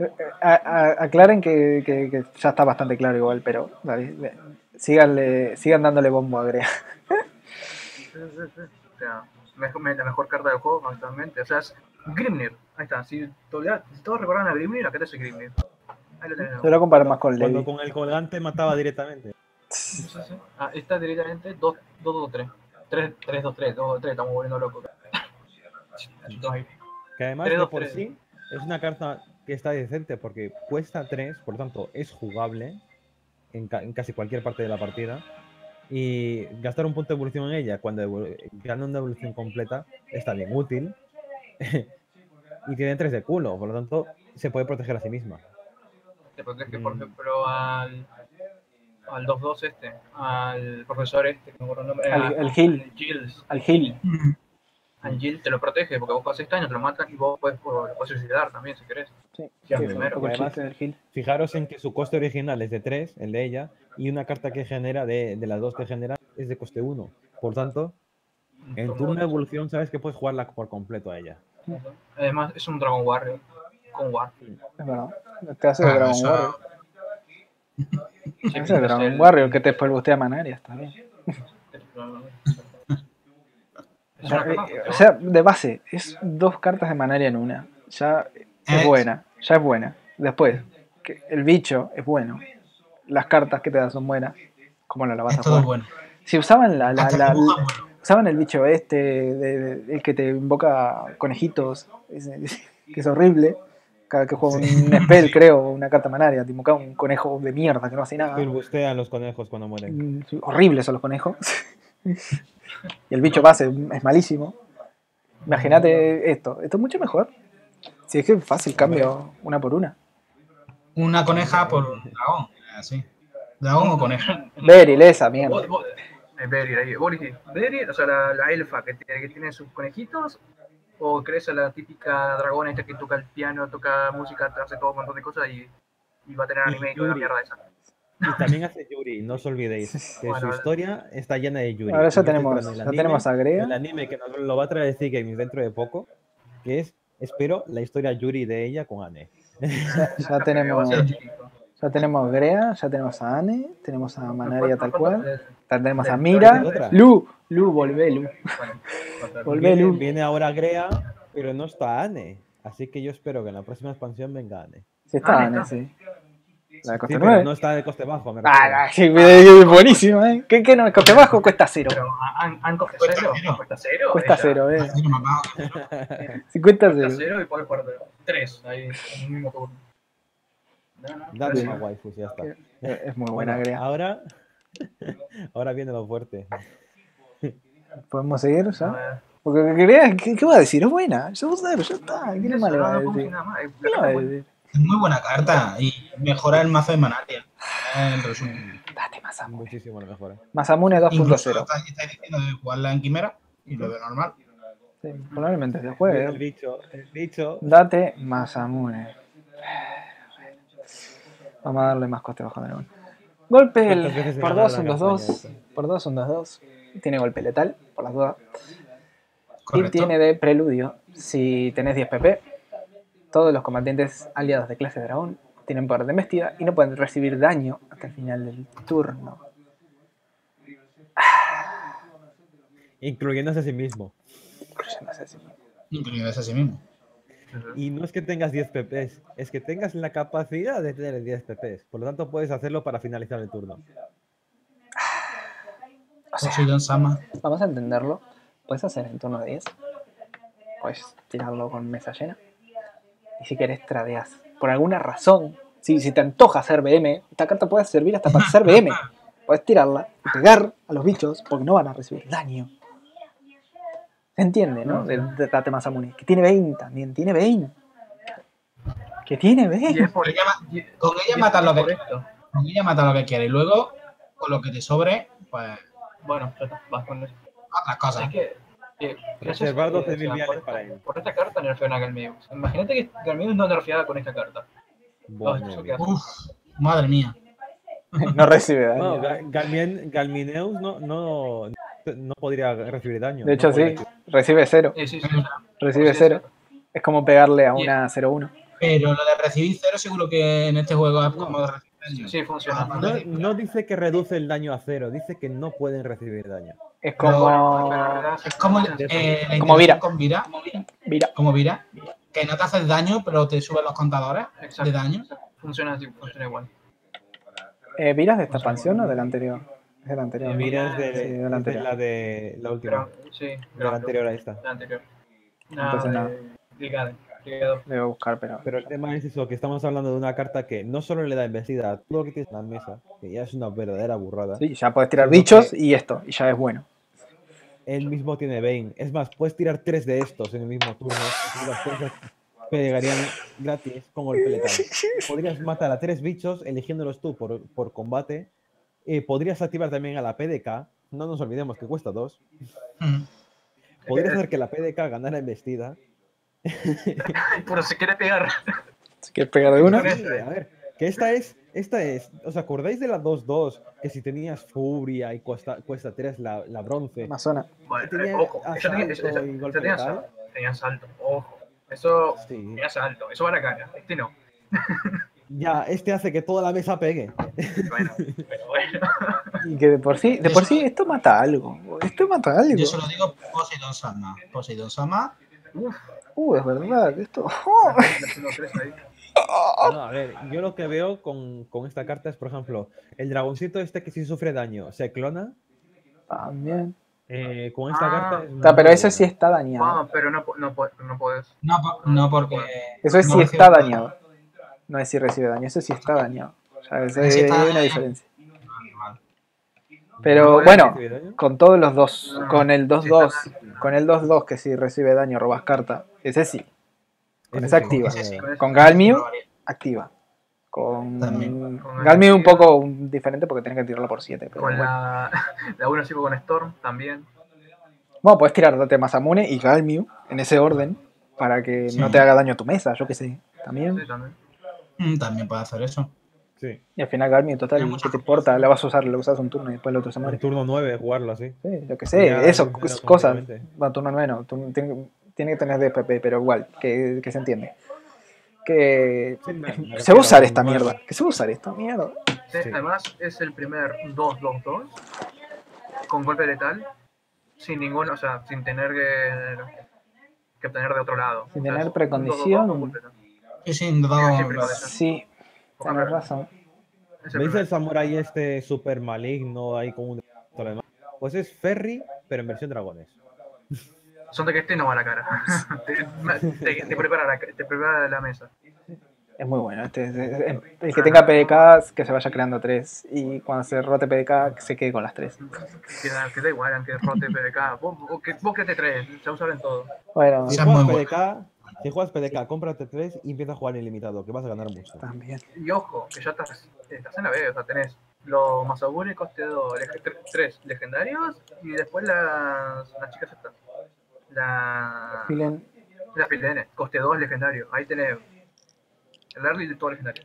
Eh, a- aclaren que, que- que ya está bastante claro igual, pero David, le- síganle- sigan dándole bombo a Grea. Sí, sí, sí. O sea, mejor- la mejor carta del juego actualmente. O sea, es Grimnir. Ahí está. Si, todavía- si todos recuerdan a Grimnir, acá te soy Grimnir. Ahí lo. Yo lo comparo más con Cuando Levi. con el colgante mataba directamente. Ah, esta directamente 2, 2, 2, 3. 3, 3, 2, 3, 2, 2, 3, estamos volviendo locos. Que además Tres, de dos, por tres. sí es una carta que está decente porque cuesta 3, por lo tanto es jugable en, ca- en casi cualquier parte de la partida. Y gastar un punto de evolución en ella cuando gana una evolución completa está bien útil. y tiene 3 de culo, por lo tanto se puede proteger a sí misma. Te protege, por Mm. ejemplo, al. Al 2-2 este. Al profesor este, que no me acuerdo el nombre. Al- Gil. al Gilles. Al Gil. Al Gil te lo protege porque vos haces daño, te lo matan y vos puedes, lo puedes suicidar también si querés. Sí, primero. el Gil. Fijaros en que su coste original es de 3, el de ella, y una carta que genera de, de las dos que genera es de coste 1. Por tanto, en turno de evolución sabes que puedes jugarla por completo a ella. Además, es un Dragon Warrior. Con War. Es verdad. Te hace de Ah, Dragon Warrior. Te hace de es Dragon el- Warrior que te bustea Manaria, está bien. Es O sea, eh, o sea, de base, es dos cartas de Manaria en una. Ya es Eh, buena, ya es buena. Después, que el bicho es bueno. Las cartas que te dan son buenas. ¿Cómo no la vas Es a jugar? bueno. Si usaban la, la- la- es bueno. usaban el bicho este, de- de- el que te invoca conejitos, ese- que es horrible. Cada que juega un spell, creo, una carta manaria, te invoca un conejo de mierda que no hace nada. Que bustean los conejos cuando mueren. Mm, sí, Horribles son los conejos. y el bicho base es malísimo. Imagínate esto, esto es mucho mejor. Si es que es fácil, cambio una por una. Una coneja por un dragón. Así. Dragón o coneja. Beryl, esa mierda. Beryl, Beryl, o sea, la, la elfa que tiene, que tiene sus conejitos, o crees a la típica dragona esta que toca el piano, toca música, hace todo un montón de cosas y, y va a tener Y anime y toda la Yuri. mierda esa. Y también hace Yuri, no os olvidéis que Bueno, su historia está llena de Yuri. Ahora Y ya tenemos, el ya anime, tenemos a El Grea. anime que nos lo va a traer Games dentro de poco, que es, espero, la historia Yuri de ella con Anne. Ya, ya tenemos. Ya tenemos Grea, ya tenemos a Anne, tenemos a Manaria tal ¿Cuánto- cual. Tenemos a Mira. Lu, Lu, volvé, Lu. Volvé, Lu. viene ahora Grea, pero no está Anne. Así que yo espero que en la próxima expansión venga Anne. Sí está Ah, Anne, está. sí. La de Sí, coste pero 9. no está de coste bajo. me refiero. Ah, sí, es buenísimo, ¿eh? ¿Qué, qué no es coste bajo? Cuesta cero. Pero ¿han, han coste Cuesta cero? cero. ¿Cuesta cero? Cuesta Ella. cero, eh. Así que más bajo. Sí, cuesta Cuesta cero. cero y puedes jugar de tres ahí en un mismo pero una sí. waifus, ya está. Eh, Es muy buena Bueno, Grea. ahora, ahora viene lo fuerte. ¿Podemos seguir A ya? ver. Porque Grea, ¿qué, qué va a decir? Es buena. Yo ya está. ¿Qué Eso, más le va no, a decir? decir nada más. ¿Qué La le va a carta es buena. decir? Es muy buena carta y mejora el mazo de Manatia. En resumen. Date más amor. Muchísimo lo mejor. Masamune Incluso 2.0. estáis diciendo de jugarla en Quimera y lo veo normal. Sí, probablemente se El juegue. bicho, el bicho. Date Masamune. Vamos a darle más coste bajo nuevo. Golpe ¿Cuántas el, veces se por gana 2, la un 2-2. campaña Por 2, un 2-2. Tiene golpe letal, por las dudas. Y tiene de preludio, si tenés 10 PP, todos los combatientes aliados de clase dragón tienen poder de embestida y no pueden recibir daño hasta el final del turno. Incluyéndose a sí mismo. Incluyéndose así. Incluyéndose a sí mismo. Y no es que tengas 10 PPs, es que tengas la capacidad de tener 10 PPs. Por lo tanto, puedes hacerlo para finalizar el turno. O sea, Sama. vamos a entenderlo. Puedes hacer en turno de 10. Puedes tirarlo con mesa llena. Y si querés, tradeas. Por alguna razón, si, si te antoja hacer BM, esta carta puede servir hasta para hacer BM. Puedes tirarla y pegar a los bichos porque no van a recibir daño. ¿Se entiende, no? De, de Tate Masamune. Que tiene 20 también, tiene 20. Que tiene Y 20. es por, ella y- Con y ella es mata lo que esto. con ella mata lo que quiere. Y luego, con lo que te sobre, pues Bueno, vas con eso. otras cosas. Es que. que Reservar gracias, 12.000 o sea, viales por para él. Por esta carta nerfean a Galmeus. Imagínate que Galmeus no nerfeada con esta carta. Bueno, Uf, madre mía. No recibe daño. No, Galmineus no, no, no podría recibir daño. De hecho, no sí. podría- Recibe 0. Sí, sí, sí. Recibe 0. Es como pegarle a una 0-1. Pero lo de recibir cero seguro que en este juego es como de recibir daño. Sí, funciona. Ah, No, no dice que reduce el daño a cero, dice que no pueden recibir daño. Es como. Pero Es como el, eh, la Como Vira. con Vira. Mira, Como Vira. Que no te haces daño, pero te suben los contadores Exacto. de daño. Funciona así, funciona igual. eh, ¿Viras de esta expansión o del anterior? Es del anterior. ¿no? Mira, es de, Sí, es del de anterior. la de la última. Pero, sí, de la pero- anterior a esta. La anterior. Entonces, No, nada. de Brigade. A buscar, pero. Pero el tema es eso, que estamos hablando de una carta que no solo le da embestida a todo lo que tienes en la mesa, que ya es una verdadera burrada, Sí, ya puedes tirar bichos que- y esto, y ya es bueno. él mismo tiene Bane. Es más, puedes tirar tres de estos en el mismo turno y las cosas pegarían gratis con golpe letal. Podrías matar a tres bichos eligiéndolos tú por, por combate. Eh, podrías activar también a la PDK. No nos olvidemos que cuesta dos. Mm. Podrías hacer que la PDK ganara embestida. Ay, pero se quiere pegar. Si quieres pegar de una, a ver, que esta es, esta es, ¿os acordáis de la 2-2? Que si tenías Furia y cuesta, cuesta 3 la, la bronce. Amazona. Tenía ojo, tenía, tenía. Tenía salto, ojo. Eso Sí. tenía salto, eso va a la cara. Este no. Ya, este hace que toda la mesa pegue. Bueno, pero bueno. Y que de por sí, de por sí, esto mata algo. Esto mata algo. Yo se lo digo Poseidon Sama. Poseidon Sama. Uf, Uh, es verdad, esto. No, a ver, yo lo que veo con, con esta carta es, por ejemplo, el dragoncito este que si sufre daño se clona. También. eh, con esta Ah. carta. es O sea, pero eso sí está dañado. Ah, pero no, po- no, po- no podés. No, no porque. Eso es no si recibe está dañado. No es si recibe daño, eso sí está dañado. O sea, eso hay una diferencia. Pero No bueno, con todos los dos, No, con el sí 2-2, está con el 2-2 que si recibe daño robas carta, ese sí, con Ese esa activa. Con Galmiu, activa. Con Galmiu un poco diferente porque tenés que tirarla por 7. Pero Con bueno. la, la 1 sigo con Storm también. Bueno, puedes tirar Date Masamune y Galmiu en ese orden para que no te haga daño a tu mesa, yo qué sé. También. Sí, también. Mm, También puede hacer eso. Sí. Y al final Galmiu, total, ¿qué te importa? La vas a usar, la usas un turno y después el otro se muere. turno 9 jugarlo así. Sí, yo qué sé, Ya, eso, cosas. Bueno, turno 9 no, turno- tiene, tiene que tener DPP, pero igual, que, que se entiende. Que Sí, se va a usar esta un mierda. Que se va a usar esta mierda. Sí. Además, es el primer 2-2-2 con golpe letal, sin ningún, o sea, sin tener que, que obtener de otro lado. Sin O sea, tener un precondición. 2-2-2 con golpe letal. Sí, sí, no Sí, tienes razón. El ¿Veis el samurai este super maligno ahí con un... Pues es Ferry, pero en versión dragones. Son de que este no va a la cara. te, te- te prepara la, te prepara la mesa. Es muy bueno. Este, es- es- es- el que tenga PDK, que se vaya creando tres. Y cuando se rote PDK, que se quede con las tres. Que da, igual, aunque rote PDK. Vos, vos, que, vos que te tres, se usar en todo. Bueno, Si PDK, si juegas PDK, cómprate 3 y empieza a jugar ilimitado, que vas a ganar mucho. también. Y ojo, que ya estás, estás en la B, o sea, tenés los Masabune coste 2, tres legendarios y después las, las chicas estas. La, Filen, la Filene, coste 2 legendario. Ahí tenés el early de todo legendario.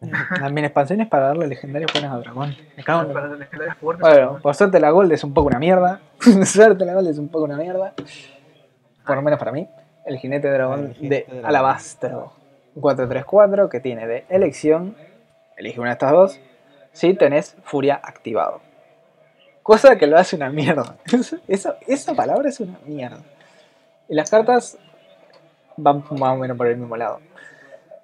También expansiones para darle legendarios buenas a Dragón. Me cago en- Para los legendarios fuertes. Bueno, por suerte la Gold es un poco una mierda. Por suerte la Gold es un poco una mierda. Por lo menos para mí. El jinete dragón El jinete de dragón. Alabastro. 434 que tiene de elección. Elige una de estas dos. Si tenés furia activado. Cosa que lo hace una mierda. Esa, esa palabra es una mierda. Y las cartas van más o menos por el mismo lado.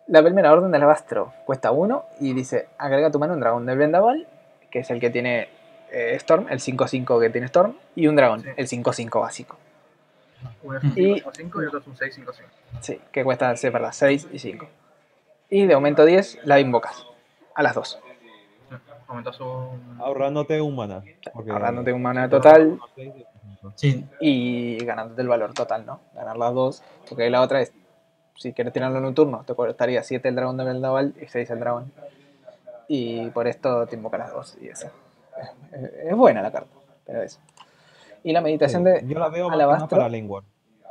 La primera orden de alabastro cuesta 1 y dice agrega a tu mano un dragón de Vendaval, que es el que tiene eh, Storm, el 5-5 que tiene Storm, y un dragón, Sí. el 5-5 básico. Uno es un Y- 5 y otro es un 6, 5, 5. Sí, que cuesta, sí, verdad, 6 y 5. Y de aumento 10 la invocas. A las dos. Aumentas un. Ahorrándote un mana. porque- Ahorrándote un mana total Sí, y ganándote el valor total, ¿no? Ganar las dos. Porque la otra es, si quieres tirarlo en un turno, te costaría 7 el dragón de Vendaval y 6 el dragón. Y por esto te invoca las dos. Y eso. Es, es buena la carta, pero eso. Y la meditación de Yo la veo Alabastro. para War.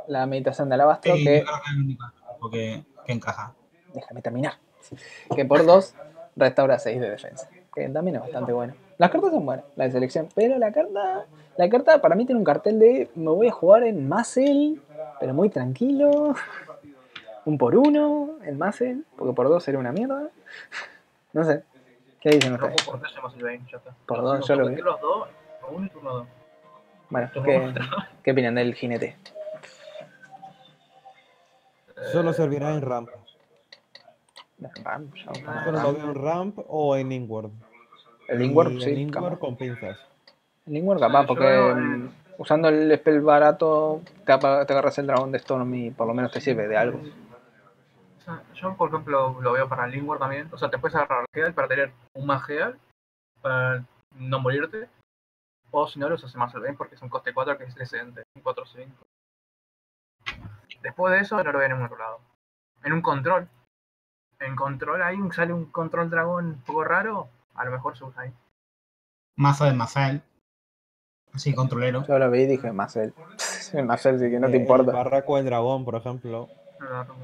la meditación de Alabastro sí, que yo creo que es el único equipo que, que encaja. déjame terminar. Que por 2 restaura 6 de defensa. Que también es bastante bueno. Las cartas son buenas, la de selección. Pero la carta. La carta para mí tiene un cartel de me voy a jugar en Muscle, pero muy tranquilo. Un por uno en Muscle, porque por 2 sería una mierda. No sé. ¿Qué dicen ustedes? por 3 más el 20, ya está. Por dos, yo lo vi. los dos, uno y turno 2. Bueno, ¿qué, ¿qué opinan del jinete? Solo servirá en ramp. Ram, ya, Solo lo veo en ramp o en Ingward. El Ingward, Y sí. En Ingward capaz. con pinzas. El Ingward capaz, porque yo, mm, usando el spell barato te, te agarras el dragón de Storm y por lo menos te sirve de algo. O sea, yo, por ejemplo, lo veo para Lingward también. O sea, te puedes agarrar Heal para tener un más Heal, para no morirte. O si no, lo usas más el Bane porque es un coste 4 que es excedente. Un 4-5. Después de eso, no lo veo en ningún otro lado. En un control. En control, ahí sale un control dragón un poco raro. A lo mejor se usa ahí. Mazo de Mazael. Así, controlero. Yo lo vi y dije, Marcel. El Marcel sí que no te Eh, importa. El barraco del dragón, por ejemplo. No, no, no.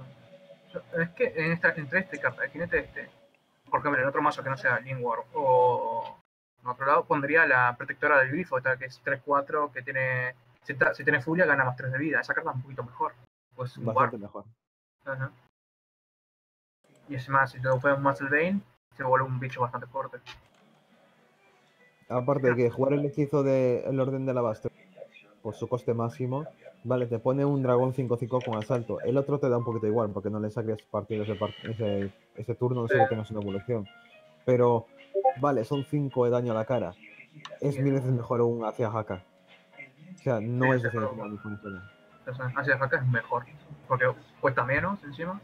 Yo- Es que en esta, entre este carta, el jinete este, por ejemplo, en otro mazo que no sea Lingward o en otro lado, pondría la protectora del grifo, esta que es 3-4, que tiene. Si, tiene furia, gana más 3 de vida. Esa carta es un poquito mejor. Pues un Bastante bar. mejor. Y es más, si lo juega un Muscle Bane, se vuelve un bicho bastante fuerte. Aparte de que jugar el hechizo del orden del alabastro por su coste máximo, vale, te pone un dragón 5-5 con asalto. El otro te da un poquito igual, porque no le saques partido ese, par- ese, ese turno, no sé que tengas una evolución. Pero, vale, son 5 de daño a la cara. Es mil veces mejor un hacia Haka. O sea, no Sí, es. Entonces, hacia acá es mejor. Porque cuesta menos encima.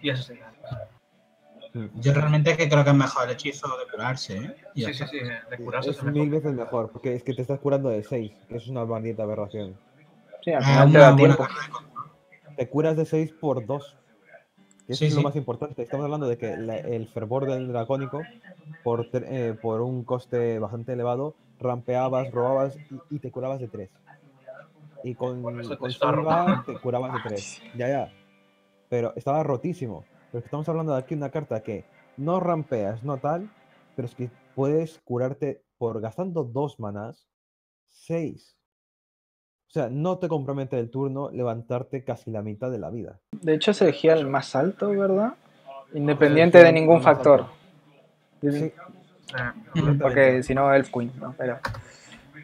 Y eso sí. Yo realmente que creo que es mejor el hechizo de curarse, ¿eh? Y Sí, sí, sí. De curarse es Es mejor. mil veces mejor, porque es que te estás curando de 6, que es una maldita aberración. Sí, al Ah, final te una da buena tiempo. te curas de 6 por 2. Eso Sí, es lo sí. más importante. Estamos hablando de que la- el fervor del dracónico, por, eh, por un coste bastante elevado, rampeabas, robabas y, y te curabas de 3. Y con, eso- eso Zulga te curabas de 3. Ya, ya. Pero estaba rotísimo. Pero estamos hablando de aquí una carta que no rampeas, no tal, pero es que puedes curarte por gastando 2 manás, 6. O sea, no te compromete el turno levantarte casi la mitad de la vida. De hecho, se elegía el más alto, ¿verdad? Independiente de ningún factor. Sí, Eh, Porque si no, Elf Queen, ¿no? Pero.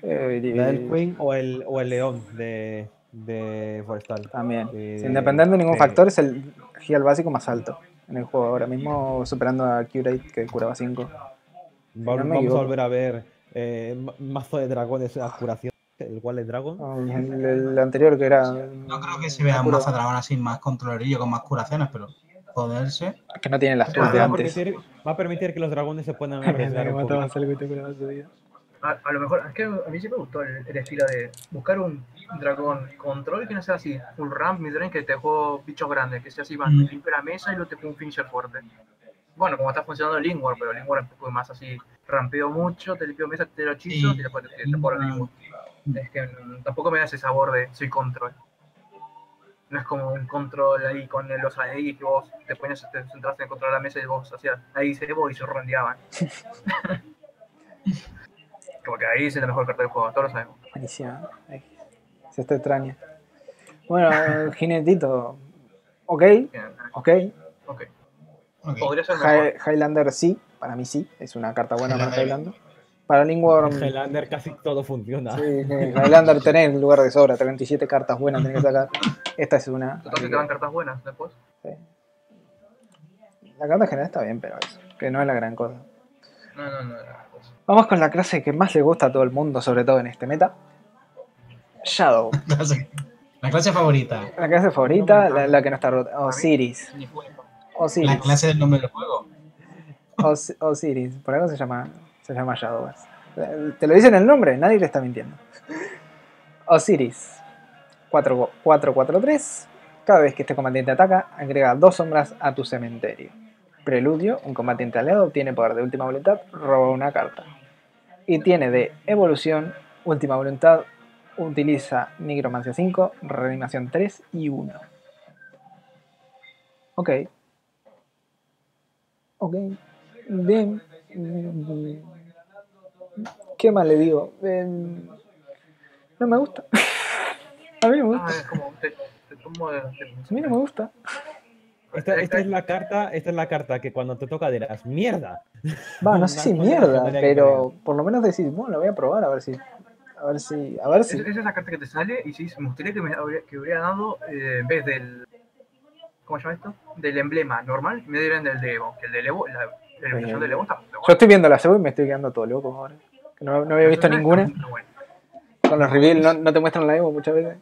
eh, la del Queen o el, o el León de, de Forestal. También. de- Si independiente de ningún de- factor, es el heal básico más alto en el juego. Ahora mismo superando a Curate, que curaba 5. Va- no me vamos a volver a ver eh, ma- mazo de dragones a curación. El Wallet Dragon. El, el anterior que era. No creo que se vea un mazo dragón así más controlerillo con más curaciones, pero poderse. Que no tiene las Ah, tools de va, a antes. permitir, va a permitir que los dragones se puedan arriesgar un poquito. a, a lo mejor, es que a mí sí me gustó el, el estilo de buscar un dragón control que no sea así, full ramp, midrange, que te juego bichos grandes, que sea así, más Mm. limpia la mesa y luego te pongo un finisher fuerte. Bueno, como está funcionando el Lingwar, pero el Lingwar es un poco más así, rampeo mucho, te limpio mesa, te lo hechizo Sí. y después te, te, te pongo el Lingwar. Es que mm, tampoco me da ese sabor de soy control. No es como un control ahí con los ahí que vos te ponías, te centraste en controlar la mesa y vos hacías ahí se y se rondeaban. como que ahí es la mejor carta del juego, todos lo sabemos. Buenísima. Se está extraña. Bueno, Jinetito. Ok, Bien, ok. ok. Ok. Podría ser mejor. Hi- Highlander sí, para mí sí. Es una carta buena para Highlander. Para Lingworm. En Highlander casi todo funciona. Sí, sí, Highlander tenés lugar de sobra, 37 cartas buenas tenés que sacar. Esta es una. Entonces así te dan que- cartas buenas después. sí. La carta general está bien, pero eso, que no es la gran cosa. No, no, no. pues. Vamos con la clase que más le gusta a todo el mundo, sobre todo en este meta. Shadow. La clase favorita. La clase favorita, la, la que no está rota. Osiris. La Osiris. clase del nombre del juego. Os- Osiris. Por algo se llama, se llama Shadowverse. Eh, Te lo dicen el nombre, nadie le está mintiendo. Osiris. 4-4-3. Cada vez que este combatiente ataca, agrega dos sombras a tu cementerio. Preludio, un combatiente aliado obtiene poder de última voluntad, roba una carta. Y tiene de evolución, última voluntad, utiliza Nigromancia 5, reanimación 3 y 1. Ok. Ok. Bien. ¿Qué más le digo? Em, no me gusta. A mí no me Ah, gusta. es como. Te, te tomo de. A mí no me gusta. Esta, esta es la carta, esta es la carta que cuando te toca dirás, ¡mierda! Va, no sé si mierda, pero por lo menos decís, bueno, lo voy a probar a ver si. A ver si. A ver Es, si. esa es la carta que te sale y sí, me gustaría que, me habría, que hubiera dado eh, en vez del. ¿Cómo se llama esto? Del emblema normal, me dieran del de Evo. Que el de Evo, la, la del Evo está muy Yo estoy viendo la segunda y me estoy quedando todo loco ahora. Que no, no había visto ninguna. Con los reveals no, no te muestran la Evo muchas veces.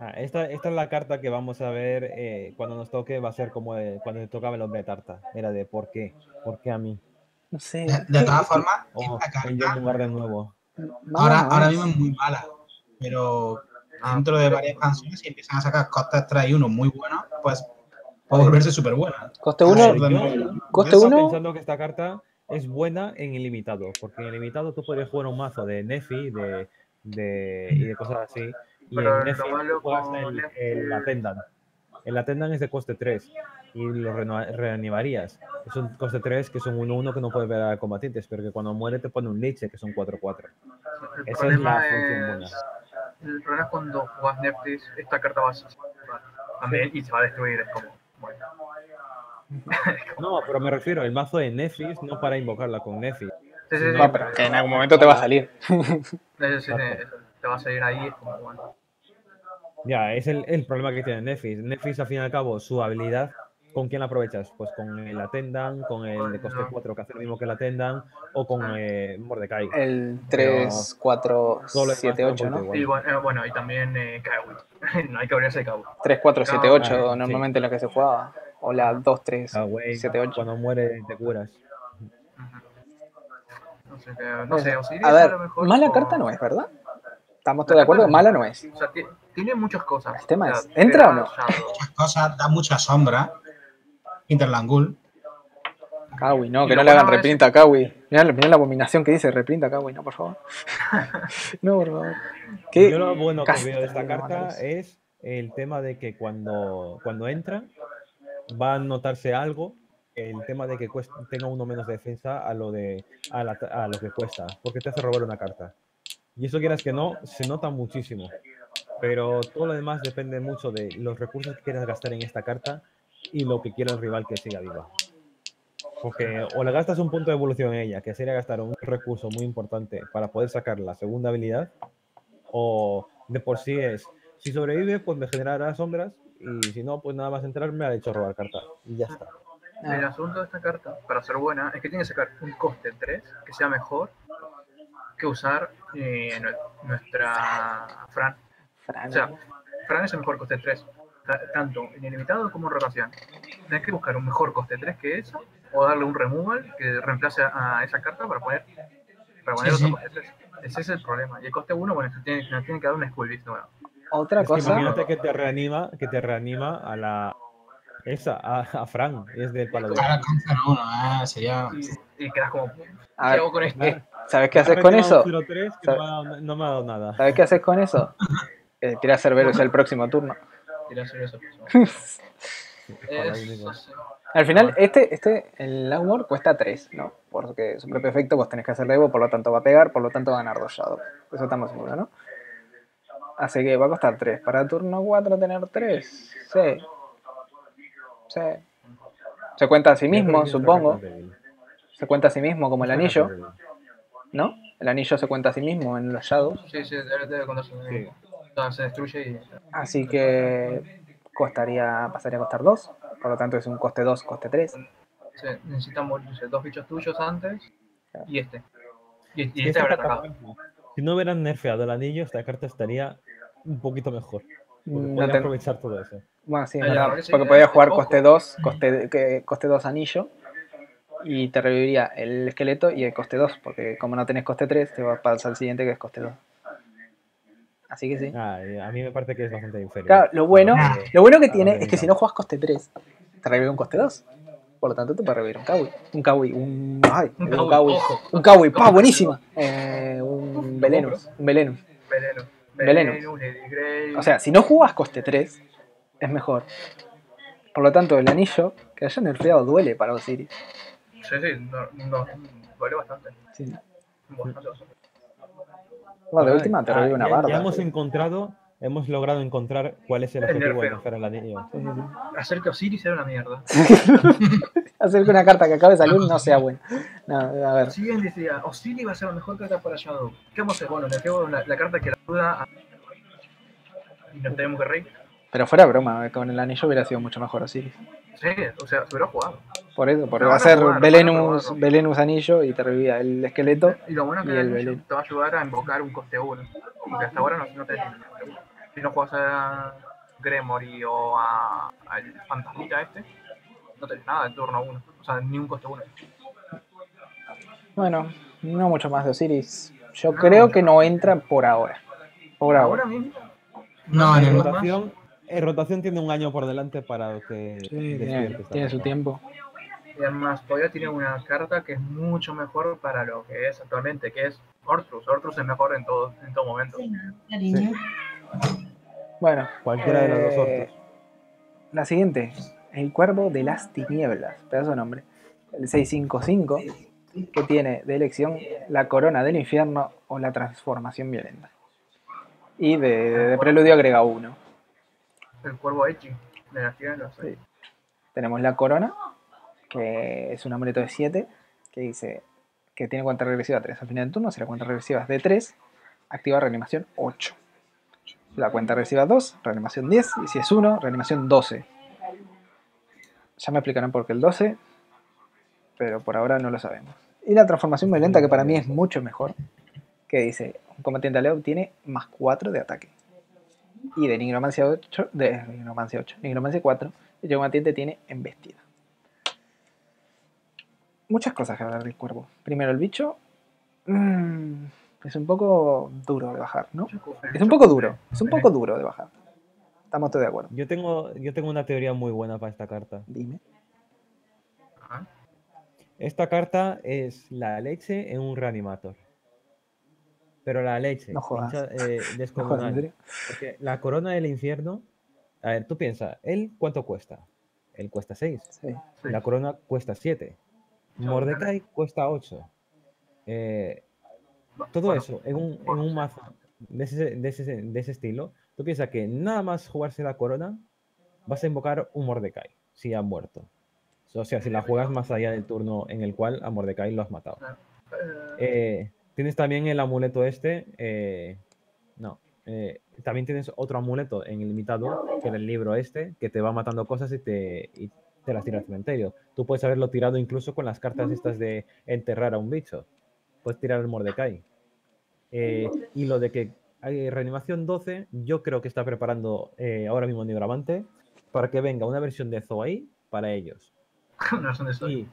Ah, esta, esta es la carta que vamos a ver eh, cuando nos toque, va a ser como de- cuando te tocaba el hombre de tarta. Era de ¿por qué? ¿Por qué a mí? No sé. De, de todas formas, Oh, esta carta lugar de nuevo. ahora, ahora mismo es. muy mala. Pero dentro de varias expansiones, si empiezan a sacar costas 3 y 1 muy buenos, pues puede volverse súper buena. Coste A 1. ver, yo- yo- Coste Yo estaba 1. pensando que esta carta es buena en ilimitado, porque en ilimitado tú podrías jugar un mazo de Nefi de, de, y de cosas así. Y Pero en Nefi tú juegas el, el Attendant. El Attendant es de coste 3 y lo reanimarías. Es un coste 3 que son 1-1 que no puedes ver a combatientes, pero que cuando muere te pone un Liche que son 4-4. El Esa es la función buena. El problema es cuando jugas Neftis, esta carta va a también y se va a destruir. Es como. Bueno. No, pero me refiero, el mazo de Nefis no para invocarla con Nefi. Sí, sí, sí, No, pero que en algún momento te va a salir. Sí, sí, sí, eso, te va a salir ahí. Es como, bueno. Ya, es el, el problema que tiene Nefis. Nefis, al fin y al cabo, su habilidad, ¿con quién la aprovechas? Pues con el Atendan, con el de coste No. 4 que hace lo mismo que el Atendan, o con eh, Mordecai. El 3, 4, Todo lo demás 7, 8, tampoco ¿no? Y bueno, eh, bueno, y también eh, Kawi. no hay que olvidarse de Kawi. 3, 4, 7, Ah, 8, sí. normalmente lo que se jugaba. O la 2, 3, Ah, güey, 7, 8. Cuando muere te curas. No sé, no sé, Osiris A ver, lo mejor mala carta no es, ¿verdad? ¿Estamos todos de acuerdo? Mala no es. O sea, ti- tiene muchas cosas. El tema O sea, es, ¿entra o no? Muchas cosas, da mucha sombra. Interlangul. Kawi, no, que no le hagan bueno es- reprint a Kawi. Mirá, mirá la abominación que dice reprint a Kawi, no, por favor. no, por favor. ¿Qué? Yo lo bueno que veo de esta carta es el tema de que cuando, cuando entra va a notarse algo. El tema de que cuesta- tenga uno menos de defensa a lo, de, a, la- a lo que cuesta, porque te hace robar una carta. Y eso quieras que no, se nota muchísimo. Pero todo lo demás depende mucho de los recursos que quieras gastar en esta carta y lo que quiera el rival que siga viva. Porque o le gastas un punto de evolución en ella, que sería gastar un recurso muy importante para poder sacar la segunda habilidad, o de por sí es, si sobrevive, pues me generará sombras, y si no, pues nada más entrar me ha hecho robar carta. Y ya está. El asunto de esta carta, para ser buena, es que tiene que sacar un coste 3 que sea mejor que usar eh, nue- nuestra Fran. Fran. O sea, Fran es el mejor coste 3, tanto en ilimitado como en rotación. Tienes que buscar un mejor coste 3 que eso, o darle un removal que reemplace a esa carta para poner, para poner Sí, otro sí. coste 3. Ese es el problema. Y el coste 1, bueno, tiene, tiene que dar un Skull Beast nuevo. Otra Es que cosa. imagínate que te reanima, que te reanima a la esa, a, a Fran, es del paladín. Claro, con 0-1, eh, sería. Y, y quedas como, ¿qué A ver, hago con esto? eh, ¿Sabes qué haces con eso? un 0-3 que no, me ha dado, no me ha dado nada. ¿Sabes qué haces con eso? Eh, tira Cerberus el próximo turno. Paladín, Eso digo. sí. Al final, este, este, el Humor cuesta 3, ¿no? Porque su propio efecto vos tenés que hacer Evo, por lo tanto va a pegar, por lo tanto va a ganar 2 Shadow. Eso estamos seguros, ¿no? Así que va a costar 3. Para turno 4 tener 3. Sí. Sí. Se cuenta a sí mismo, supongo. Se cuenta a sí mismo como el anillo. ¿no? El anillo se cuenta a sí mismo en los Shadows. Sí, sí, debe, debe contarse. Sí. Se destruye y. Así que costaría, pasaría a costar 2. Por lo tanto es un coste 2, coste 3. Sí, necesitan morirse dos bichos tuyos antes y este. Y, y este habrá atacado. Si no hubieran nerfeado el anillo, esta carta estaría un poquito mejor. Porque No te- aprovechar todo eso. Bueno, sí, es El verdad, porque el- podía el jugar coste 2, coste, que- coste 2 anillo y te reviviría el esqueleto y el coste 2, porque como no tenés coste 3, te va a pasar al siguiente que es coste 2. Así que sí. Ah, a mí me parece que es bastante inferior. Claro, lo bueno, Ah. lo bueno que Ah, tiene es que si no juegas coste 3, te revive un coste 2. Por lo tanto, te puede revivir un Kawi. Un Kawi, un. Ay, Un un Kawi. Un Kawi, pa, buenísima. Eh, un Velenus. Un Velenus. Grey. O sea, si no jugás coste 3, es mejor. Por lo tanto, el anillo que haya nerfeado duele para Osiris. Sí, sí, no, no, duele bastante. Sí. Bastante, bastante. Bueno, de última te ah, revive una barda. Ya hemos encontrado, hemos logrado encontrar cuál es el El objetivo de nerfear el anillo. Sí, sí, sí. Hacer que Osiris sea una mierda. Hacer que una carta que acabe de salir no sea buena. No, a ver. Si bien decía, Osiris va a ser la mejor carta para Shadow. ¿Qué vamos a hacer? Bueno, le tengo la, la carta que la ayuda a... Y nos tenemos que reír. Pero fuera broma, con el anillo hubiera sido mucho mejor Osiris. Sí, o sea, se hubiera jugado. Por eso, porque va a ser jugar, ¿no? Velenus anillo y te revivía el esqueleto. Y lo bueno es Y que el el te va a ayudar a invocar un coste 1. Y hasta ahora no, no uno. Si no juegas a Gremory o a, al fantasmita este, no tenés nada en turno 1. O sea, ni un coste 1. Bueno, no mucho más de Osiris. Yo No, creo no. que no entra por ahora. Por ahora. Ahora mismo. No, en. Rotación, en rotación tiene un año por delante para que Sí, tiene, su tiempo. Y además, todavía tiene una carta que es mucho mejor para lo que es actualmente, que es Ortrus. Ortrus es mejor en todo, en todo momento. Bueno, Cualquiera de las dos eh, orcos. La siguiente, el cuervo de las tinieblas, pedazo de nombre. El 655, que tiene de elección la corona del infierno o la transformación violenta. Y de, de preludio agrega uno. El cuervo Echi de las tierras. Sí. Tenemos la corona, que es un amuleto de 7, que dice que tiene cuenta regresiva 3 al final del turno. Si la cuenta regresiva es de 3, activa reanimación 8. La cuenta regresiva es 2, reanimación 10. Y si es 1, reanimación 12. Ya me explicarán por qué el 12, pero por ahora no lo sabemos. Y la transformación violenta, que para mí es mucho mejor, que dice, un combatiente aliado tiene más 4 de ataque. Y de nigromancia 8, de nigromancia 8, nigromancia 4, el combatiente tiene embestida. Muchas cosas que hablar del cuervo. Primero, el bicho mm, es un poco duro de bajar, ¿no? Es un poco duro, es un poco duro de bajar. Estamos todos de acuerdo. Yo tengo, yo tengo una teoría muy buena para esta carta. Dime. Ajá. Esta carta es la leche en un reanimator. Pero la leche No jodas. eh, No descomunal. Porque la corona del infierno. A ver, tú piensas, ¿él cuánto cuesta? Él cuesta 6. Sí. Sí. La corona cuesta 7. Chao, Mordecai cuesta 8. Todo Bueno, eso en un, en un mazo de ese, de, ese, de ese estilo, tú piensas que nada más jugarse la corona, vas a invocar un Mordecai, si ha muerto. O sea, si la juegas más allá del turno en el cual a Mordecai lo has matado. eh, Eh, tienes también el amuleto este. eh, no. eh, también tienes otro amuleto en el limitado, que era el libro este, que te va matando cosas y te, y te las tira al cementerio. Tú puedes haberlo tirado incluso con las cartas estas de enterrar a un bicho. Puedes tirar el Mordecai. Eh, y lo de que hay reanimación 12, yo creo que está preparando eh, ahora mismo Nigromante para que venga una versión de Zoai para ellos. no son de. Y,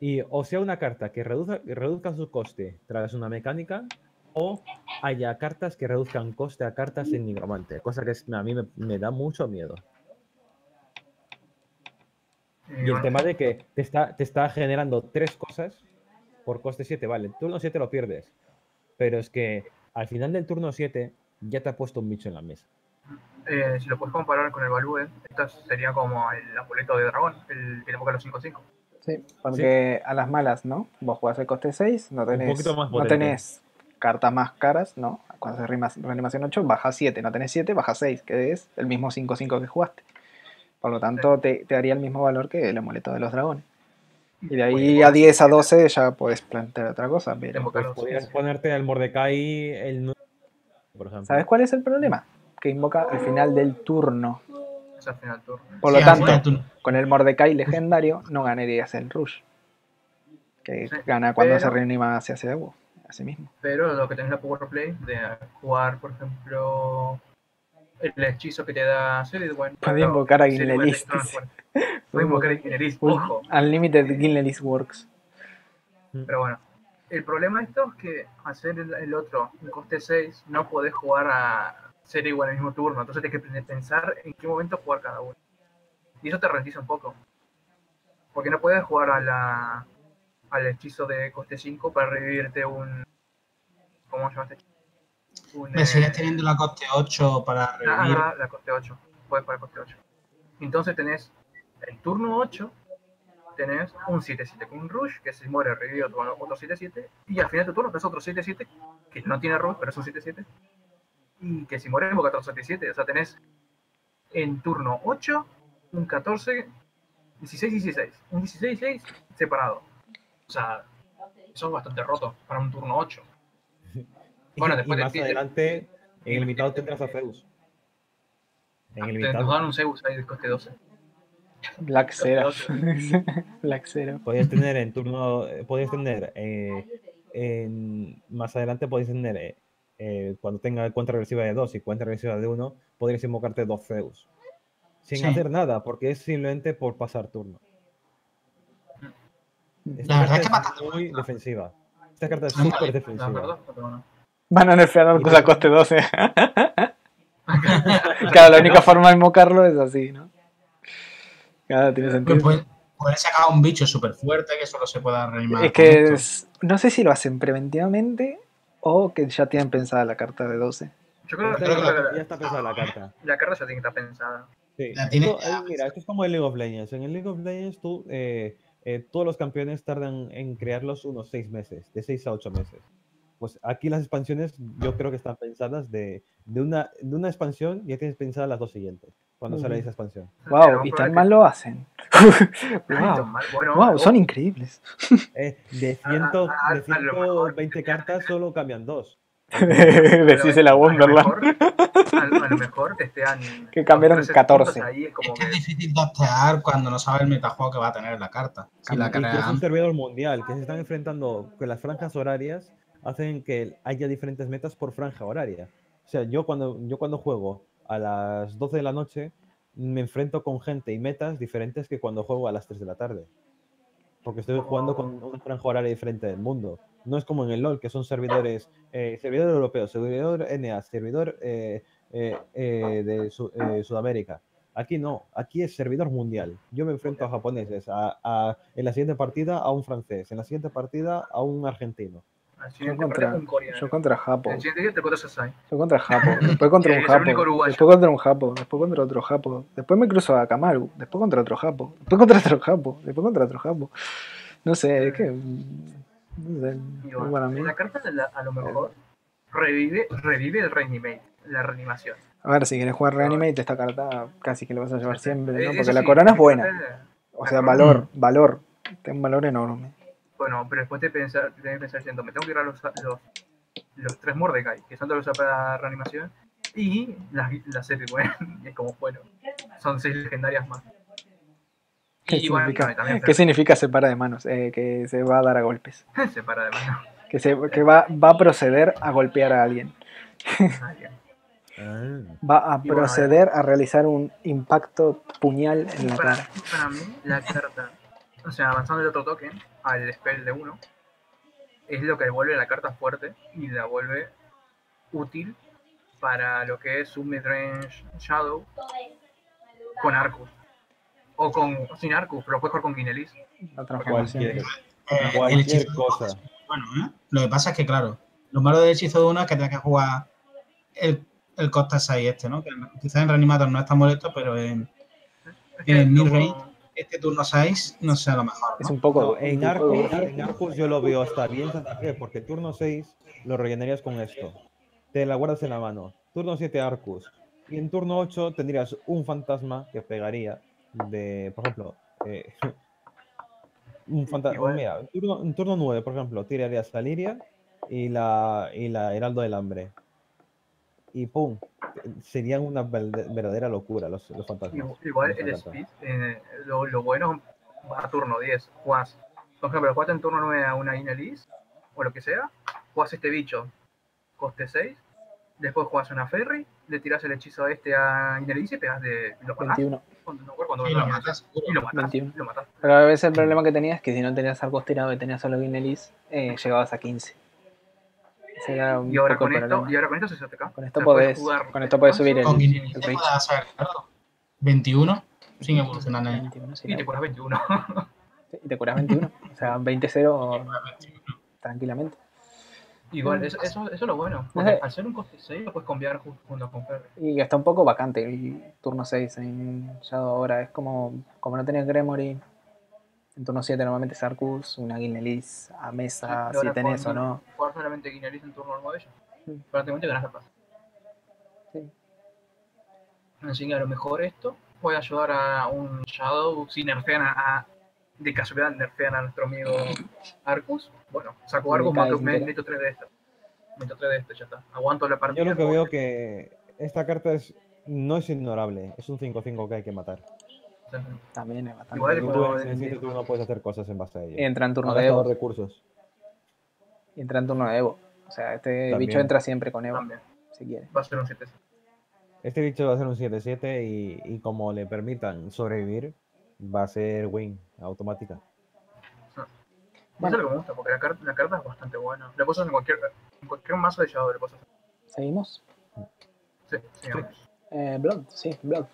y o sea una carta que reduzca, reduzca su coste tras una mecánica, o haya cartas que reduzcan coste a cartas en nigromante, cosa que a mí me, me da mucho miedo. Y Y el tema de que te está, te está generando tres cosas por coste 7, vale, el turno 7 lo pierdes, pero es que al final del turno 7 ya te ha puesto un bicho en la mesa. eh, si lo puedes comparar con el Value, esta sería como el amuleto de dragón, el que le invoca los 5-5. Sí, porque a las malas, ¿no? Vos jugás el coste 6, no tenés, no tenés cartas más caras, ¿no? Cuando haces reanimación 8, baja 7, no tenés 7, baja 6, que es el mismo 5-5 que jugaste. Por lo tanto, te, te daría el mismo valor que el amuleto de los dragones. Y de ahí a 10 a 12 ya puedes plantear otra cosa, pero... Invocar Pues los podrías 5-5. ponerte al Mordecai el 9, por ejemplo. ¿Sabes cuál es el problema? Que invoca al final del turno. Es al final del turno. Por Sí, lo tanto, con el Mordecai legendario no ganarías el Rush. Que Sí, gana cuando se pero- reanima hacia hacia vos, a sí mismo. Pero lo que tenés la Power Play de jugar, por ejemplo, el hechizo que te da Celebrity. Puede invocar a dice. Puede invocar a Gilnelis, Uy, ojo. Unlimited Gilnelis Works. Pero bueno, el problema de esto es que hacer el, el otro, un coste 6, no podés jugar a ser igual en el mismo turno. Entonces tienes que pensar en qué momento jugar cada uno. Y eso te ralentiza un poco. Porque no puedes jugar a la, al hechizo de coste 5 para revivirte un. ¿Cómo se llama este hechizo? Un, Me eh, sigues teniendo la coste 8 para Ah, revivir. ah, la coste 8. Puedes poner coste 8. Entonces tenés el turno 8, tenés un 7-7 con un rush, que si muere revive otro, otro 7-7, y al final de tu turno tenés otro 7-7, que no tiene rush, pero es un 7-7, y que si muere invoca otro 7-7. O sea, tenés en turno 8, un 14, 16-16, un 16-16 separado. O sea, eso es bastante roto para un turno 8. Bueno, después y más adelante, en el limitado tendrás a Zeus. En el Te nos limitado dan un Zeus ahí de coste 12. Black Seraph. Black Seraph. podías tener en turno, eh, podías tener eh, en- más adelante podéis tener eh, eh, cuando tenga cuenta regresiva de 2 y cuenta regresiva de 1, podrías invocarte dos Zeus. Sin Sí. hacer nada, porque es simplemente por pasar turno. Esta La verdad es que bastante muy defensiva. Esta carta es Ah, súper defensiva. Van a nerfear a luego- coste 12. claro, la única forma de invocarlo es así, ¿no? Claro, tiene sentido. Pues puede, puede sacar un bicho súper fuerte que solo se pueda reanimar. Es que es- no sé si lo hacen preventivamente o que ya tienen pensada la carta de 12. Yo creo, que ya está pensada la carta. la carta ya tiene que estar pensada. Sí, La tiene- esto, eh, mira, esto es como el League of Legends. En el League of Legends tú, eh, eh, todos los campeones tardan en crearlos unos seis meses, de seis a ocho meses. Pues aquí las expansiones yo creo que están pensadas de, de, una, de una expansión, ya tienes pensadas las dos siguientes, cuando sale Ujú. esa expansión. Wow, Pero y tan ver mal que- lo hacen. Wow. Bueno, wow, son increíbles. Eh, de, A- a- ciento, a- de a mejor- 120 cartas solo cambian dos. Decísela a lo Wonderland. mejor- A, a lo mejor testean. Que cambiaron los 13 14. puntos Ahí es como Es que es que. difícil datear cuando no sabe el metajuego que va a tener la carta. Si la que es un servidor mundial, que se están enfrentando con las franjas horarias, hacen que haya diferentes metas por franja horaria. O sea, yo cuando, yo cuando juego a las 12 de la noche, me enfrento con gente y metas diferentes que cuando juego a las 3 de la tarde. Porque estoy jugando con una franja horaria diferente del mundo. No es como en el LOL, que son servidores, eh, servidor europeo, servidor NA, servidor eh, eh, eh, de Su- Sudamérica. Aquí no, aquí es servidor mundial. Yo me enfrento a japoneses, a- en la siguiente partida a un francés, en la siguiente partida a un argentino. Yo contra, partido un coreano. yo contra Japo. El siguiente día te encuentras a Sai. Yo contra Japo. Después contra un Japo. Después contra un Japo. Después contra otro Japo. Después me cruzo a Kamaru. Después contra otro Japo. Después contra otro Japo. Después contra otro Japo. No sé, es que. No sé, Y bueno, para mí. la carta de la- a lo mejor revive, revive el reanimate, la reanimación. A ver, si quieres jugar Reanimate, esta carta casi que lo vas a llevar siempre, ¿no? Porque la corona es buena. O la sea, valor, valor. Tiene un valor enorme. Bueno, pero después te pensar, te debes pensar diciendo, me tengo que ir a los, los, los tres Mordecai, que son de los para reanimación, y las la serie y es como, bueno, son seis legendarias más. ¿Qué Y bueno, significa, también ¿Qué significa se para de manos? Eh, que se va a dar a golpes. se para de mano. Que, se, que va, va a proceder a golpear a alguien. Ah, Va a bueno, proceder a realizar un impacto puñal en la para, cara. para mí, la carta, o sea, avanzando el otro token al spell de uno, es lo que vuelve la carta fuerte y la vuelve útil para lo que es un midrange Shadow con Arcus. O con, sin Arcus, pero jugar con Guinelis. Cualquier, Eh, cualquier cosa. bueno, ¿eh? Lo que pasa es que, claro, lo malo del hechizo de uno es que tienes que jugar el, el costa 6 este, ¿no? Que quizás en Reanimator no es tan molesto, pero en Es que En lo- midrange. Este turno 6 no sé a lo mejor. Es un poco. No, en, Arcus, duro. en Arcus yo lo veo hasta bien. Porque turno 6 lo rellenarías con esto. Te la guardas en la mano. Turno 7 Arcus. Y en turno 8 tendrías un fantasma que pegaría de, por ejemplo, eh, un fantasma. Mira, en turno, en turno 9, por ejemplo, tirarías a Liria y la, y la Heraldo del Hambre. Y pum, serían una verdadera locura los, los fantasmas. Igual, el carta. speed, eh, lo, lo bueno va a turno 10. Jugás, por ejemplo, jugás en turno 9 a una Inelis, o lo que sea, jugás este bicho, coste 6, después jugás una Ferry, le tirás el hechizo a este a Inelis y pegas de. Lo matás. 21. Cuando, no, cuando Y lo matas. Y lo matás. 21. Lo matás. Pero a veces el problema que tenías es que si no tenías arcos tirados y tenías solo Guinelis, eh, llegabas a 15. Un Y ahora poco con el esto, problema. y ahora con esto se cae. Con esto podés- con esto podés subir el- Con el Guinness reach. puedes hacer claro, 21 sin evolucionar nada. 21, sí, Y te curas 21. y te curas 21. O sea, 20-0 tranquilamente. Igual, eso, eso, eso es lo bueno. No Porque sé. al ser un coste 6 lo puedes cambiar ju- junto con Ferry. Y está un poco vacante el turno 6 en Shadow ahora. Es como, como no tenés Gremory. En turno 7 normalmente es Arcus, una Guinelis a mesa, Y si tenés o no. Jugar solamente Guinelis en turno 9 ya. Mm. Prácticamente ganas la paz. Sí. Así que a lo mejor esto puede ayudar a un Shadow si nerfean a, a- de casualidad nerfean a nuestro amigo Arcus. Bueno, saco Me Arcus, mato- me meto 3 de esta. Meto 3 de este, ya está. Aguanto la partida. Yo lo que veo que esta carta es, no es ignorable, es un 5-5 que hay que matar. También es bastante. Igual como- tú en el siguiente turno puedes hacer cosas en base a ello. Entra en turno de Evo. recursos. Entra en turno de Evo. O sea, este También. bicho entra siempre con Evo, También. si quiere. Va a ser un 7 Este bicho va a ser un 7-7 y, y como le permitan sobrevivir, va a ser win automática. Eso es lo que me gusta, porque la carta, la carta es bastante buena. Le puedes hacer en cualquier, en cualquier mazo de Shadow, le puedes hacer. ¿Seguimos? Sí, sigamos. Eh, Blood, sí, Blood.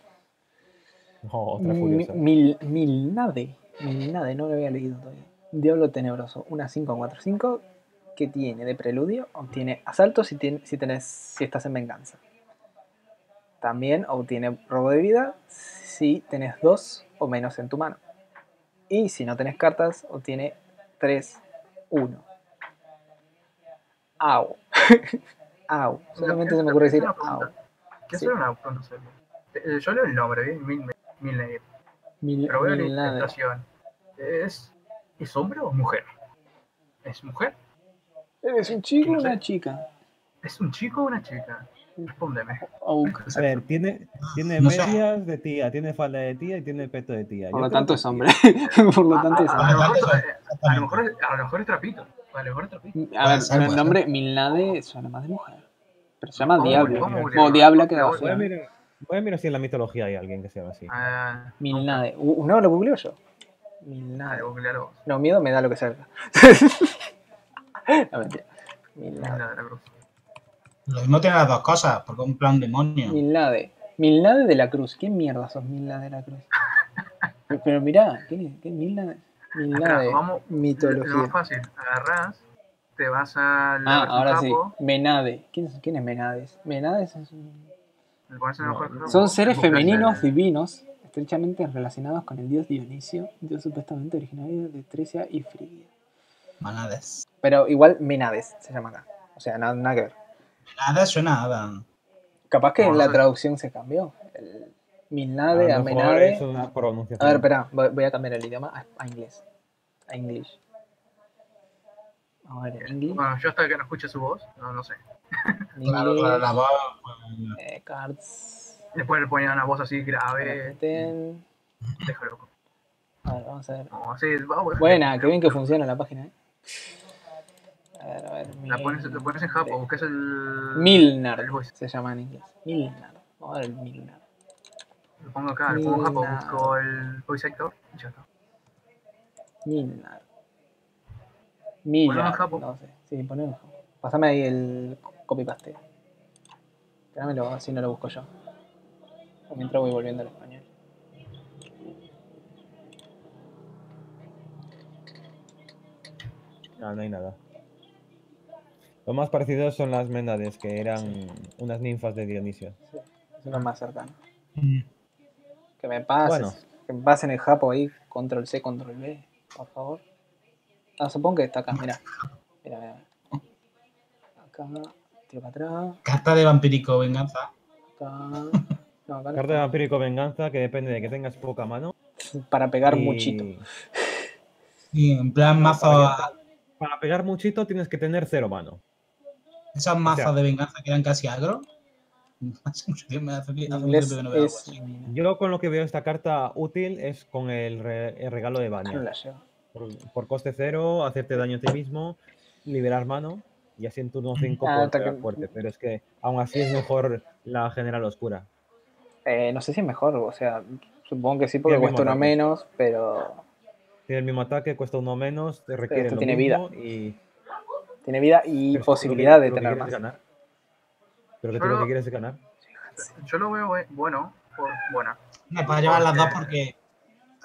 No, otra furiosa. Mil, Milnade. Milnade, no lo había leído todavía. Diablo Tenebroso, una 5-4-5 que tiene de preludio, obtiene asalto si, tiene, si, tenés, si estás en venganza. También obtiene robo de vida si tenés dos o menos en tu mano. Y si no tenés cartas, obtiene 3, 1. Au. Au. Solamente se me ocurre decir au. ¿Qué Sí. una pregunta? Eh, Yo leo el nombre, ¿bien? Mil, mil Negri. Mil, Pero veo la interpretación. ¿Es, ¿Es hombre o mujer? ¿Es mujer? ¿Eres un chico o sé. una chica? ¿Es un chico o una chica? Respóndeme. O un A ver, tiene, tiene No sé. medias de tía, tiene falda de tía y tiene peto de tía. Por Yo lo creo tanto que es sí. hombre. Por lo A, tanto es a hombre. lo mejor, a, lo mejor, es- a lo mejor es trapito. A lo mejor es trapito. A ver, ser, el nombre Milnade suena más de mujer. Pero se llama ¿Cómo- Diablo. cómo O? Diabla queda Voy a Voy a mirar, si en la mitología hay alguien que se llama así. Ah, Milnade. No, lo googleo yo. Milnade. googlealo. No, miedo me da lo que salga. no, mentira. Milnade. Nada, la cruz. Lo mismo tiene las dos cosas, porque es un plan demonio. Milnade. Milnade de la Cruz. ¿Quién mierda sos Milnade de la Cruz? Pero, mirá, ¿quién es? ¿Quién es Milnade? Milnade. Acá, vamos- Lo Mitología. más fácil, agarrás, te vas al Ah, ahora sí. Menade. ¿Quién es, quién es Menades? Menades es un- le pones en el No, mejor capo, Son seres femeninos divinos, estrechamente relacionados con el dios Dionisio, dios supuestamente originario de Trecia y Frigia. Manades. Pero igual Minades se llama acá. O sea, nada, nada que ver. Nada suena a Adam. Capaz que No, no la traducción se cambió. El Milnade a Menade. es una pronunciación. A ver, espera, voy voy a cambiar el idioma a, a inglés. A English. A ver, en English. Bueno, yo hasta que no escuche su voz, no, no sé. Claro, claro, la English. voz. eh, cards. Después le ponían una voz así grave, Ten. dejo loco. A ver, vamos a ver. No, así, vamos. Buena, qué bien que funciona la página, eh. A ver, a ver. La pones, lo pones en Japón, buscas el. Milnar el se llama en inglés. Milnar. Vamos a ver el Milnar. Lo pongo acá, lo pongo en Japón, busco el voice actor y ya está. Milnar. Milnar. japo. No sé. Sí, ponelo en japo. Pásame ahí el copy paste. Espéramelo, así no lo busco yo. O Mientras voy volviendo al español. No, no hay nada. Lo más parecido son las Ménades, que eran unas ninfas de Dionisio. Sí, es lo más cercano. mm, Que me pases. Bueno. Que me pasen el japo ahí. Control C, control V. Por favor. Ah, supongo que está acá, mira. Mira, mira. Acá. Tiro para atrás. Carta de vampírico venganza. No, Carta de vampírico venganza, que depende de que tengas poca mano. Para pegar y- muchito. Y en plan mazo. Para, para pegar muchito tienes que tener cero mano. Esos mazos sea- de venganza que eran casi agro. Yo con lo que veo esta carta útil es con el, re- el regalo de Ah. Por, por coste cero, hacerte daño a ti mismo, liberar mano y así en turno 5 Ah, fuerte. Pero es que aún así es mejor la general oscura. Eh, no sé si es mejor, o sea, supongo que sí porque cuesta uno ataque. menos, pero Tiene el mismo ataque, cuesta uno menos, te requiere esto lo tiene mismo y tiene vida y pero posibilidad que- de tener más. ganar. Pero que tú lo que quieres es ganar. Yo lo veo eh, bueno, por, buena. Me puedes llevar las dos Porque-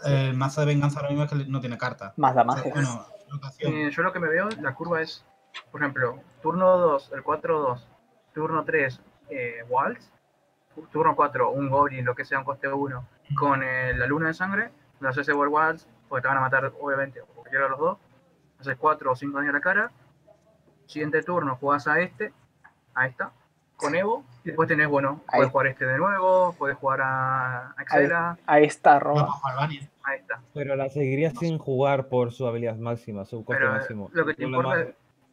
el mazo de venganza ahora mismo es que no tiene carta. Más damaje. Bueno, rotación. Eh, yo lo que me veo, la curva es, por ejemplo, turno 2, el 4-2, turno 3, eh, Waltz, turno 4, un Goblin, lo que sea, un coste 1, con eh, la luna de sangre, le haces ese World Waltz, porque te van a matar, obviamente, o cualquiera de los dos, haces 4 o 5 daños a la cara, siguiente turno jugás a este, a esta, con Evo, y después tenés, bueno, Ahí. puedes jugar este de nuevo, puedes jugar a Axela, A esta No, roba. pues, Albania. a esta. Pero la seguirías sin jugar por su habilidad máxima, su coste Pero eh, máximo. lo que te importa, problema-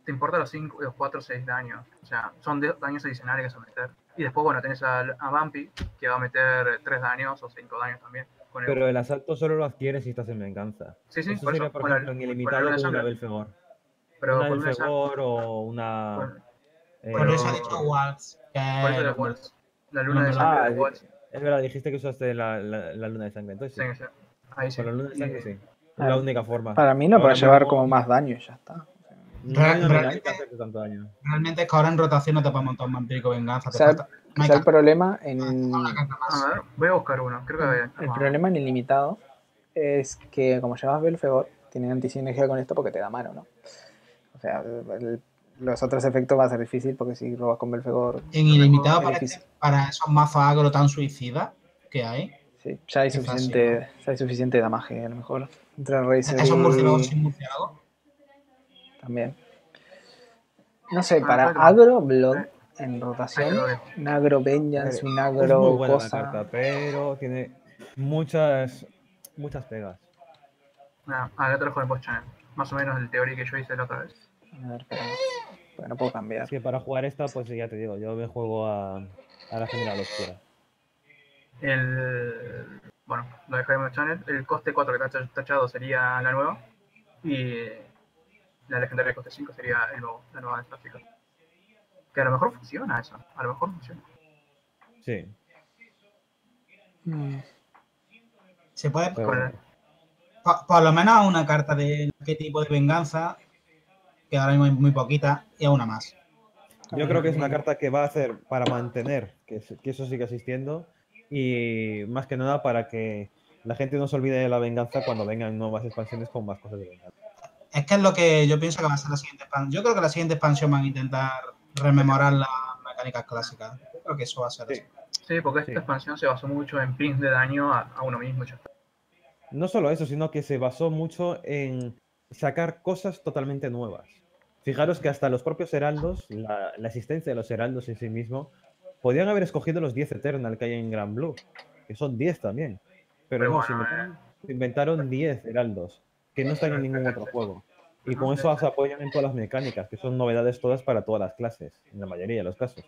te importa los 5, los 4 o 6 daños. O sea, son daños adicionales que se meter. Y después, bueno, tenés al- a, Bumpy, que va a meter 3 daños o 5 daños también. Con el- Pero el asalto solo lo adquieres si estás en venganza. sí, sí, eso por sería, eso. por con la- ejemplo, en con la ilimitado con una. Belfegor. Pero una con Belfegor o una... con- eh, Por eso ha dicho Waltz. Por eso lo- Waltz. La luna de Ah, sangre ah, de Waltz. es verdad, dijiste que usaste la, la- la luna de sangre. Entonces sí, Sí, sí. Ahí sí. con la luna de sangre Y- sí. Es Ah, la única forma. Para mí no puede llevar como más daño y ya está. No Realmente- tanto daño. Realmente es que ahora en rotación no te puedes montar un vampírico venganza. O Te sea. No el problema en más. A ver, voy a buscar uno. Creo que había. el problema en ilimitado es que como llevas Belfegor, tiene antisinergia con esto porque te da mano, ¿no? O sea, el- los otros efectos va a ser difícil porque si robas con Belfegor, En ilimitado Es para, difícil. para esos mazos agro tan suicidas que hay. sí, ya hay fácil, suficiente, ya hay suficiente damaje a lo mejor. Entre Razer Esos murciélagos sin murciélagos. También. No sé, Ah, para pero- agro, Blood en rotación, un agro Vengeance, un Es agro muy buena cosa. la carta, pero tiene muchas muchas pegas. Ah, la te lo juego en post channel. Más o menos el teoría que yo hice la otra vez. A ver, porque no puedo cambiar. Es que para jugar esta, pues ya te digo, yo me juego a, a la general oscura. El. Bueno, lo dejé en el channel. El coste 4 que está tachado sería la nueva. Y la legendaria de coste 5 sería el nuevo, la nueva gráfica. Que a lo mejor funciona eso. A lo mejor funciona. Sí, Mm, Se puede. bueno. Por, por lo menos una carta de qué tipo de venganza. Que ahora mismo hay muy poquita. Y a una más. Yo creo que es una carta que va a hacer para mantener que, es- que eso siga existiendo y más que nada para que la gente no se olvide de la venganza cuando vengan nuevas expansiones con más cosas de venganza. Es que es lo que yo pienso que va a ser la siguiente expansión. Yo creo que la siguiente expansión van a intentar rememorar las mecánicas clásicas. Yo creo que eso va a ser Sí. así. Sí, porque esta Sí. expansión se basó mucho en pins de daño a, a uno mismo. No solo eso, sino que se basó mucho en sacar cosas totalmente nuevas. Fijaros que hasta los propios heraldos, la, la existencia de los heraldos en sí mismo, podían haber escogido los 10 Eternal que hay en Gran Blue, que son 10 también. Pero Pero no, bueno, inventaron, se inventaron 10 heraldos, que no están en ningún otro juego. Y con eso se apoyan en todas las mecánicas, que son novedades todas para todas las clases, en la mayoría de los casos.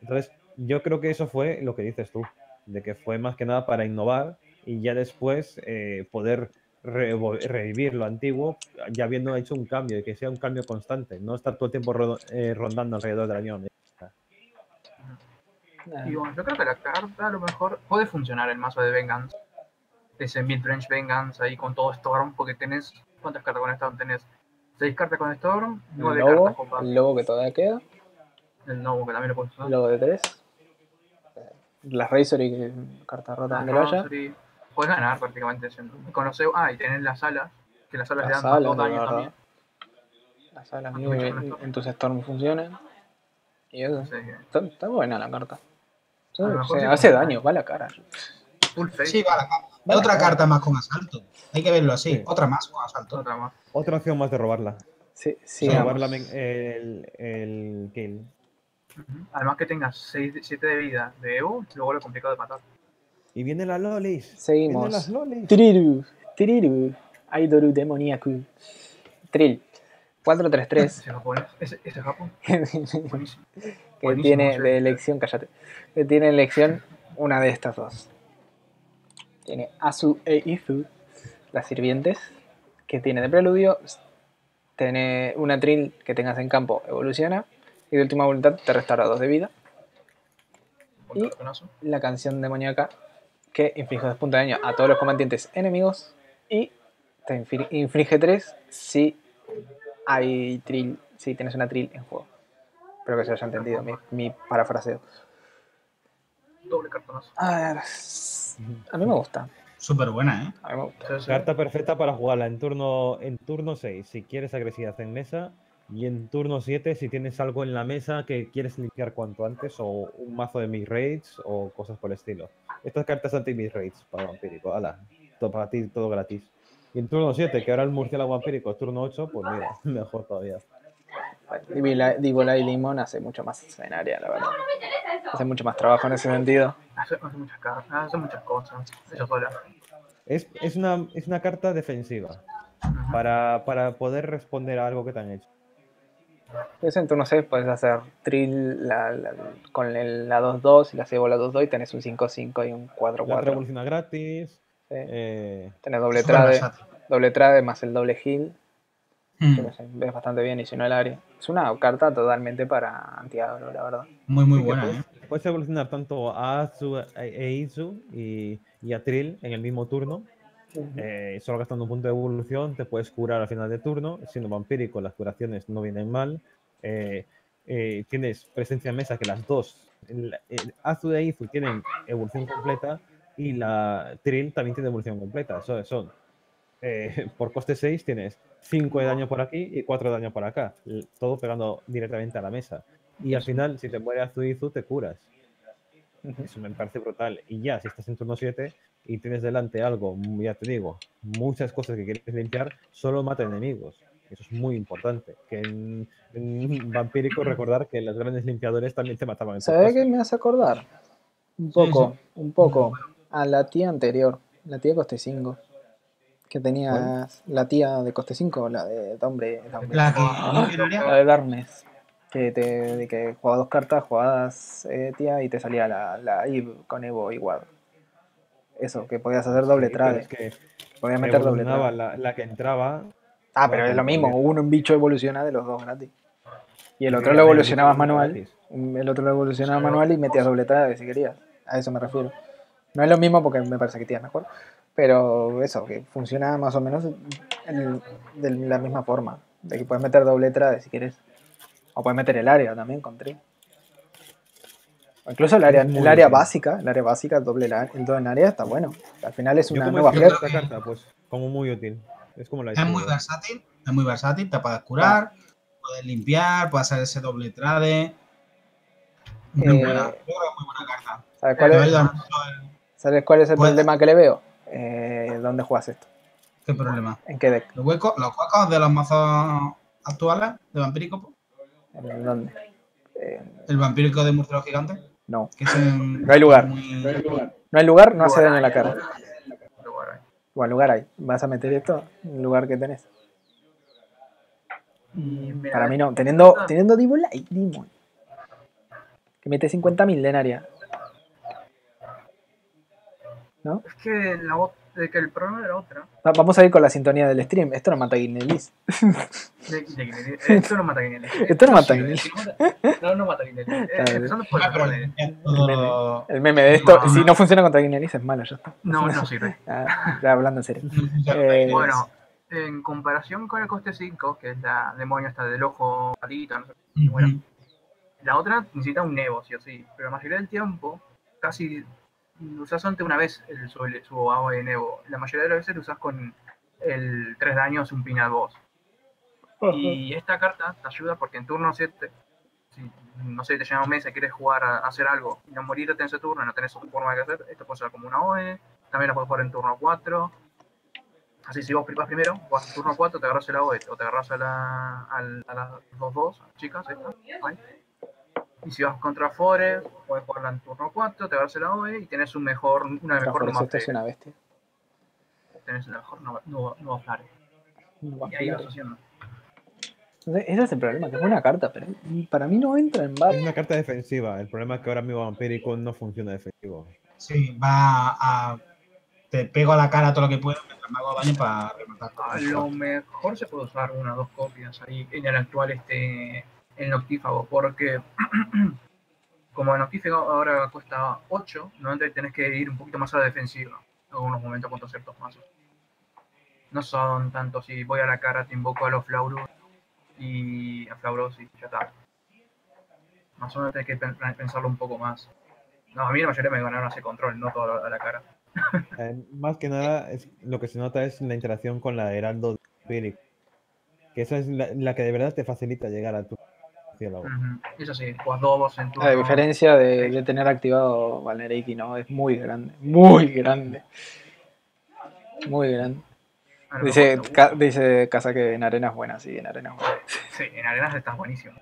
Entonces, yo creo que eso fue lo que dices tú, de que fue más que nada para innovar y ya después eh, poder revivir lo antiguo, ya habiendo hecho un cambio y que sea un cambio constante, no estar todo el tiempo eh, rondando alrededor de la misma mecánica. Y bueno, yo creo que la carta a lo mejor puede funcionar el mazo de Vengeance. Ese midrange Vengeance ahí con todo Storm, porque tenés. ¿Cuántas cartas con Storm tenés? 6 cartas con Storm, 9 cartas lobo, con el lobo que todavía queda, El Novo que también lo puedes usar. el lobo de 3. Las Razor y carta rota Ah, donde vaya. Rosary. Puedes ganar prácticamente con los ah, y tenés las alas, que las alas le dan dos de daños también. Las alas mío mucho en, tus Storm funcionan. Y eso. Que, Está, está buena la carta. A o sea, hace daño, va a la cara. full face, Sí, va la cara. Va la Otra carta más con asalto. Hay que verlo así. Sí. Otra más con asalto. otra más. Otra opción más de robarla. Sí, de sigamos. robar la men- el, el kill. Además que tengas 7 de vida de EU, luego lo complicado de matar. Y vienen las lolis. Seguimos. Vienen las lolis. Triru, Triru, Aidoru demoníaco. Trill, 433, Ese japonés, ese, ese Japón, que buenísimo. tiene Buenísimo, sí. de elección, cállate, que tiene elección una de estas dos. Tiene Asu e Izu, las sirvientes, que tiene de preludio, tiene una Trill que tengas en campo, evoluciona, y de última voluntad te restaura 2 de vida. Un Y- la canción demoníaca que inflige 2 puntos de daño a todos los combatientes enemigos y te infli- inflige 3 si hay trill, si tienes una trill en juego. Espero que se haya entendido mi, mi parafraseo. Doble cartonazo. A ver, a mí me gusta. Súper buena, ¿eh? A mí me gusta. Sí, sí. Carta perfecta para jugarla en turno, en turno 6 si quieres agresividad en mesa y en turno 7 si tienes algo en la mesa que quieres limpiar cuanto antes o un mazo de mid raids o cosas por el estilo. Estas cartas anti mid raids para vampírico, ala, todo para ti, todo gratis. Y en turno 7, que ahora el murciélago vampírico es turno 8, pues mira, mejor todavía. Divola y Limón hace mucho más en área, la verdad. Hace mucho más trabajo en ese sentido. Hace, hace muchas cartas, hace muchas cosas. Ella sola. Es, es, una, es una carta defensiva para, para poder responder a algo que te han hecho. Pues en turno 6 puedes hacer trill la- la- con el- la 2-2 y la cebola 2-2 y tenés un 5-5 y un La 4-4. revoluciona gratis. Sí. eh, Tenés doble trade, doble trade más el doble heal. Mm, que no sé, ves bastante bien y si no el área. Es una carta totalmente para anti-agro, la verdad. Muy, muy buena, puedes, ¿eh? puedes evolucionar tanto a Azu e e Izu y, y a Trill en el mismo turno. eh, solo gastando un punto de evolución te puedes curar al final de turno. Siendo vampírico, las curaciones no vienen mal. eh, eh, tienes presencia en mesa que las dos, el, el Azu e Izu tienen evolución completa y la Trill también tiene evolución completa. Eso son, eh, por coste 6 tienes 5 de daño por aquí y 4 de daño por acá. Todo pegando directamente a la mesa. Y al final, si te muere Azu e Izu, te curas. Eso me parece brutal. Y ya, si estás en turno 7 y tienes delante algo, mm, ya te digo, muchas cosas que quieres limpiar, solo mata enemigos. Eso es muy importante. Que en, en Vampírico recordar que los grandes limpiadores también te mataban ¿Sabes qué me hace acordar? Un Sí, poco, sí. un poco a la tía anterior, la tía Coste 5. Que tenías la tía de Coste 5, la de Hombre. La que La de Darkness. Que, te, de que jugabas dos cartas, jugabas eh, tía y te salía la, la Eve con Evo igual. Eso, que podías hacer doble Sí, pero trade. es que Podías meter doble evolucionaba trade. la, la que entraba. Ah, pero es lo mismo, uno en bicho evoluciona de los dos gratis. Y el otro lo evolucionabas manual. gratis. El otro lo evolucionabas manual y metías doble trade si querías. A eso me refiero. No es lo mismo porque me parece que tía mejor. Pero eso, que funciona más o menos en- de la misma forma. De que puedes meter doble trade si quieres. O puedes meter el área también con tri. O incluso el área, el área básica, el área básica, doble la- el doble en área está bueno. Al final es una como nueva flecha. esta carta, pues como muy útil. Es como la es muy versátil. Es muy versátil. Te puedes curar, puedes limpiar, puedes hacer ese doble trade. Muy Eh, buena. Yo creo que es muy buena carta. ¿Sabes Te cuál va a es, ayudar mucho en- ¿Sabes cuál es el Pues- problema que le veo? Eh, ¿Dónde juegas esto? ¿Qué problema? ¿En qué deck? Los huecos, los huecos de los mazos actuales de vampírico, ¿En dónde? Eh, el vampírico de murciélago gigante, no. que es en- No hay lugar. muy- No hay lugar, no hace daño en la cara. Bueno, lugar hay. ¿Vas a meter esto en el lugar que tenés? Para mí no. Teniendo, teniendo Demon Light, Demon. Que mete 50.000 de en área. ¿No? Es que, la, de que el problema era otra. Va- Vamos a ir con la sintonía del stream. Esto no mata a Guinelis. Guinea- esto no mata a Guinea. Esto no mata a Guinea. No, no mata a. Eh, Claro. empezando por Ah, el todo- El meme de esto, No. si no funciona contra Guinelis es malo, ya está. No, no sirve. Ah, ya hablando en serio. Eh, Bueno, en comparación con el coste 5, que es la demonio esta del ojo palita, no sé, bueno, la otra necesita un Nevo, sí o sí. Pero la mayoría del tiempo, casi lo usas ante una vez el, su, su AOE de Nevo. La mayoría de las veces lo usas con el 3 daños, un Pinal Boss. Y esta carta te ayuda porque en turno 7, si no sé, te llama un mes y quieres jugar a, a hacer algo y no morirte en ese turno, no tenés otra forma de hacer, esto puede ser como una OE, también la puedes jugar en turno 4. Así, si vos vas primero, vas en turno 4, te agarras el AOE o te agarras a, la, al- a las 2-2, chicas, esta, ahí. Y si vas contra Forest, puedes jugarla en turno 4, te agarras el AOE y tenés un mejor, una mejor eso Nova esto es una bestia. Tenés la mejor Nova Flare. Y ahí vas haciendo. Ese es el problema, que es buena carta, pero para mí no entra en bat. Es una carta defensiva. El problema es que ahora mismo Vampírico no funciona defensivo. Sí, va a. Te pego a la cara todo lo que puedo mientras me hago daño para rematar. A lo mejor se puede usar una o dos copias ahí en el actual este el noctífago, porque como el noctífago ahora cuesta 8, normalmente tenés que ir un poquito más a la defensiva en algunos momentos contra ciertos mazos. No son tanto si voy a la cara, te invoco a los Flaurus y a Flauros y ya está. Más o menos tenés que pen- pensarlo un poco más. No, a mí la mayoría me ganaron ese control, no todo a la cara. Eh, más que nada, es, lo que se nota es la interacción con la Heraldo de Vampírico. Que esa es la, la que de verdad te facilita llegar a tu Eso sí, dos en turno. La diferencia de, de tener activado Valnereiki no es muy grande, muy grande. Muy grande. Dice, Ca- dice Casa que en arena es buena, sí, en arena es buena. Sí, en arenas estás buenísimo.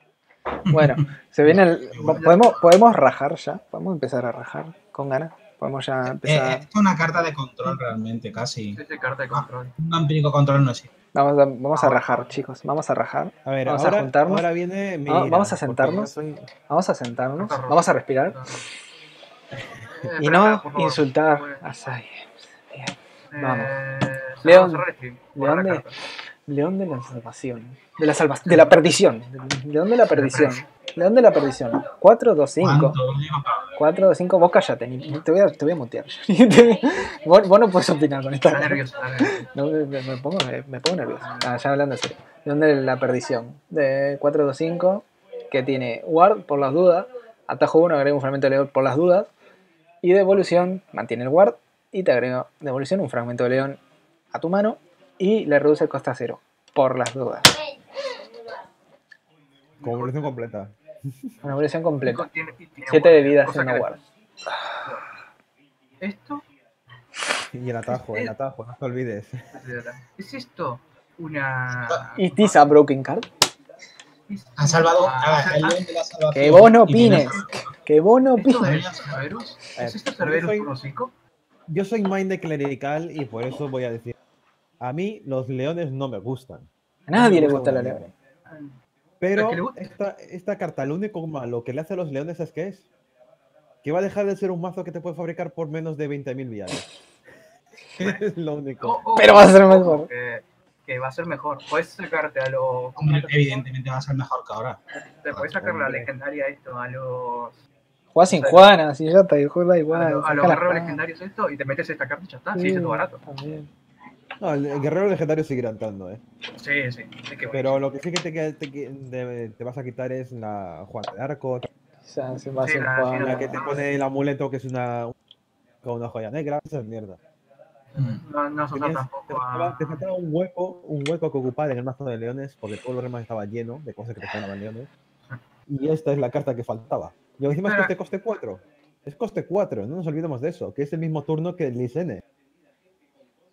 Bueno, se viene el. ¿podemos, podemos rajar ya, podemos empezar a rajar con ganas. Podemos ya Eh, empezar. es una carta de control realmente, casi. Sí, sí, carta de control. Un vampírico control no existe. Vamos a, vamos a rajar, chicos. Vamos a rajar. A ver, Vamos a juntarnos. ahora viene. mi ira, vamos a sentarnos. soy- Vamos a sentarnos. Vamos a respirar. Eh, Y no insultar a Sai. Bien. eh, vamos. León, León de-. León de la salvación. De la salva de la perdición. León de la perdición. León de la perdición. 4, 2, 5. ¿Cuánto? Digo, 4, 2, 5. Vos cállate. ni- Te voy a, te voy a mutear. vos, vos no puedes opinar con esta. Está nervioso, está nervioso. No, me, me- pongo, me, me pongo nervioso. Ah, ya hablando. León de la perdición. De 4, 2, 5. Que tiene Ward por las dudas. Atajo 1, agrega un fragmento de león por las dudas. Y de evolución, mantiene el Ward. Y te agrega de evolución un fragmento de león a tu mano. Y le reduce el coste a 0. Por las dudas. Como completa. Una evolución completa. Tiene- y tiene 7 de vida haciendo que- Ward. ¿Esto? Y el atajo, el atajo, no te olvides. ¿Es esto? Una. ¿Is this a broken card? ¿Es- Ha salvado. Ah, ah, el ah. Que vos no opines. Que vos no ¿Esto opines. es Cerberus? ¿Es esto yo Cerberus soy- con hocico? Yo soy mind de clerical y por eso voy a decir. A mí los leones no me gustan. A nadie le No me gusta la los león. leones. Pero esta, esta carta, lo único malo que le hace a los leones es que es que va a dejar de ser un mazo que te puede fabricar por menos de 20.000 viales. es lo único. Oh, oh, Pero va a ser mejor. Que, que va a ser mejor. Puedes sacarte a los. Hombre, evidentemente va a ser mejor que ahora. Te puedes sacar la legendaria esto a los. Jugás sin Juana, si ya te juega A, igual. los- a los guerreros legendarios esto y te metes esta carta y ya está. Sí, Sí, es todo barato. también. No, el, el guerrero legendario seguirá entrando, ¿eh? Sí, sí. Es que Pero lo que sí que te, que- te, que- te- te vas a quitar es la Juana de Arco, O sea, se va a Sí, hacer la- que te pone el amuleto que es una con una joya negra, esa es mierda. No, no te, tampoco faltaba, a. te faltaba un hueco, un hueco que ocupar en el mazo de leones, porque todo lo demás estaba lleno de cosas que te sonaban leones. Y esta es la carta que faltaba. Y encima es que este coste 4. Es coste 4, no nos olvidemos de eso, que es el mismo turno que el Licene.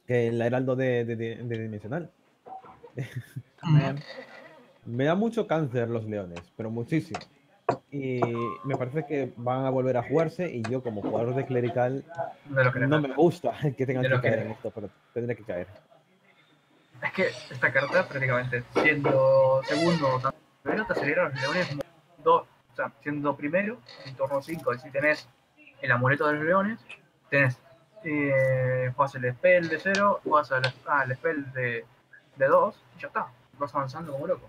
Que el heraldo de, de- de- de dimensional. Me da mucho cáncer los leones, pero muchísimo. Y me parece que van a volver a jugarse y yo como jugador de clerical lo no me gusta que tengan que caer en esto, pero tendré que caer. Es que esta carta prácticamente siendo segundo o primero te acelera los leones dos, o sea, siendo primero en turno 5 y si tenés el amuleto de los leones, tenés eh, juegas el spell de 0, juegas el, ah, el spell de 2 y ya está, vas avanzando como loco.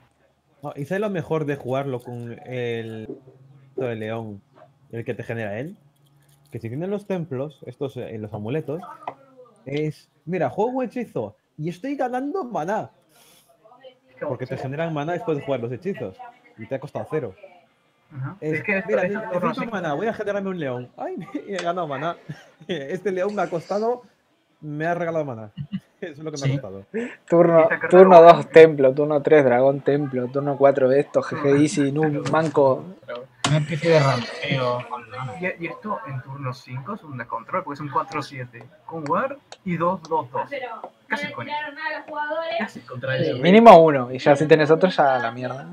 No, y lo mejor de jugarlo con el de león, el que te genera él, que si tienes los templos, estos eh, los amuletos, es, mira, juego un hechizo y estoy ganando maná, porque te generan maná después de jugar los hechizos y te ha costado cero. Ajá. Es, Es que esto, mira, esto es turno necesito 5. maná, voy a generarme un león. Ay, he ganado maná. Este león me ha costado, me ha regalado maná. Eso es lo que me Sí. ha costado. Turno, turno va- 2 templo, turno 3 dragón templo, turno 4 esto, GG Easy, Noob, Manco. Una especie de rampeo. Y, y esto en turno 5 es un descontrol porque es un 4-7 con War y 2-2-2. Pero ¿Qué no haces le con tiraron nada a los jugadores. ¿Qué haces contra eso? Mínimo uno, y ya si tenés otro ya a la mierda.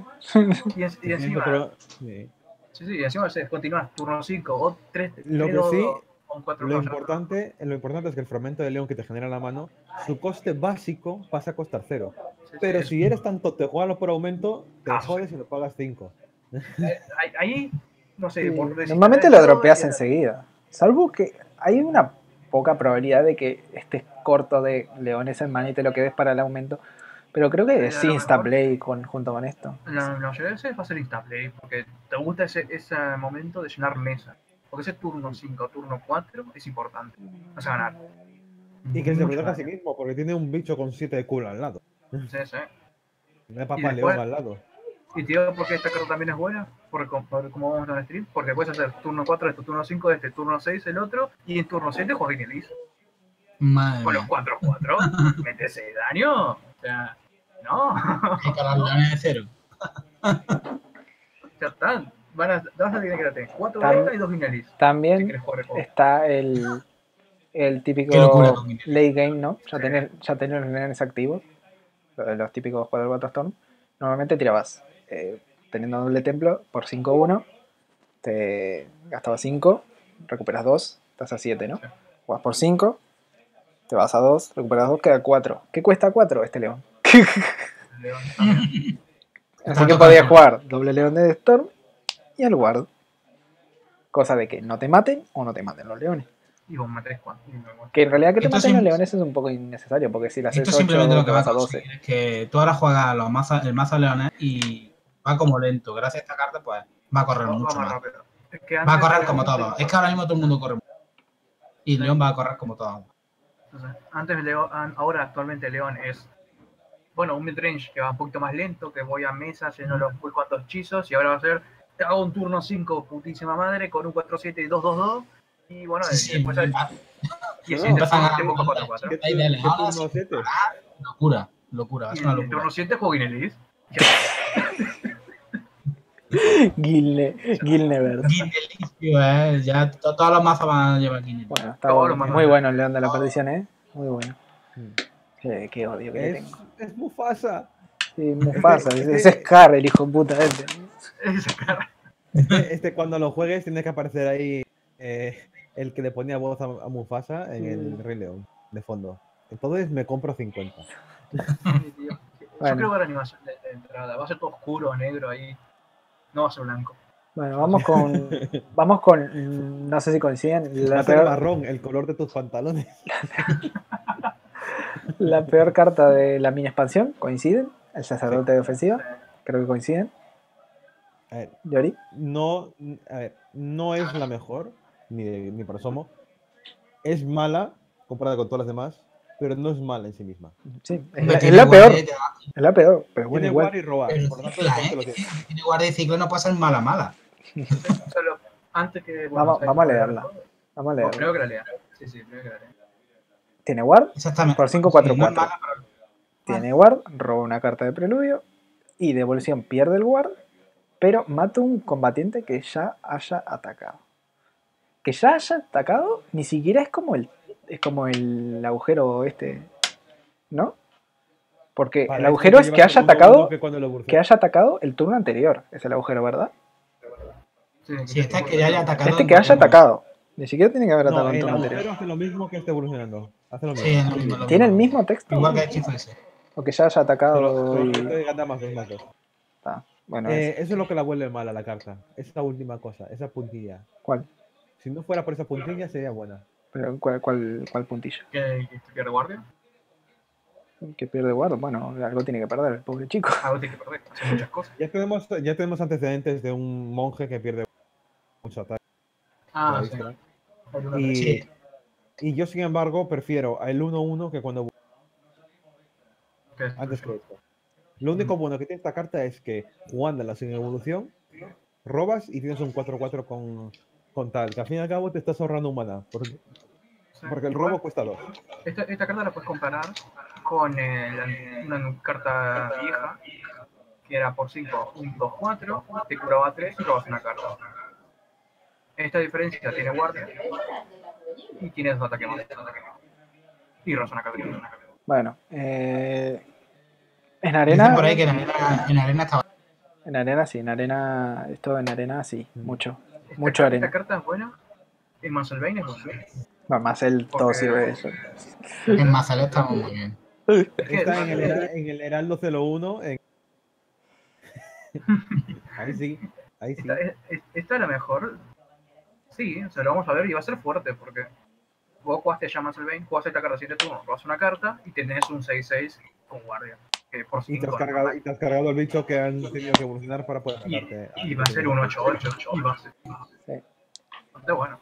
Y, en- y encima, Pero, sí. sí, sí, y encima se continúas turno 5 o 3, Lo que sí, o 4 Lo importante, lo importante es que el fragmento de león que te genera en la mano, su coste básico pasa a costar cero. Pero si eres tanto, te juegas por aumento, te Ah, jodes y lo pagas 5. Ahí, ahí, no sé, Sí, por decir- Normalmente lo dropeas enseguida. Salvo que hay una poca probabilidad de que estés corto de leones en mano y te lo quedes para el aumento. Pero creo que Sí, a sí lo insta mejor. play con, junto con esto. La, la mayoría de veces va a ser instaplay porque te gusta ese, ese momento de llenar mesa. Porque ese turno 5, turno 4 es importante. Vas a ganar. Y que se proteja a sí mismo, porque tiene un bicho con 7 de culo al lado. Sí, sí. Una papa león al lado. Y te digo por qué esta carta también es buena, porque como, por como vamos a stream, porque puedes hacer turno 4 de tu turno 5, de este turno 6 el otro, y en turno 7 juegas Vinelis. Madre Con los mía. 4-4, metes ese daño. O sea, no, que los leones de cero. ya está. Van a, vas a tener que tener 4 Tam- y 2 Vinelis. Si También el juego. está el, el típico Qué locura late game, ¿no? Ya Sí. tener, ya tener los leones activos. Los típicos jugadores de Waterstorm. Normalmente tirabas eh, teniendo doble templo por 5-1. Te gastabas 5, recuperas 2, estás a 7, ¿no? Juegas por 5, te vas a 2, recuperas 2, queda 4. ¿Qué cuesta 4 este león? León. Así que podías jugar doble león de Storm y el guard. Cosa de que no te maten o no te maten los leones. Y vos mates 4. y me muestras. Que en realidad que te maten los leones es un poco innecesario, porque si le haces Esto 8 simplemente lo que vas a 12. conseguir es que tú ahora juegas los el mazo de leones y va como lento. Gracias a esta carta, pues va a correr va mucho más más. rápido. Es que Va a correr como mucho- todo. Es que ahora mismo todo el mundo corre. Y el león va a correr como todo. Entonces, antes León, ahora actualmente León es bueno, un midrange que va un poquito más lento, que voy a mesa, lleno los full cuantos hechizos, y ahora va a ser, te hago un turno 5, putísima madre, con un 4-7 y 2-2-2, y bueno, Sí, y sí, después va- y No, turno a- te pongo 4-4. ¿Qué, Ahí dale, qué ahora turno sí. 7? locura, locura, es el turno 7 juego Guinelis. Gilne, Gilnever. Guinelisio, eh. Ya to- todos los mazos van a llevar Guinelis. Bueno, está bueno. muy bueno el león de la perdición, ¿eh? Muy bueno. Mm. Qué, qué odio que Es, tengo. es Mufasa. Sí, Mufasa, ese, ese es Scar, el hijo de puta este. Esa cara. Este, este cuando lo juegues tiene que aparecer ahí eh, el que le ponía voz a, a Mufasa en el Rey León, de fondo. Entonces me compro 50. Sí, tío. Bueno. Yo creo que la animación de, de entrada va a ser todo oscuro, negro ahí. No va a ser blanco. Bueno, vamos con. Vamos con. mm, No sé si coinciden. Va La a ser peor, marrón el color de tus pantalones. la peor carta de la mini expansión. ¿Coinciden? El sacerdote de ofensiva. Creo que coinciden. A ver, Yori. no, a ver, no es la mejor, ni, de- ni por asomo. Es mala comparada con todas las demás, pero no es mala en sí misma. Sí, es la, es la peor. Es la peor, pero bueno, Tiene igual. y robar. Pero por lo tanto, lo ¿eh? tiene. Tiene guardia y ciclo, no ser mala, mala. Solo antes que. Vamos- ¿sabes vamos a leerla. Vamos a No, leer. primero que la lea. Sí, sí, primero que la lea. Tiene Exactamente. Por 5, 4, Sí, no es 4. mala, pero- tiene ward, roba una carta de preludio y de evolución pierde el ward, pero mata un combatiente que ya haya atacado. Que ya haya atacado ni siquiera es como el, es como el agujero este, ¿no? Porque Para el agujero es que haya atacado, que cuando lo burceas. que haya atacado el turno anterior, es el agujero, ¿verdad? Sí, este es que ya haya atacado. Este que haya atacado. Ni siquiera tiene que haber atacado el turno anterior. agujero hace lo mismo que esté evolucionando. Hace lo mismo. Sí, es lo mismo, lo ¿Tiene el mismo. mismo texto? Igual que el hechizo ese. O que ya haya atacado y... gana más dos. Ah, bueno, Eh, es- eso es lo que la vuelve mala la carta. Esa última cosa, esa puntilla. ¿cuál? Si no fuera por esa puntilla sería buena. Pero, ¿cuál, cuál, cuál puntilla? ¿Que, que pierde guardia? Que pierde guardo. Bueno, algo tiene que perder el pobre chico. Algo tiene que perder. Hace muchas cosas. Ya tenemos, ya tenemos antecedentes de un monje que pierde mucho ataque. Ah, ¿la sí. Y, Sí. y yo, sin embargo, prefiero el 1-1 que cuando antes que esto. Lo único bueno que tiene esta carta es que jugándola sin evolución, robas y tienes un 4-4 con, con tal. Que al fin y al cabo te estás ahorrando un mana. Porque, sí. porque el Igual, robo cuesta 2. Esta, esta carta la puedes comparar con la- una carta vieja que era por 5, un 2-4, te curaba 3 y robas una carta. Esta diferencia tiene guardia y tiene dos ataques más. Y robas una carta. Bueno, eh, en Dicen arena... por ahí que en arena, en arena estaba. En arena sí, en arena... Esto en arena sí, Mm. mucho. Esta, Mucho esta arena. carta es buena. En Musclebane es buena. Más él todo Porque- sirve de eso. En Mazalé estamos muy bien. Está en el, en el Heraldo 01. En... ahí sí, ahí sí. Esta, es- es- esta es la mejor. Sí, o sea, lo vamos a ver y va a ser fuerte porque vos jugaste ya Musclebane, jugás esta carta 7 turnos, robas una carta y tenés un 6-6 con guardia. Que por Y te, 5 has cargado, y te has cargado el bicho que han tenido que evolucionar para poder y, sacarte. y va a ser un 8-8 y va a ser. Sí. Bastante bueno.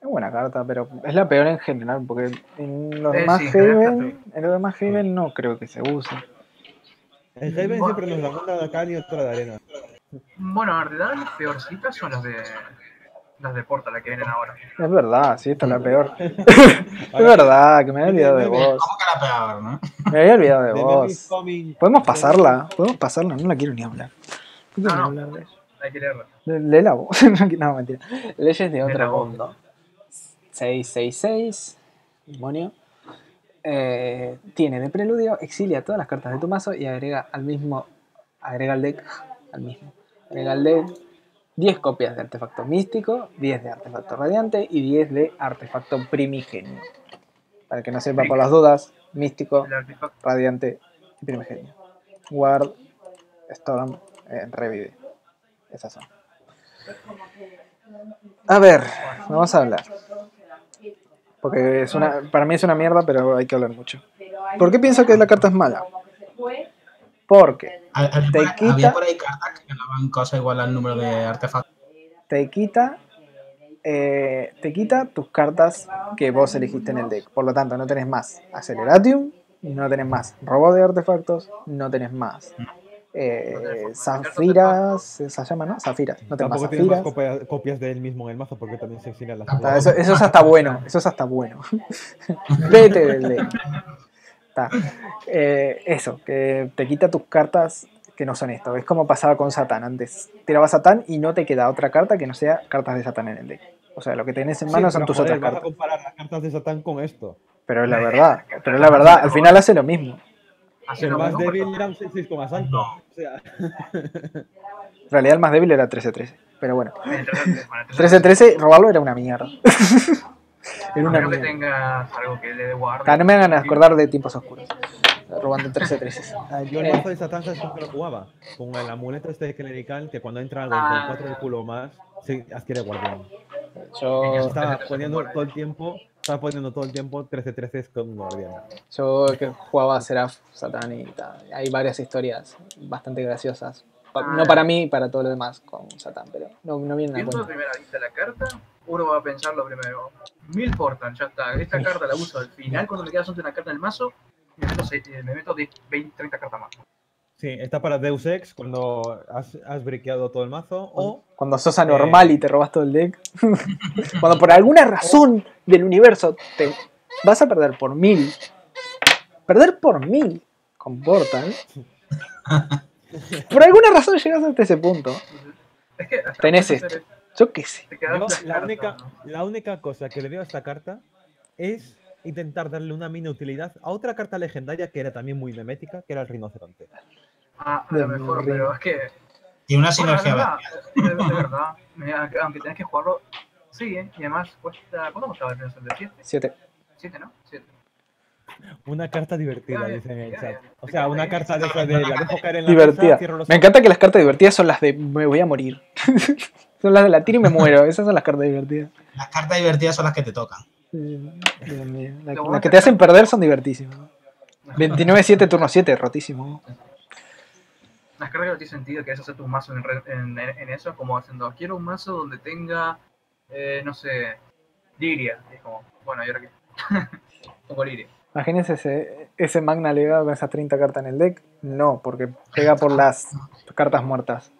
Es buena carta, pero es la peor en general, porque en los Eh, demás sí, en Haven, en los demás Haven no creo que se use. El Haven siempre nos da una de acá y otra de arena. Bueno, en realidad las peorcitas son las de las de Porta, las que vienen ahora. Es verdad, sí, esta es la peor. es verdad, que me había olvidado de vos. ¿Cómo que la peor, no? Me había olvidado de vos. ¿Podemos pasarla? ¿Podemos pasarla? No la quiero ni hablar. No quiero No, hablar de eso. Hay que leerla. Le- Lee la voz. no, no, mentira. Leyes de la otro mundo. 666. Demonio. Eh, tiene de preludio, exilia todas las cartas de tu mazo y agrega al mismo. Agrega al deck. Al mismo. Agrega al deck 10 copias de artefacto místico, 10 de artefacto radiante y 10 de artefacto primigenio. Para que no sepa por las dudas, místico, radiante y primigenio. Ward, Storm, eh, revive. Esas son. A ver, vamos a hablar. Porque es una, para mí es una mierda, pero hay que hablar mucho. ¿Por qué pienso que la carta es mala? Porque Había por ahí- Te quita- Había por ahí cartas que ganaban cosas igual al número de artefactos. te quita, eh, te quita tus cartas que vos elegiste en el deck. Por lo tanto, no tenés más Acceleratium, no tenés más robo de artefactos, no tenés más eh, zafiras, se llama, ¿no? Zafiras, no tenés más Tampoco más zafiras. copia- copias de él mismo en el mazo porque también se exilia las Ah, Eso, eso es hasta bueno, eso es hasta bueno. Vete del deck. Está. Eh, eso, que te quita tus cartas que no son esto. Es como pasaba con Satán antes. Tirabas Satán y no te queda otra carta que no sea cartas de Satán en el deck. O sea, lo que tenés en Sí, mano son pero, tus joder, otras vas a cartas. comparar las cartas de Satán con esto. Pero es la verdad, pero es la verdad, al final hace lo mismo. Hace El lo más mismo, débil pero- era un 6-6 con más alto. O sea, En realidad el más débil era 13-13. Pero bueno, en el tercer- bueno, el tercer- 13-13, robarlo era una mierda. A una que tengas algo que le dé guardia. Ah, no me hagan acordar de tiempos oscuros. Robando 13-13. Ah, yo el mazo de Satán, ¿sabes con qué lo jugaba? Con el amuleto este clerical que cuando entra algo Ah. con 4 de culo más, se adquiere guardián. Yo, Estaba poniendo todo el tiempo, estaba poniendo todo el tiempo 13-13 con guardián. yo que jugaba a Seraph, Satán y tal. Hay varias historias bastante graciosas. Pa- No para mí, para todo lo demás con Satán, pero no, no vienen a Viendo a primera vista la carta, uno va a pensarlo primero. Mil portal, ya está. Esta carta la uso al final cuando me queda solamente una carta en el mazo. Me meto, eh, me meto 10, 20, 30 cartas más. Sí, está para Deus Ex cuando has, has briqueado todo el mazo o Cuando sos anormal y te robas todo el deck. Cuando por alguna razón del universo te vas a perder por mil. Perder por mil con Portal. Por alguna razón llegas hasta ese punto. Es que hasta Tenés esto. Yo qué sé. Yo, la, única, ¿no? la única cosa que le veo a esta carta es intentar darle una mini utilidad a otra carta legendaria que era también muy memética, que era el rinoceronte. Ah, a De lo mejor, pero es que. Y una Bueno, sinergia es verdad. Mira, Aunque tenés que jugarlo. Sí, ¿eh? y además cuesta. ¿Cuánto costaba el Rinoceronte? ¿7? 7. 7, ¿no? 7. Una carta divertida, dicen en el chat. O sea, una carta de esas de la dejo caer en la Divertida. mesa, los Me encanta que las cartas divertidas son las de me voy a morir. son las de la tiro y me muero. Esas son las cartas divertidas. Las cartas divertidas son las que te tocan. Dios mío. La- Lo Las que te hacen perder son divertísimas. 29-7, turno 7, rotísimo. Las cargas no tiene sentido que es hacer tu mazo en, en, en eso, como haciendo, quiero un mazo donde tenga, eh, no sé, Liria. Y es como, bueno, ¿y ahora qué? Pongo Liria. Imagínense ese, ese Magna legado con esas 30 cartas en el deck. No, porque pega por las cartas muertas.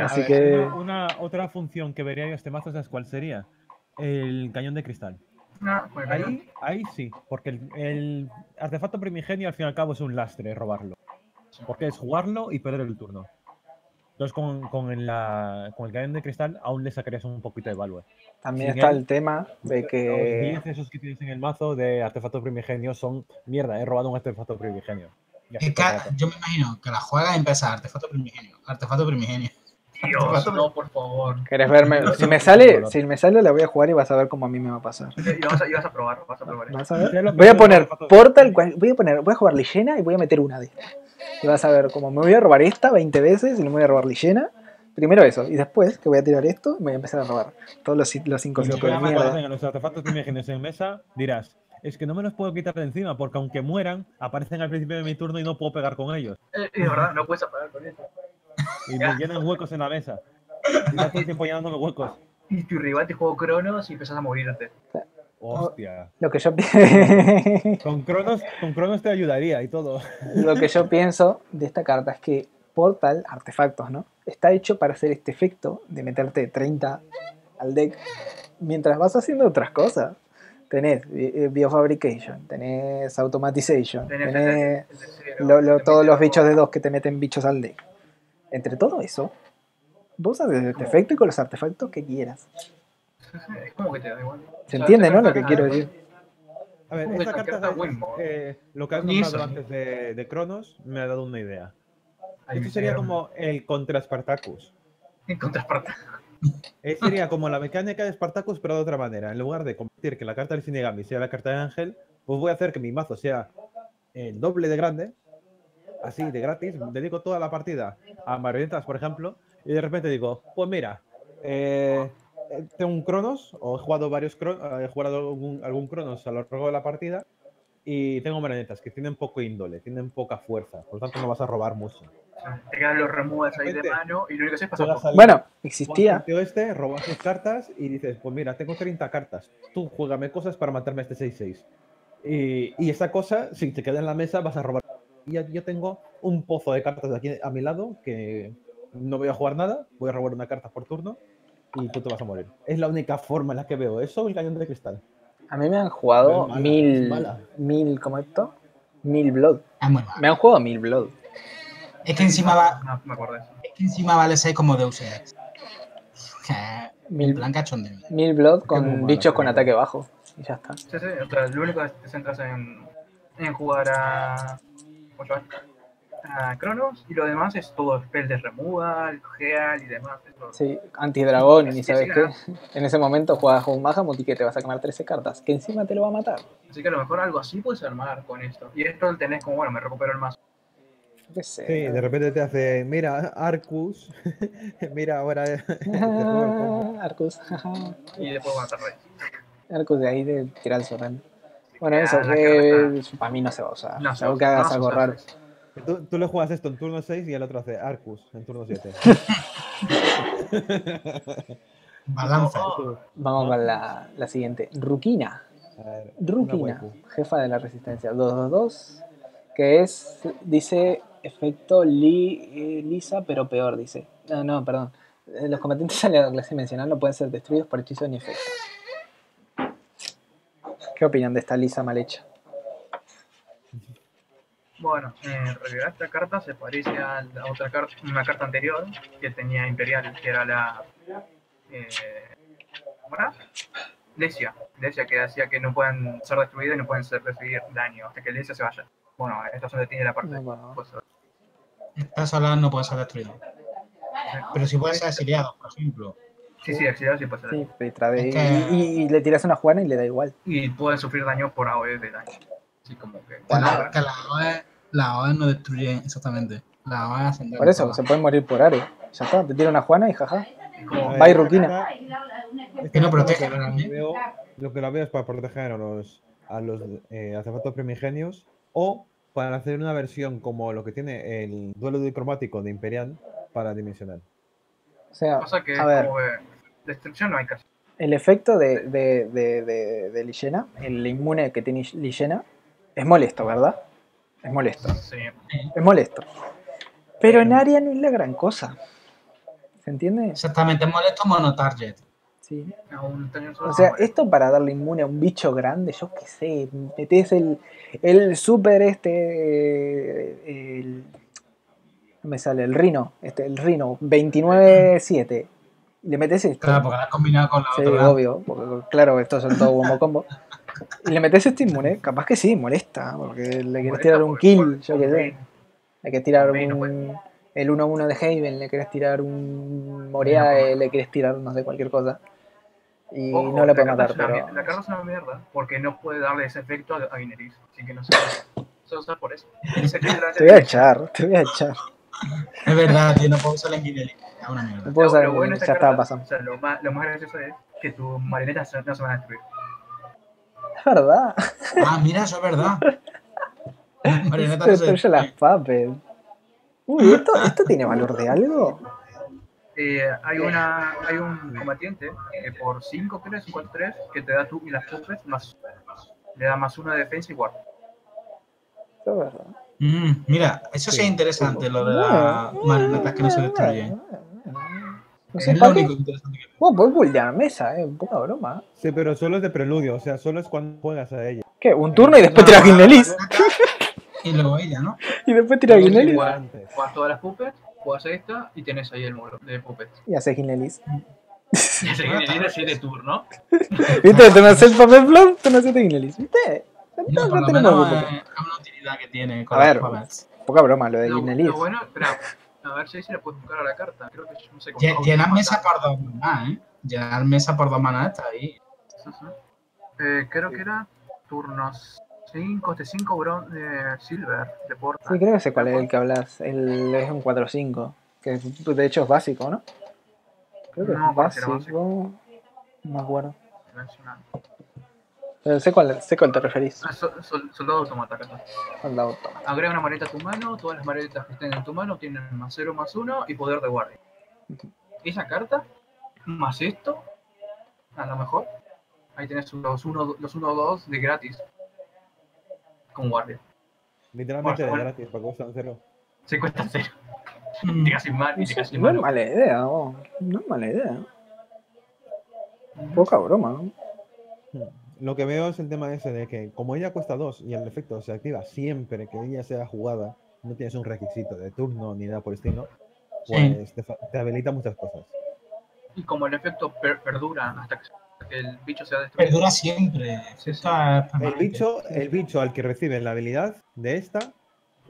Así ver, que- Una, una- otra función que vería yo este mazo, ¿sabes cuál sería? El cañón de cristal. no, cañón. Ahí, ahí sí, porque el, el artefacto primigenio al fin y al cabo es un lastre robarlo. Porque es jugarlo y perder el turno. Entonces con, con, el, la- con el cañón de cristal aún le sacarías un poquito de value. También Sin está él, el tema de Los que 10 esos que tienes en el mazo de artefacto primigenio son mierda, he robado un artefacto primigenio. Es que yo me imagino que la juega y empieza artefacto primigenio. Artefacto primigenio. Dios, no, por favor. ¿Querés verme? Si me sale, si me sale la voy a jugar y vas a ver cómo a mí me va a pasar. Y vas a, y vas a probar, vas a probar. ¿Vas a ver? Voy a poner Portal, cual- voy a poner, voy a jugar Lillena y voy a meter una de estas. Y vas a ver cómo me voy a robar esta 20 veces y no me voy a robar Lillena. Primero eso, y después que voy a tirar esto, me voy a empezar a robar todos los, los 5 Cuando 5 de mierda. los artefactos primigenios en mesa, dirás, es que no me los puedo quitar de encima porque aunque mueran, aparecen al principio de mi turno y no puedo pegar con ellos. Eh, y de verdad, no puedes apagar con esto. Y me llenan huecos en la mesa. Y todo el tiempo llenándome huecos. Y tu rival te juega Cronos y empezás a morirte. Hostia. Lo que yo Con Cronos, con Cronos te ayudaría y todo. lo que yo pienso de esta carta es que Portal, artefactos, ¿no? Está hecho para hacer este efecto de meterte 30 al deck mientras vas haciendo otras cosas. Tenés bi- eh, Biofabrication, tenés Automatization, Tenés lo- lo- todos los bichos de dos que te meten bichos al deck. Entre todo eso, vos haces este efecto y con los artefactos que quieras. Es como que te da igual. ¿Se O sea, entiende, no? Lo que quiero decir. A ver, esta carta, carta Wimbo. eh, lo que has nombrado antes de, de Cronos, me ha dado una idea. Ahí Esto sería como el contra Spartacus. En contraparte. Eh, sería como la mecánica de Spartacus, pero de otra manera. En lugar de convertir que la carta del Shinigami sea la carta de Ángel, pues voy a hacer que mi mazo sea el doble de grande, así de gratis. Dedico toda la partida a marionetas, por ejemplo, y de repente digo, pues mira, eh, eh, tengo un Cronos, o he jugado varios Cronos, he jugado algún, algún Cronos a lo largo de la partida, y tengo marionetas que tienen poco índole, tienen poca fuerza, por lo tanto no vas a robar mucho. Te quedan los remuevas ahí de mano y lo único que haces es pasar Bueno, existía. este, robas sus cartas y dices, pues mira, tengo 30 cartas. Tú juégame cosas para matarme a este 6-6. Y, y esa cosa, si te queda en la mesa, vas a robar. Y ya- yo tengo un pozo de cartas aquí a mi lado que no voy a jugar nada, voy a robar una carta por turno y tú te vas a morir. Es la única forma en la que veo eso, el cañón de cristal. A mí me han jugado mala, mil. Mil, ¿cómo esto? Mil Blood. Es muy malo. Me han jugado mil Blood. Es que encima va, No, me acuerdo es que encima vale ser como Deus Ex. Mil, cachondeo. mil Blood con mala, bichos con ataque bajo. Y ya está. Sí, sí, o sea, lo único que te centras en, en jugar a. ¿Cómo se llama? A Cronos y lo demás es todo spell de removal, Geal y demás. eso. Sí, antidragón y sabes qué. En ese momento juegas con un Mahamut y que te vas a quemar 13 cartas. Que encima te lo va a matar. Así que a lo mejor algo así puedes armar con esto. Y esto lo tenés como, bueno, me recupero el mazo. Sí, de repente te hace, mira, Arcus, mira, ahora te juego el combo. Arcus. Y después van a estar rey. Arcus de ahí de tirar el sorrel. Bueno, Ah, eso, para mí no se va a usar. No, que hagas no, algo raro. Tú, tú le juegas esto en turno 6 y el otro hace Arcus en turno 7. Balance. Oh, Vamos con la, la siguiente. Rukina. A ver, Rukina, jefa de la resistencia 222, que es, dice, efecto li- eh, lisa, pero peor, dice. No, no, perdón. Eh, Los combatientes de la clase mencional no pueden ser destruidos por hechizos ni efectos. ¿Qué opinan de esta lisa mal hecha? Bueno, en realidad esta carta se parece a la otra carta, una carta anterior que tenía Imperial, que era la. Eh, ¿Cómo era? Lesia. Iglesia que decía que no pueden ser destruidos y no pueden ser recibir daño hasta que la iglesia se vaya. Bueno, esta zona tiene la parte. Bueno. pues, Esta sola no puede ser destruida. Pero si puede ser exiliado, por ejemplo. sí, sí, exiliado sí puede ser. Sí, y, tra- Es que- y- y le tiras una juana y le da igual. Y pueden sufrir daño por AOE de daño. Así como que. Que la- que las OE no destruyen exactamente. Las OE hacen daño. Por eso, se pueden morir por área. Ya está, te tira una juana y jaja. como- Bye, Ruquina. Es Que no protege. Lo que veo, lo que la veo es para proteger a los, a los eh, artefactos primigenios o para hacer una versión como lo que tiene el duelo dicromático de Imperial para dimensional. O sea, Pasa que a ver, como destrucción no hay casi. el efecto de, de, de, de, de Lillena, el inmune que tiene Lillena, es molesto, ¿verdad? Es molesto. Sí. Es molesto. Pero en área no es la gran cosa. ¿Se entiende? Exactamente, es molesto monotarget. Sí. O sea, esto para darle inmune a un bicho grande, yo qué sé, metes el, el super este, el, no me sale, el Rino, este, el Rino 29-7, y le metes esto. Claro, porque la has combinado con la Sí, otra. obvio, porque claro, estos son todos combo combo. Y le metes este inmune, capaz que sí, molesta, porque le quieres tirar un kill, yo qué sé. Le quieres tirar un, el 1-1 de Haven, le quieres tirar un Moreae, le quieres tirar no sé, cualquier cosa. Y Ojo, no le la puede carta matar, pero... La carta es una mierda porque no puede darle ese efecto a, a Ineris. Así que no sé. Usa por eso. Te voy a echar, te voy a echar. Es verdad, tío, no puedo usar la mierda. No puedo Lo- usar lo bueno ya esta estaba pasando. O sea, lo más, lo más gracioso es que tus marionetas no se van a destruir. Es verdad. Ah, mira, eso es verdad. Marioneta Se no se destruye las papes. Uy, ¿esto, ¿esto tiene valor de algo? Eh, hay, una, hay un combatiente que por 5 creo, 5 3 que te da tú y las puppets más. Le da más uno de defensa y guard. Esto es verdad. Mm, mira, eso sí es interesante, lo de las marionetas que no se destruyen. No sé, Es lo único interesante que vos podés bullear mesa, eh, poca broma. Sí, pero solo es de preludio, o sea, solo es cuando juegas a ella. ¿Qué? Un turno y después tiras Guinelis. Y luego ella, ¿no? Y después tiras Guinelis. Juegas todas las puppets, juegas esta y tenés ahí el muro de puppets. Y haces Guinelis. Y que viene así de turno. ¿Viste? Tú no haces el papel flop, tú no haces Guinelis. ¿Viste? No, No, tenemos es una utilidad que tiene con A ver. Poca broma lo de Guinelis. lo bueno, espera, a ver si se le puedes buscar a la carta. Creo que yo no sé cómo. Lle- Llenar mesa por dos manas, ¿eh? Llenar mesa por dos manas está ahí. Sí, sí. Eh, creo que era turnos 5, de 5 bron de silver de porta. Sí, creo que sé cuál es el que hablas. El, es un 4-5. Que de hecho es básico, ¿no? Creo que No, es básico. No me acuerdo. Pero sé cuál, sé cuál te referís. Ah, sol- sol- soldado automata acá. Soldado autómata. Agrega una marioneta a tu mano, todas las marionetas que estén en tu mano tienen más 0 más 1 y poder de guardia. Esa carta, más esto, a lo mejor, ahí tenés los 1 los 2 de gratis. Con guardia. Literalmente de Bueno, gratis, para que usan cero. Se cuesta 0. Mm. Te casi mal y te casi No es mal. mala idea, vos. no es mala idea. Poca broma. ¿no? Hmm. Lo que veo es el tema ese de que como ella cuesta 2 y el efecto se activa siempre que ella sea jugada, no tienes un requisito de turno ni nada por el estilo, pues te, fa- te habilita muchas cosas. Y como el efecto per- perdura hasta que el bicho sea destruido. Perdura siempre. Sí, sí. El bicho, el bicho al que recibe la habilidad de esta,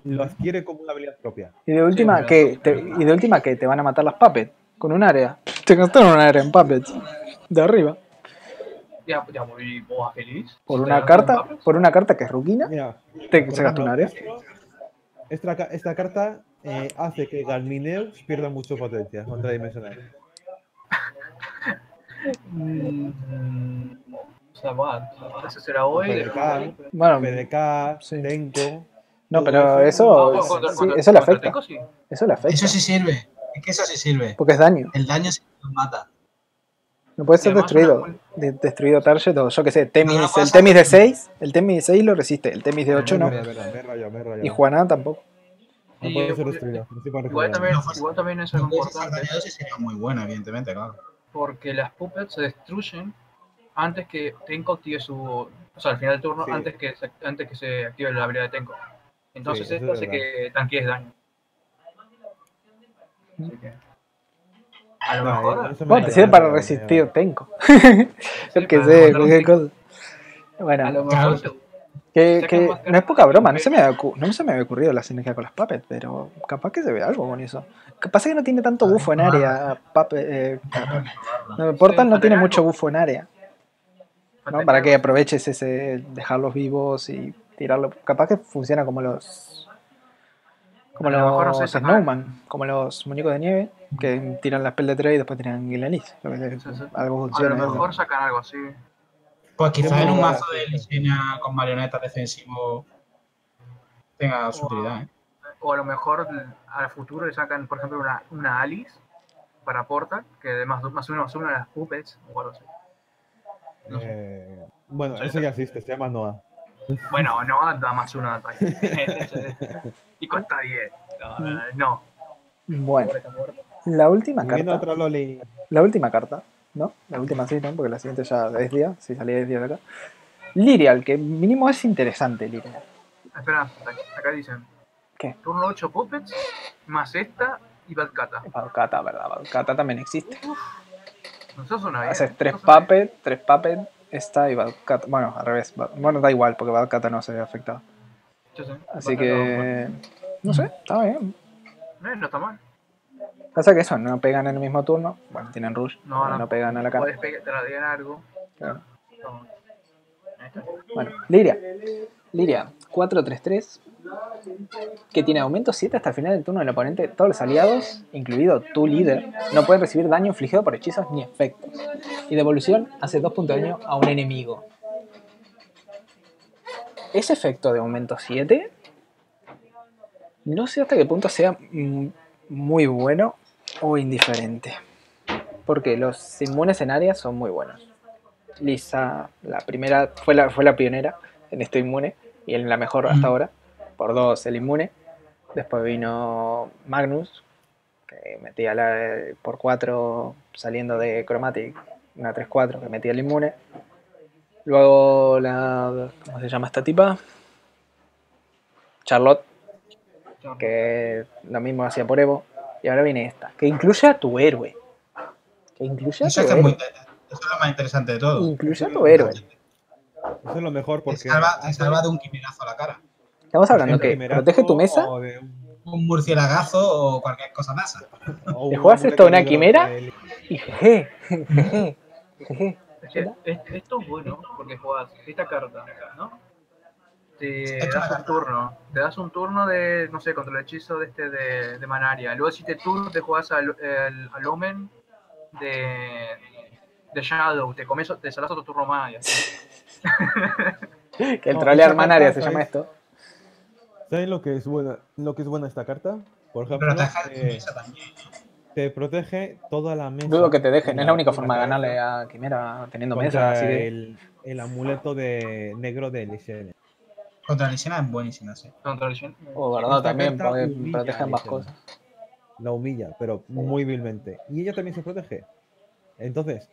lo adquiere como una habilidad propia. Y de última, que te, y de última que te van a matar las puppets con un área. Te gastaron un área en puppets. De arriba. Ya, ya voy vos a feliz. Por una carta, por una carta que es ruquina, Mira, te, gasta un área. Esta, esta carta eh, hace que Galmineus pierda mucho potencia contra Dimensional. Mm, o sea, va, eso será hoy. PDK, Bueno, PDK, Sí. Tenko. no, pero eso. eso, Ah, contra- sí, contra- eso le afecta. Tenko, sí. Eso le afecta. Eso sí sirve. Es que eso sí sirve. Porque es daño. El daño sí nos mata. No puede ser destruido. una- De- destruido target o yo que sé, Temis, No, no el Temis de nada. 6, el Temis de 6 lo resiste, el Temis de 8 no. Me he rayado, me he rayado, me he rayado. Y Juana tampoco. No puede ser destruido. no Igual también, No, igual también es puedes hacer importante. sería muy buena, evidentemente, claro. Porque las puppets se destruyen antes que Tenko active su. O sea, al final del turno, Sí. antes, que se, antes que se active la habilidad de Tenko. Entonces Sí, eso esto es hace verdad. que tanquees daño. Así que. A lo No, mejor. me Bueno, te sirve para resistir sí, Yo que sé, cualquier cosa. A Bueno, lo mejor que, que no es poca broma, no se, me había, ocu- no se me había ocurrido la sinergia con las puppets, pero capaz que se ve algo con eso. Que Pasa que no tiene tanto bufo en área. Puppet, eh, no, Portal no tiene mucho bufo en área. ¿no? Para que aproveches ese dejarlos vivos y tirarlo. Capaz que funciona como los como mejor no sé los sacar. Snowman, como los muñecos de nieve que tiran la spell de 3 y después tiran Gilanis. Sí, sí. Algo A lo mejor sacan algo así. Pues quizás en un mazo de Lisenia con marionetas defensivo tenga su utilidad, ¿eh? O a lo mejor al futuro le sacan, por ejemplo, una, una Alice para Portal, que además más o menos una de las puppets o algo así. No sé. Eh, bueno, eso ya existe, se llama Noah. Bueno, no da más uno de ataque. y cuesta 10. No, no, no. Bueno, la última Viendo carta. otro Loli. La última carta, ¿no? La última sí, ¿no? Porque la siguiente ya es día, si salía 10 días de acá. Lirial, que mínimo es interesante, Lirial. Espera, acá- dicen. ¿Qué? Turno 8 puppets, más esta y Badcata. Valcata, ¿verdad? Valcata también existe. Eso suena bien. Haces tres eso suena bien. puppet, tres puppet, esta y Valcata. Bueno, al revés. Bueno, da igual, porque Valcata no se ve afectado. Sí, sí. Así que. No sé, está bien. Eh, no está mal. Pasa que eso, no pegan en el mismo turno. Bueno, tienen rush, No, no, no. pegan a la cara. Puedes pegar, te la digan algo. Claro. No. Está. Bueno, Liria. Liria, 4-3-3. Que tiene aumento 7 hasta el final del turno del oponente. Todos los aliados, incluido tu líder, no pueden recibir daño infligido por hechizos ni efectos. Y devolución hace 2 puntos de daño a un enemigo. Ese efecto de aumento 7, no sé hasta qué punto sea muy bueno o indiferente. Porque los inmunes en área son muy buenos. Lisa, la primera, fue la, fue la pionera en esto inmune y en la mejor hasta ahora. Por dos el inmune. Después vino Magnus, que metía la, por 4 saliendo de Chromatic, una 3-4 que metía el inmune. Luego la. ¿Cómo se llama esta tipa? Charlotte, que lo mismo hacía por Evo. Y ahora viene esta, que incluye a tu héroe. Que incluye a Eso tu es, que es muy héroe. Eso es lo más interesante de todo. Incluye a tu héroe. Eso es lo mejor Te porque. salva, te salva de un quimerazo a la cara. Estamos hablando un que protege tu mesa o de un- Un murcielagazo o cualquier cosa más. o ¿Le un juegas esto a una quimera? y jeje, esto es bueno porque jugás esta carta, ¿no? Te das un turno, te das un turno de, no sé, contra el hechizo de este de, de Manaria. Luego si te turno te jugás al, al, al Omen de, de Shadow, te comes, te salás otro turno más y así. Que el No, trolear manaria se llama es- esto. ¿Sabes lo que es buena, lo que es buena esta carta? Por ejemplo, eh, también. te protege toda la mesa. Dudo que te dejen, es la única forma de ganarle a Quimera teniendo mesa, así que el, el amuleto de negro de Lisene. Contra Lisena es buenísima, sí. Contra el- o verdad Esta también, protege ambas cosas. La humilla, pero muy vilmente. Y ella también se protege. Entonces,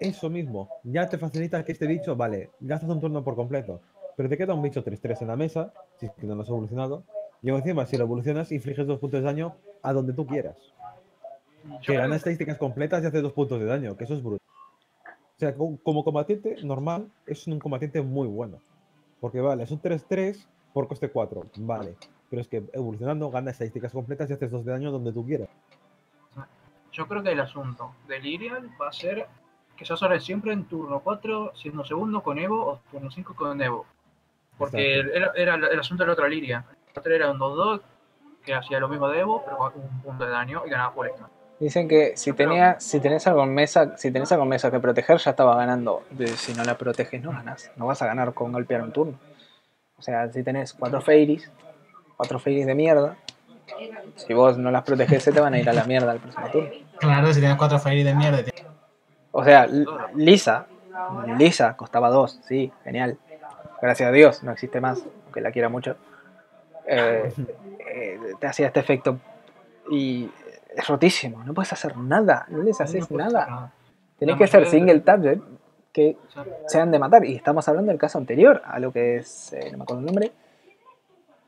eso mismo ya te facilita que este bicho, vale, gastas un turno por completo, pero te queda un bicho 3-3 en la mesa, si es que no lo has evolucionado. Y encima, si lo evolucionas, infliges dos puntos de daño a donde tú quieras. Que gana estadísticas completas y hace dos puntos de daño, que eso es brutal. O sea, co- como combatiente normal, es un combatiente muy bueno. Porque vale, es un 3-3 por coste 4, vale. Pero es que evolucionando gana estadísticas completas y haces dos de daño donde tú quieras. Yo creo que el asunto de Lirial va a ser que se hace siempre en turno 4, siendo segundo con Evo o turno 5 con Evo. Porque era, era el, asunto de la otra Liria. La otra era un 2-2 que hacía lo mismo de Evo, pero con un punto de daño y ganaba por esto. Dicen que si tenía, si tenés algo en mesa, si tenés algo en mesa que proteger, ya estaba ganando. De- Si no la proteges, no ganas. No vas a ganar con golpear un turno. O sea, si tenés cuatro fairies, cuatro fairies de mierda, si vos no las proteges, se te van a ir a la mierda el próximo turno. Claro, si tienes cuatro fairies de mierda, te- O sea, Lisa, Lisa costaba dos, sí, genial. Gracias a Dios, no existe más, aunque la quiera mucho. Eh, eh, te hacía este efecto y es rotísimo, no puedes hacer nada, no les haces No nada. nada. Tenés La que hacer single target que sean de matar. Y estamos hablando del caso anterior a lo que es, eh, no me acuerdo el nombre,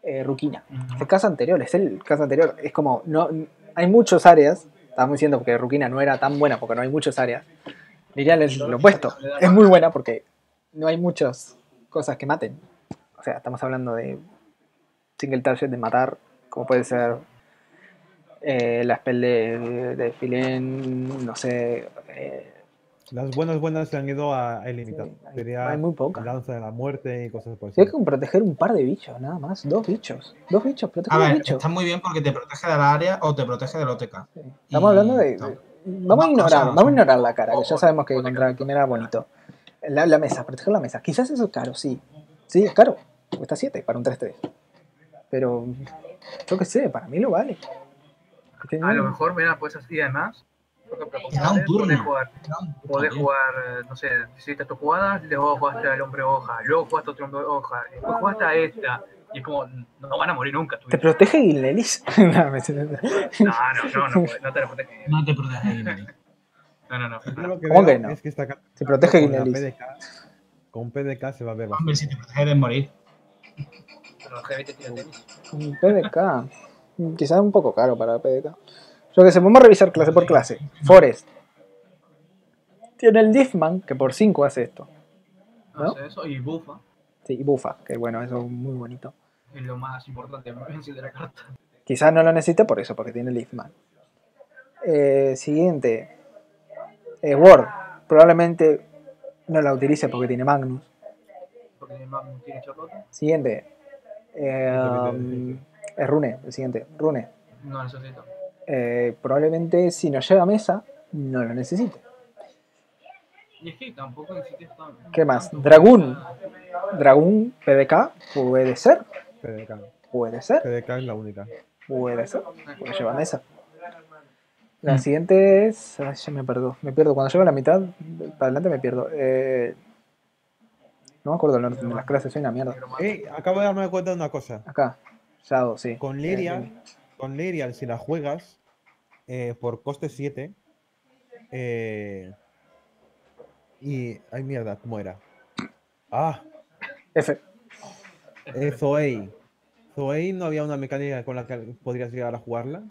eh, Rukina. Es el caso anterior, es el caso anterior. Es como, no hay muchas áreas, estábamos diciendo que Rukina no era tan buena porque no hay muchas áreas. Lirial es lo opuesto, es muy buena porque no hay muchos cosas que maten. O sea, estamos hablando de single target de matar, como puede ser eh, la spell de, de no sé. eh, Las buenas buenas se han ido a ilimitar. Sí, hay- Sería hay muy pocas. Lanza de la muerte y cosas por así. que proteger un par de bichos, nada más. Dos bichos. Dos bichos, protege A ver, bichos. está muy bien porque te protege del área o te protege del OTK. Sí. Estamos hablando de. no. de- Vamos a ignorar, cosas. vamos a ignorar la cara, que ya sabemos que contra quién era bonito. La, la mesa, proteger la mesa. Quizás eso es caro, sí. Sí, es caro. Cuesta 7 para un 3-3. Pero yo qué sé, para mí lo vale. A lo mejor, mira, puedes hacer y además. Por ejemplo, Te da un turno. Podés jugar, No, podés también. jugar, eh, no sé, hiciste tu jugada, luego jugaste al hombre hoja, luego jugaste otro hombre hoja, después jugaste a esta. Y es como, no van a morir nunca. Te protege Guilelis. no, No, no, no, te lo protege. No te protege Guinness. No, no, no. ¿Cómo que no? Es que esta carta Se protege la. PDK, con PDK se va a ver Hombre, si te protege de morir. Pero PDK. Quizás un poco caro para PDK. Yo que sé, vamos a revisar clase por clase. Forest. Tiene el Diffman, que por 5 hace esto. ¿No? Hace eso y bufa. Sí, y bufa, que bueno, eso es muy bonito. Es lo más importante de la carta. Quizás no lo necesite por eso, porque tiene el Leafman. Eh, siguiente. Eh, Word. Probablemente no la utilice porque tiene Magnus. Porque mi mamá tiene chapota. Siguiente. Eh, um, es Rune, el siguiente. Rune. No necesito. Eh, probablemente si no llega a mesa, no lo necesite. Y es que tampoco necesitas tan. ¿Qué más? Dragún. Dragón PDK puede ser. PDK. Puede ser. PDK es la única. Puede ser. Puede llevar mesa. La Mm. siguiente es. Ay, ya me pierdo. Me pierdo. Cuando llego a la mitad, para adelante me pierdo. Eh, no me acuerdo el orden de las clases, soy una mierda. Ey, acabo de darme cuenta de una cosa. Acá. Shadow, sí. Con Eh, Liria, con Liria, si la juegas eh, por coste 7, eh, y. Ay, mierda, ¿cómo era? Ah, F. eh, Zoei. Zoei no había una mecánica con la que podrías llegar a jugarla.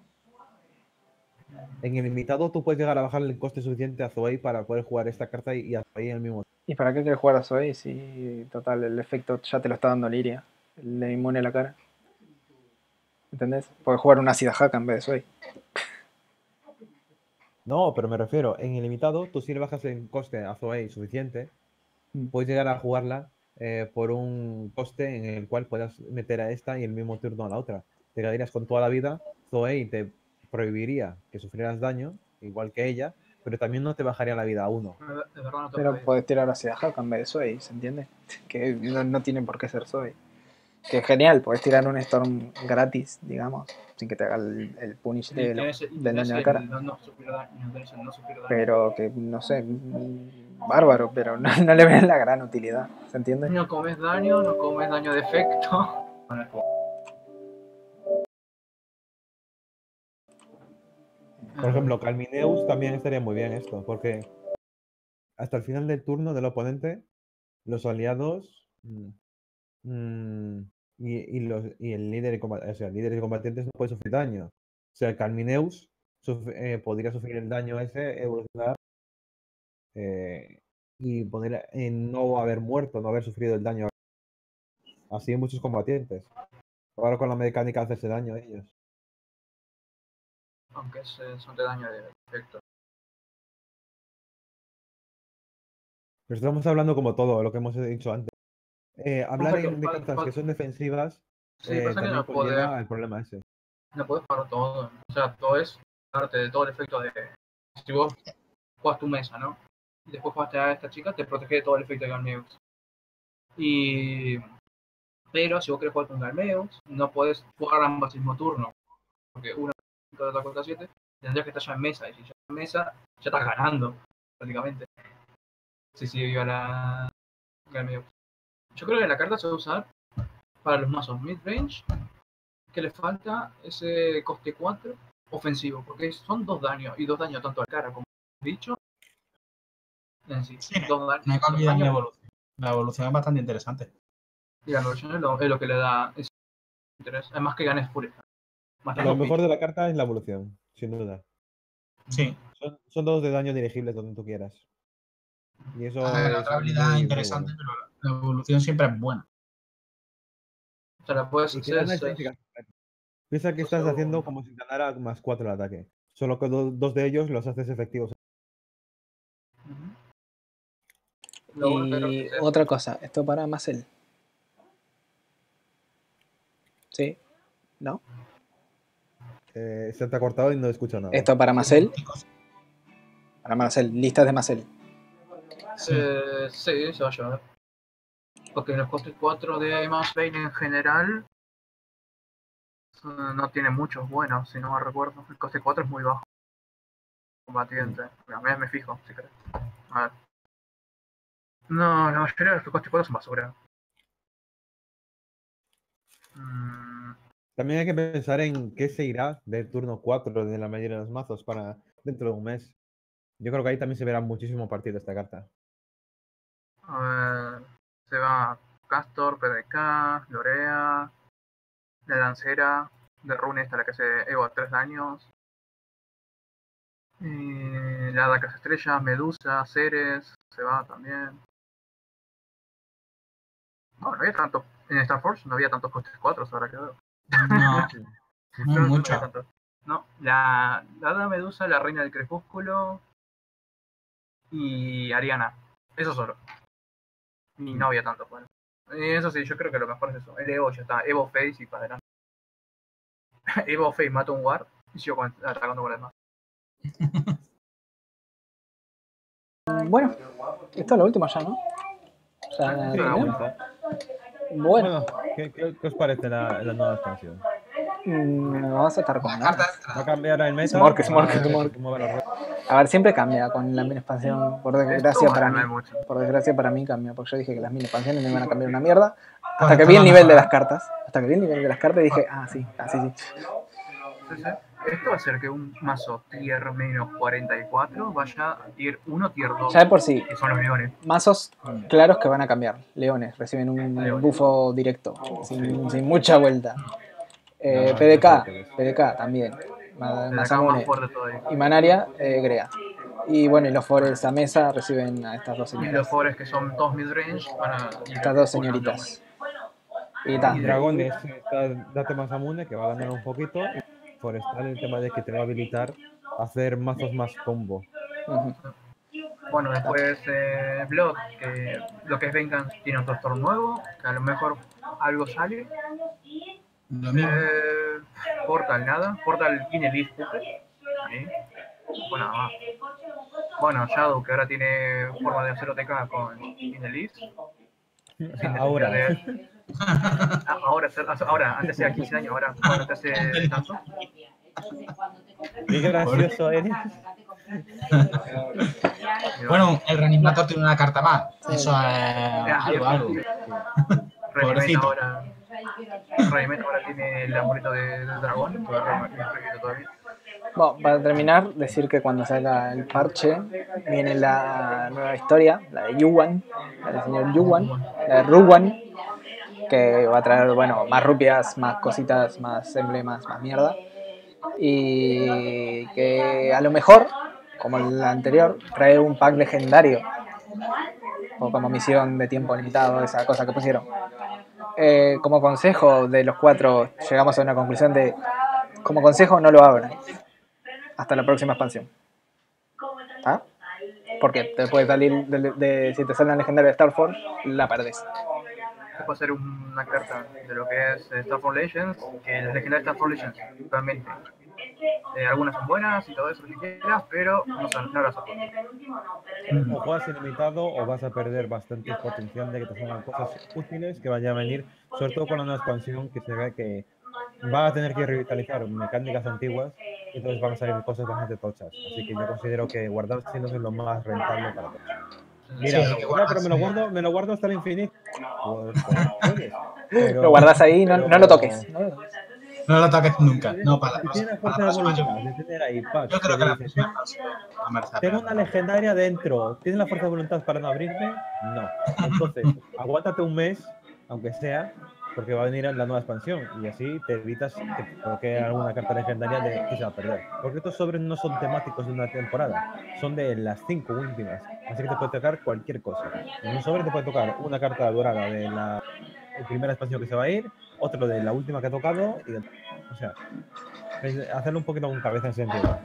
En el limitado tú puedes llegar a bajar el coste suficiente a Zoei para poder jugar esta carta y, a Zoei al mismo tiempo. ¿Y para qué quieres jugar a Zoe si total el efecto ya te lo está dando Liria? Le inmune la cara. ¿Entendés? Puedes jugar una Sida Haka en vez de Zoe. No, pero me refiero, en el limitado tú si le bajas el coste a Zoei suficiente, Mm. puedes llegar a jugarla eh, por un coste en el cual puedas meter a esta y el mismo turno a la otra. Te quedarías con toda la vida, Zoei te prohibiría que sufrieras daño, igual que ella, pero también no te bajaría la vida a uno. No Pero puedes. tirar a Sida Haka en vez de Zoe, ¿se entiende? Que no, no tiene por qué ser Zoe. Que es genial, puedes tirar un Storm gratis, digamos, sin que te haga el, el punish tenés- y del tenés daño de cara. No, no sufrir daño, tenés el no sufrir daño. Pero que, no sé, mm, bárbaro, pero no, no le ven la gran utilidad, ¿se entiende? No comes daño, no comes daño de efecto. Por ejemplo, Calmineus también estaría muy bien esto, porque hasta el final del turno del oponente, los aliados mm, y, y los, y el líder y comba- o sea, el líder y combatientes no pueden sufrir daño. O sea, Calmineus suf- eh, podría sufrir el daño ese, evolucionar eh, y poder en no haber muerto, no haber sufrido el daño. Así muchos combatientes. Ahora con la mecánica hacerse daño a ellos. aunque eh, son de daño de efecto. Pero estamos hablando como todo, lo que hemos dicho antes. Eh, hablar en- de que son defensivas Sí, eh, pasa que también no el problema ese. no puedes parar todo. O sea, todo es parte de todo el efecto de. Si vos juegas tu mesa, ¿no? Y después jugaste a esta chica, te protege de todo el efecto de Galmeus. Y. Pero si vos querés jugar con Galmeus, no puedes jugar ambas al mismo turno. Porque una de otra cuenta 7, tendrías que estar ya en mesa. Y si ya en mesa, ya estás ganando, prácticamente. Si sigue viva la Galmeus. Yo creo que la carta se va a usar para los mazos mid-range que le falta ese coste 4 ofensivo, porque son dos daños, y dos daños tanto a cara como al bicho. En sí, Sí, dos daños. No dos la evolución. La evolución es bastante interesante. y la evolución es lo, es lo que le da ese interés. Además que ganes furia. Lo mejor bichos. de la carta es la evolución, sin duda. Sí. Son, son dos de daño dirigibles donde tú quieras. Y eso A ver, es otra habilidad muy interesante, bueno. pero La evolución siempre es buena. Sea, la puedes hacer. Piensa que estás haciendo como si ganara más 4 el ataque. Solo que do- dos de ellos los haces efectivos. Y es- otra cosa, esto para Marcel. ¿Sí? ¿No? Eh, se te ha cortado y no escucho nada. Esto para Marcel. Para Marcel, listas de Marcel. Sí. Sí, se va a llevar. Porque los costes 4 de Mouse Bane en general eh, no tiene muchos buenos, si no me recuerdo. El coste 4 es muy bajo. Combatiente. A mí me fijo, si querés. A ver. No, la mayoría de los costes 4 son basura. Mm, También hay que pensar en qué se irá del turno 4 de la mayoría de los mazos para dentro de un mes. Yo creo que ahí también se verá muchísimo partido esta carta. A ver, se va Castor, PDK, Lorea, la Lancera, de Rune esta la que se Evo a 3 daños. Y la Dakas Estrellas, Medusa, Ceres, se va también. No, no había tanto. En Star Force no había tantos costes 4 ahora que veo. No, No, mucho. No, la, la Hada Medusa, la Reina del Crepúsculo y Ariana. Eso solo. Y no había tantos, bueno. Y eso sí, yo creo que lo mejor es eso. El Evo ya está. Evo Face y para adelante. Evo Face mata un Ward y sigo con- atacando con el demás. Bueno, esto es lo último ya, ¿no? O sea, Sí, Sí, la bueno, Bueno, ¿qué, qué- qué os parece la, la nueva expansión? Mm, vamos a estar con La ganas. carta extra. ¿Va a cambiar el meta? Smork, Smork, ¿Va a- Smork. A ver, siempre cambia con la mini expansión. Por desgracia para mí. Por desgracia para mí cambia, porque yo dije que las mini expansiones me iban a cambiar una mierda. Hasta que vi el nivel de las cartas. Hasta que vi el nivel de las cartas dije, ah, sí, ah, sí, sí. Sí, sí. Esto va a hacer que un mazo tier menos 44 vaya a tier 1, tier 2, Ya de por sí, que son los leones. mazos claros que van a cambiar. Leones reciben un Leones. bufo directo, sin, sin mucha vuelta. Eh, No, PDK, PDK también. Masamune. Y Manaria, eh, Grea. Y bueno, y los Forest a mesa reciben a estas dos Y los señoras. pobres que son todos midrange van a. Estas dos señoritas. Y Y. Dragones, está Date más amune, que va a ganar un poquito. Y Forestal, el tema de que te va a habilitar a hacer mazos más combo. Bueno, después eh, Blood, que lo que es Vengeance tiene otro store nuevo, que a lo mejor algo sale. Lo mismo. Eh, Portal, nada. Portal tiene Leaf. Bueno, nada más. Bueno, Shadow, que ahora tiene forma de hacer OTK con Inelis. Ahora, Ah, ahora, ahora, antes era 15 años, ahora, ahora te hace tanto. qué gracioso eres. Bueno, el reanimator tiene una carta más. Eso es algo, algo. Pobrecito. ahora, Reanimator ahora tiene el amuleto de, del dragón, todavía. Bueno, para terminar, decir que cuando salga el parche viene la nueva historia, la de Yuan, la del señor Yuan, la de Ruwan, que va a traer, bueno, más rupias, más cositas, más emblemas, más mierda. Y que a lo mejor, como la anterior, trae un pack legendario, o como misión de tiempo limitado, esa cosa que pusieron. Eh, como consejo de los cuatro, llegamos a una conclusión de, como consejo, no lo abran hasta la próxima expansión. ¿Ah? Porque te puede salir, de, de- si te sale una legendaria de Star Force, la perdés. Se puede hacer una carta de lo que es Star Force Legends, que las legendarias Star Force Legends, realmente. Eh, algunas son buenas y todo eso que quieras, pero no, son, no las soporto. O juegas ilimitado o vas a perder bastante potencial de que te salgan cosas útiles que vayan a venir, sobre todo con la nueva expansión que se ve que va a tener que revitalizar mecánicas antiguas y entonces van a salir cosas bastante tochas. Así que yo considero que guardar silos es lo más rentable para todos. Mira, Sí, ya, pero me lo guardo, me lo guardo hasta el infinito. Pues, pues, pero- Lo guardas ahí no, no lo toques. ¿no? No lo toques nunca. No, para la próxima. Para fuerza la próxima yo, ahí yo creo que la próxima Tengo una legendaria dentro. ¿Tienes la fuerza de voluntad para no abrirme? No. Entonces, aguántate un mes, aunque sea, porque va a venir la nueva expansión y así te evitas que te toque alguna carta legendaria de que se va a perder. Porque estos sobres no son temáticos de una temporada, son de las cinco últimas, así que te puede tocar cualquier cosa. En un sobre te puede tocar una carta dorada de la primera expansión que se va a ir, otro de la última que ha tocado, y, o sea, hacerlo un poquito con cabeza en ese sentido.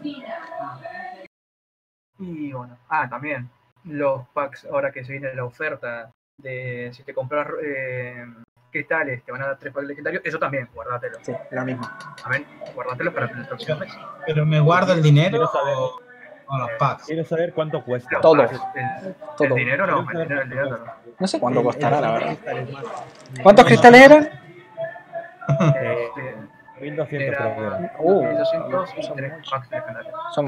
Y bueno, ah, también los packs, ahora que se viene la oferta de si te compras eh, cristales, te van a dar tres packs legendarios, eso también, guárdatelo. Sí, lo mismo. También, guárdatelo para el próximo mes. Pero me guardo el dinero Quiero saber. o, o los packs. Quiero saber cuánto cuesta. Los Todo. packs, el, dinero no, el dinero, el dinero no. No sé cuánto costará, la verdad. ¿Cuántos cristales eran? Este, 1200 creo que era. era Uh, 1200 y son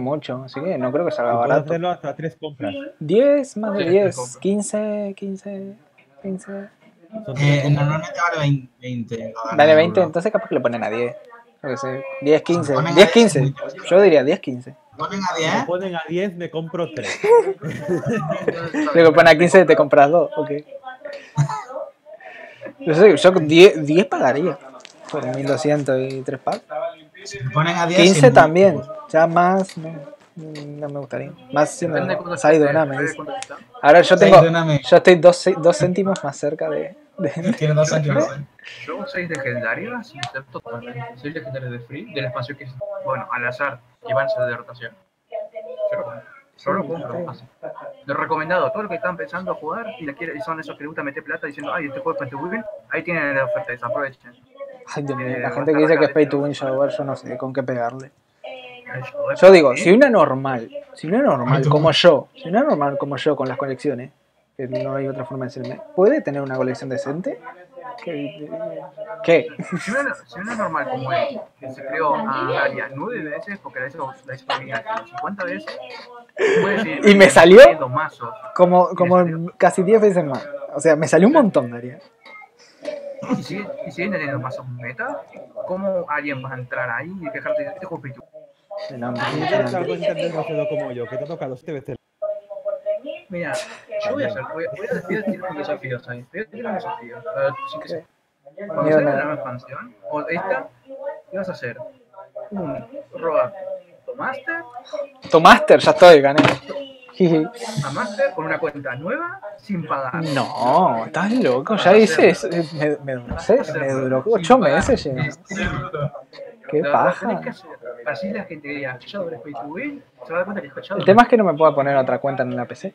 muchos. Son así que no creo que salga barato. hacerlo hasta tres compras. 10 más de Sí, 10, compro. 15, 15, 15. Son tres Eh, normalmente vale 20. 20 Dale 20, entonces capaz que le ponen a 10. Yo qué sé, 10, 15. ponen a 10, 10, 15. muy Yo diría 10, 15. Ponen a Si 10. me ponen a 10, me compro 3. Luego ponen a 15 te compras 2, ok. Yo sé, yo 10, 10 pagaría. Por 1200 y 3 packs. Si me ponen a 10. 15 sí, también. Ya más, no, no me gustaría. Más siendo Depende de cuánto Saido esté, Name. depende de cuánto está. Ahora yo tengo. Yo estoy 2 céntimos más cerca de. de- Tiene dos años. ¿eh? Yo 6 legendarias, totalmente. 6 legendarias de free, de la expansión que es, bueno, al azar, van a ser de rotación. Yo lo compro. Así. Lo recomendado, todo lo que están pensando jugar y, la quiere, y son esos que les gusta meter plata diciendo, ay, este juego es win, ahí tienen la oferta, desaprovechen. Ay, Dios mío, Eh, la gente que dice que es pay to win Shower, yo no sé con qué pegarle. Yo digo, ¿sí? si una normal, si una normal como yo, si una normal como yo con las colecciones, que no hay otra forma de decirme, ¿puede tener una colección decente? ¿Qué? ¿Qué? Si una, si una normal como él, que se creó a área 9 veces, porque la hizo, la hizo familia 50 veces, puede decir, Y me salió-. Como, como casi 10 veces más. O sea, me salió un montón, Daria. Y sigue, y siguen teniendo mazos meta, ¿cómo alguien va a entrar ahí y quejarse de este juego Si eres algo como yo, que te ha tocado 7 veces. Mira, yo voy a hacer, voy a, voy a decir un desafío, ¿sabes? Voy a tirar un desafío. A ver, sin que sea. Cuando salga la nueva expansión, o esta, ¿qué vas a hacer? Un Road to Master, Tu Master, ya estoy, gané. A Master con una cuenta nueva, sin pagar. No, estás loco, ya hice eso. Me, me duró, seis- me duró 8 meses llegar. Qué Lo- lo paja. Así la gente que diga, pay to win, se va a dar cuenta que es. El tema es que no me puedo poner otra cuenta en la PC.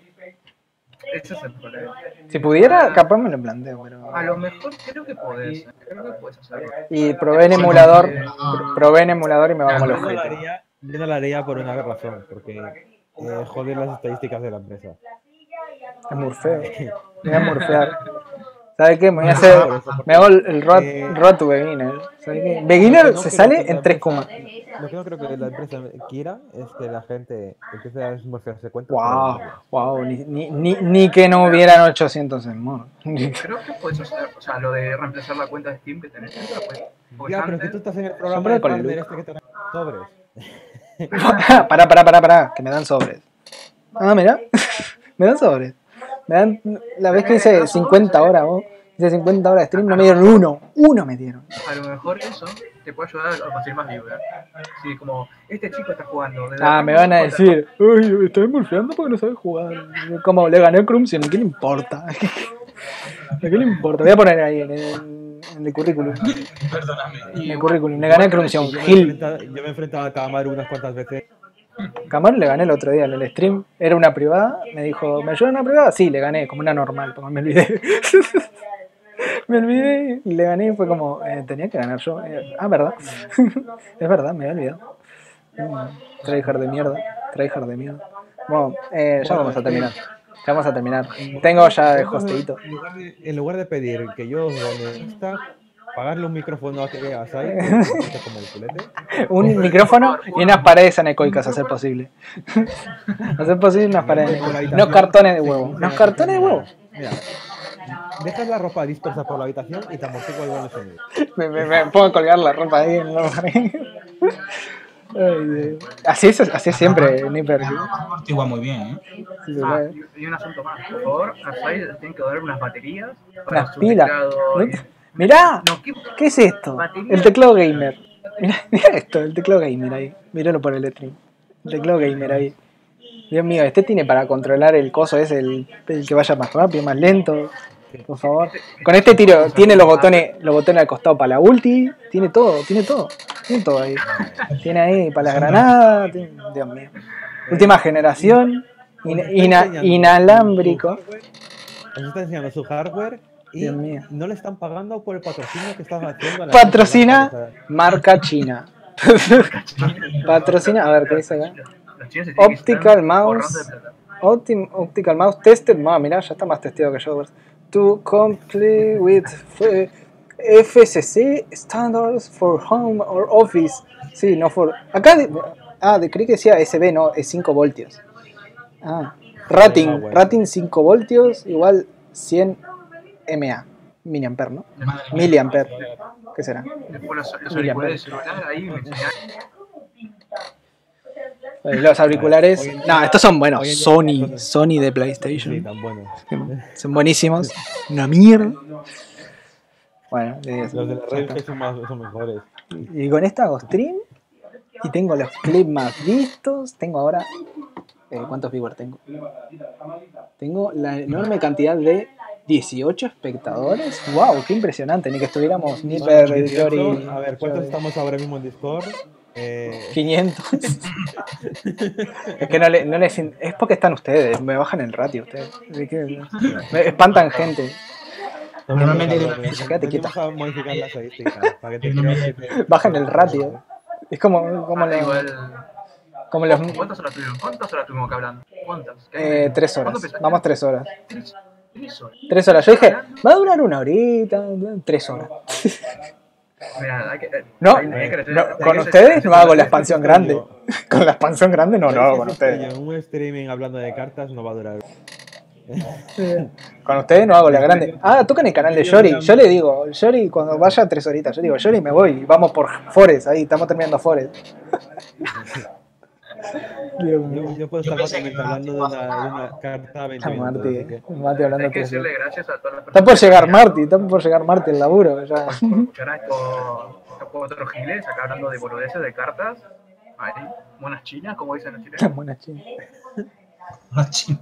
Ese es el problema. Si pudiera, capaz me lo planteo, pero. A lo mejor creo que podés, creo que puedes hacerlo. Y probé en emulador, probé en emulador y me va como Yo los no lo objetos. yo no lo haría por una razón, porque eh, joder las estadísticas de la empresa. Es murfeo. Me voy a murfear. ¿Sabes qué? Me voy a hacer. Me hago el, Eh, road to beginner. ¿Sabes qué? Beginner que se sale que en 3 empresa- comas. Lo que no creo que la empresa quiera es que la gente empiece a desmorfiarse cuentas. Wow, wow. Ni, ni, ni, ni que no hubieran 800 en mod. Creo que puedes hacer, o sea, lo de reemplazar la cuenta de Steam que tenés, porque Ya, pero es que antes- tú estás en el programa de este que te dan sobres. pará, pará, pará, pará. Que me dan sobres. Ah, mira. me dan sobres. Me dan. La vez que hice 50 horas, vos. Hice 50 horas de stream, no me dieron uno. Uno me dieron. a lo mejor eso te puede ayudar a conseguir más views. Sí, como este chico está jugando. Ah, me van a decir, uy, estoy murfeando porque no sabes jugar. Como le gané a Crumpson, ¿qué le importa? ¿A qué le importa? Voy a poner ahí en el, en el currículum. Perdóname. En el currículum. Le gané a Crumpson. Yo me, he Gil. yo me he enfrentado a Kamaru unas cuantas veces. Camaro le gané el otro día en el stream. Era una privada. Me dijo, ¿me ayuda en una privada? Sí, le gané, como una normal, porque me olvidé. me olvidé y le gané y fue como, eh, tenía que ganar yo. Eh, ah, ¿verdad? es verdad, me había olvidado. Mm, Tryhard de mierda. Tryhard de mierda. Bueno, eh, ya vamos a terminar. Ya vamos a terminar. Tengo ya el hosteito. En lugar de, en lugar de pedir que yo donde está, pagarle un micrófono a que a Sai, que esté como el culete. Un micrófono y unas paredes anecoicas, a ser posible. a ser posible, unas paredes. Unos cartones de huevo. Unos cartones de huevo. Mira, dejas la ropa dispersa por la habitación y te amortigua el sonido. Me, me, me puedo colgar la ropa ahí en la pared. Ay. Así es, así es siempre, Nipper. Amortigua muy bien, ¿eh? Sí, Ah, y, y un asunto más, por favor, a Sai le tienen que dar unas baterías Unas pilas. teclado ¿No, y- Mirá, No, ¿qué? ¿qué es esto? Batería. El teclado gamer. Mirá, mirá esto, el teclado gamer ahí. Míralo por el stream. El teclado gamer ahí. Dios mío, este tiene para controlar el coso, es el, el que vaya más rápido, más lento. Por favor. Con este tiro, tiene los botones, los botones al costado para la ulti, tiene todo, tiene todo, tiene todo ahí. Tiene ahí para las granadas, tiene- Dios mío. Última generación, in- ina- inalámbrico. Nos está enseñando su hardware y Dios mío. no le están pagando por el patrocinio que están haciendo. a la Patrocina gente. Marca china. Patrocina, a ver, ¿qué dice acá? Optical mouse. Optim- Optical Mouse Tested, mira, mirá, ya está más testeado que yo. To complete with FCC Standards for Home or Office. Sí, no for. Acá, de- ah, de- creí que decía SB, no, es 5 voltios. Ah, rating, Ah, bueno. rating 5 voltios igual 100 MA, miliamper, ¿no? Madre. Miliamper, ¿qué será? Después los, los auriculares ahí me Los auriculares, no, estos son buenos, Sony, Sony de Sí, PlayStation. tan. Son buenísimos. Una mierda. Bueno. Los de la red son, más, son mejores. y con esta hago stream y tengo los clips más vistos. Tengo ahora. eh, ¿Cuántos viewers tengo? Tengo la enorme cantidad de 18 espectadores. ¡Wow! ¡Qué impresionante! Ni que estuviéramos Bueno, 18, Jory. a ver, ¿cuántos estamos ahora mismo en Discord? Eh, 500. es que no, le, no les. Es porque están ustedes. Me bajan el ratio ustedes. Me espantan gente. Normalmente vamos a- digo, Quédate quieta. vamos a modificar la estadística para que te te- Bajan el ratio. Es como, como, Ah, los- igual. como los. ¿Cuántas horas tuvimos? ¿Cuántas horas tuvimos que hablando? ¿Cuántas? Eh, tres ¿Cuándo horas. Vamos tres horas. Tres, tres horas. Tres horas. Yo dije, va a durar una horita, tres horas. Mira, hay que, eh, No, hay- hay que- hay no, con ustedes no hago la expansión grande. Con la expansión grande no, no hago con ustedes. Un streaming hablando de cartas no va a durar. Con ustedes no hago la grande. Ah, tocan el canal de Yori. Yo le digo, Yori, cuando vaya tres horitas, yo digo, Yori, me voy. Vamos por Forest, ahí, estamos terminando Forest. Yo, yo puedo estar fácilmente a hablando de una, de una carta 20 minutos. Marty, que- Marty hablando Hay que decirle gracias a todas las Está por personas llegar Marty, está por llegar Marty el laburo. Ya. por escuchar a estos, cuatro giles acá hablando de boludeces de cartas. Ahí, monas chinas, como dicen los chilenos. buena china. la China.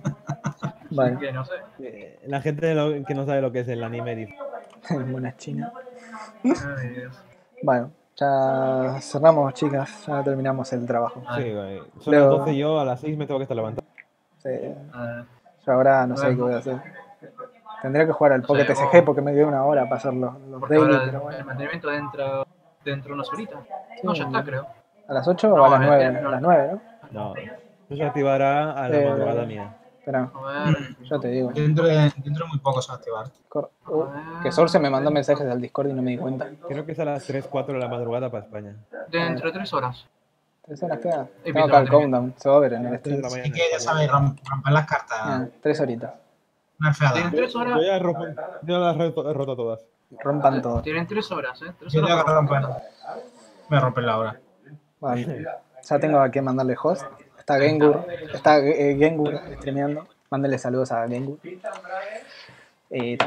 Vale, Que no sé. Eh, La gente lo- que no sabe lo que es el anime dice. buena china. Ay, Dios. Bueno, ya cerramos, chicas. Ya terminamos el trabajo. Ah, Sí, güey. Son Luego- las 12 y yo a las 6 me tengo que estar levantando. Sí, Ah, yo ahora no sé qué voy a hacer. Tendría que jugar al Pocket Sí, TCG vos- porque me quedé una hora para hacer los, daily, ahora pero el, bueno. el mantenimiento dentro, dentro de unas horitas. No, ya está, creo. ¿A las 8 o No, a las es 9? que A no. las 9, ¿no? No. Eso se activará a la Eh, madrugada mía. Espera, A ver. yo te digo. Dentro de, dentro de muy poco se va a activar. Cor- uh, que Source me mandó mensajes al Discord y no me di cuenta. Creo que es a las 3, 4 de la madrugada para España. Dentro de tres horas. ¿Tres horas queda? Y Tengo acá el countdown, se va a ver en el stream. mañana. que ya sabéis, rom- romper las cartas. Ah, tres horitas. Una feada. Tienen tres horas. Yo ya, he roto, yo las he roto, todas. Rompan todo. Tienen tres horas, ¿eh? Tres Yo horas tengo que romper. a romper la hora. Vale. Ya tengo a quien mandarle host. Está Gengur. Está eh, Gengur streameando. Mándenle saludos a Gengur. Y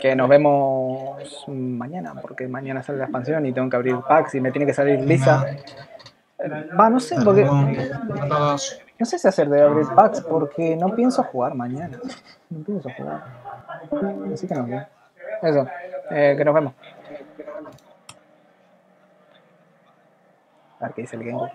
que nos vemos mañana, porque mañana sale la expansión y tengo que abrir packs y me tiene que salir lisa. Eh, Va, no sé, porque no sé si hacer de abrir packs porque no pienso jugar mañana. No pienso jugar. Así que no. Eso, eh, que nos vemos. A ver qué dice el Gengur.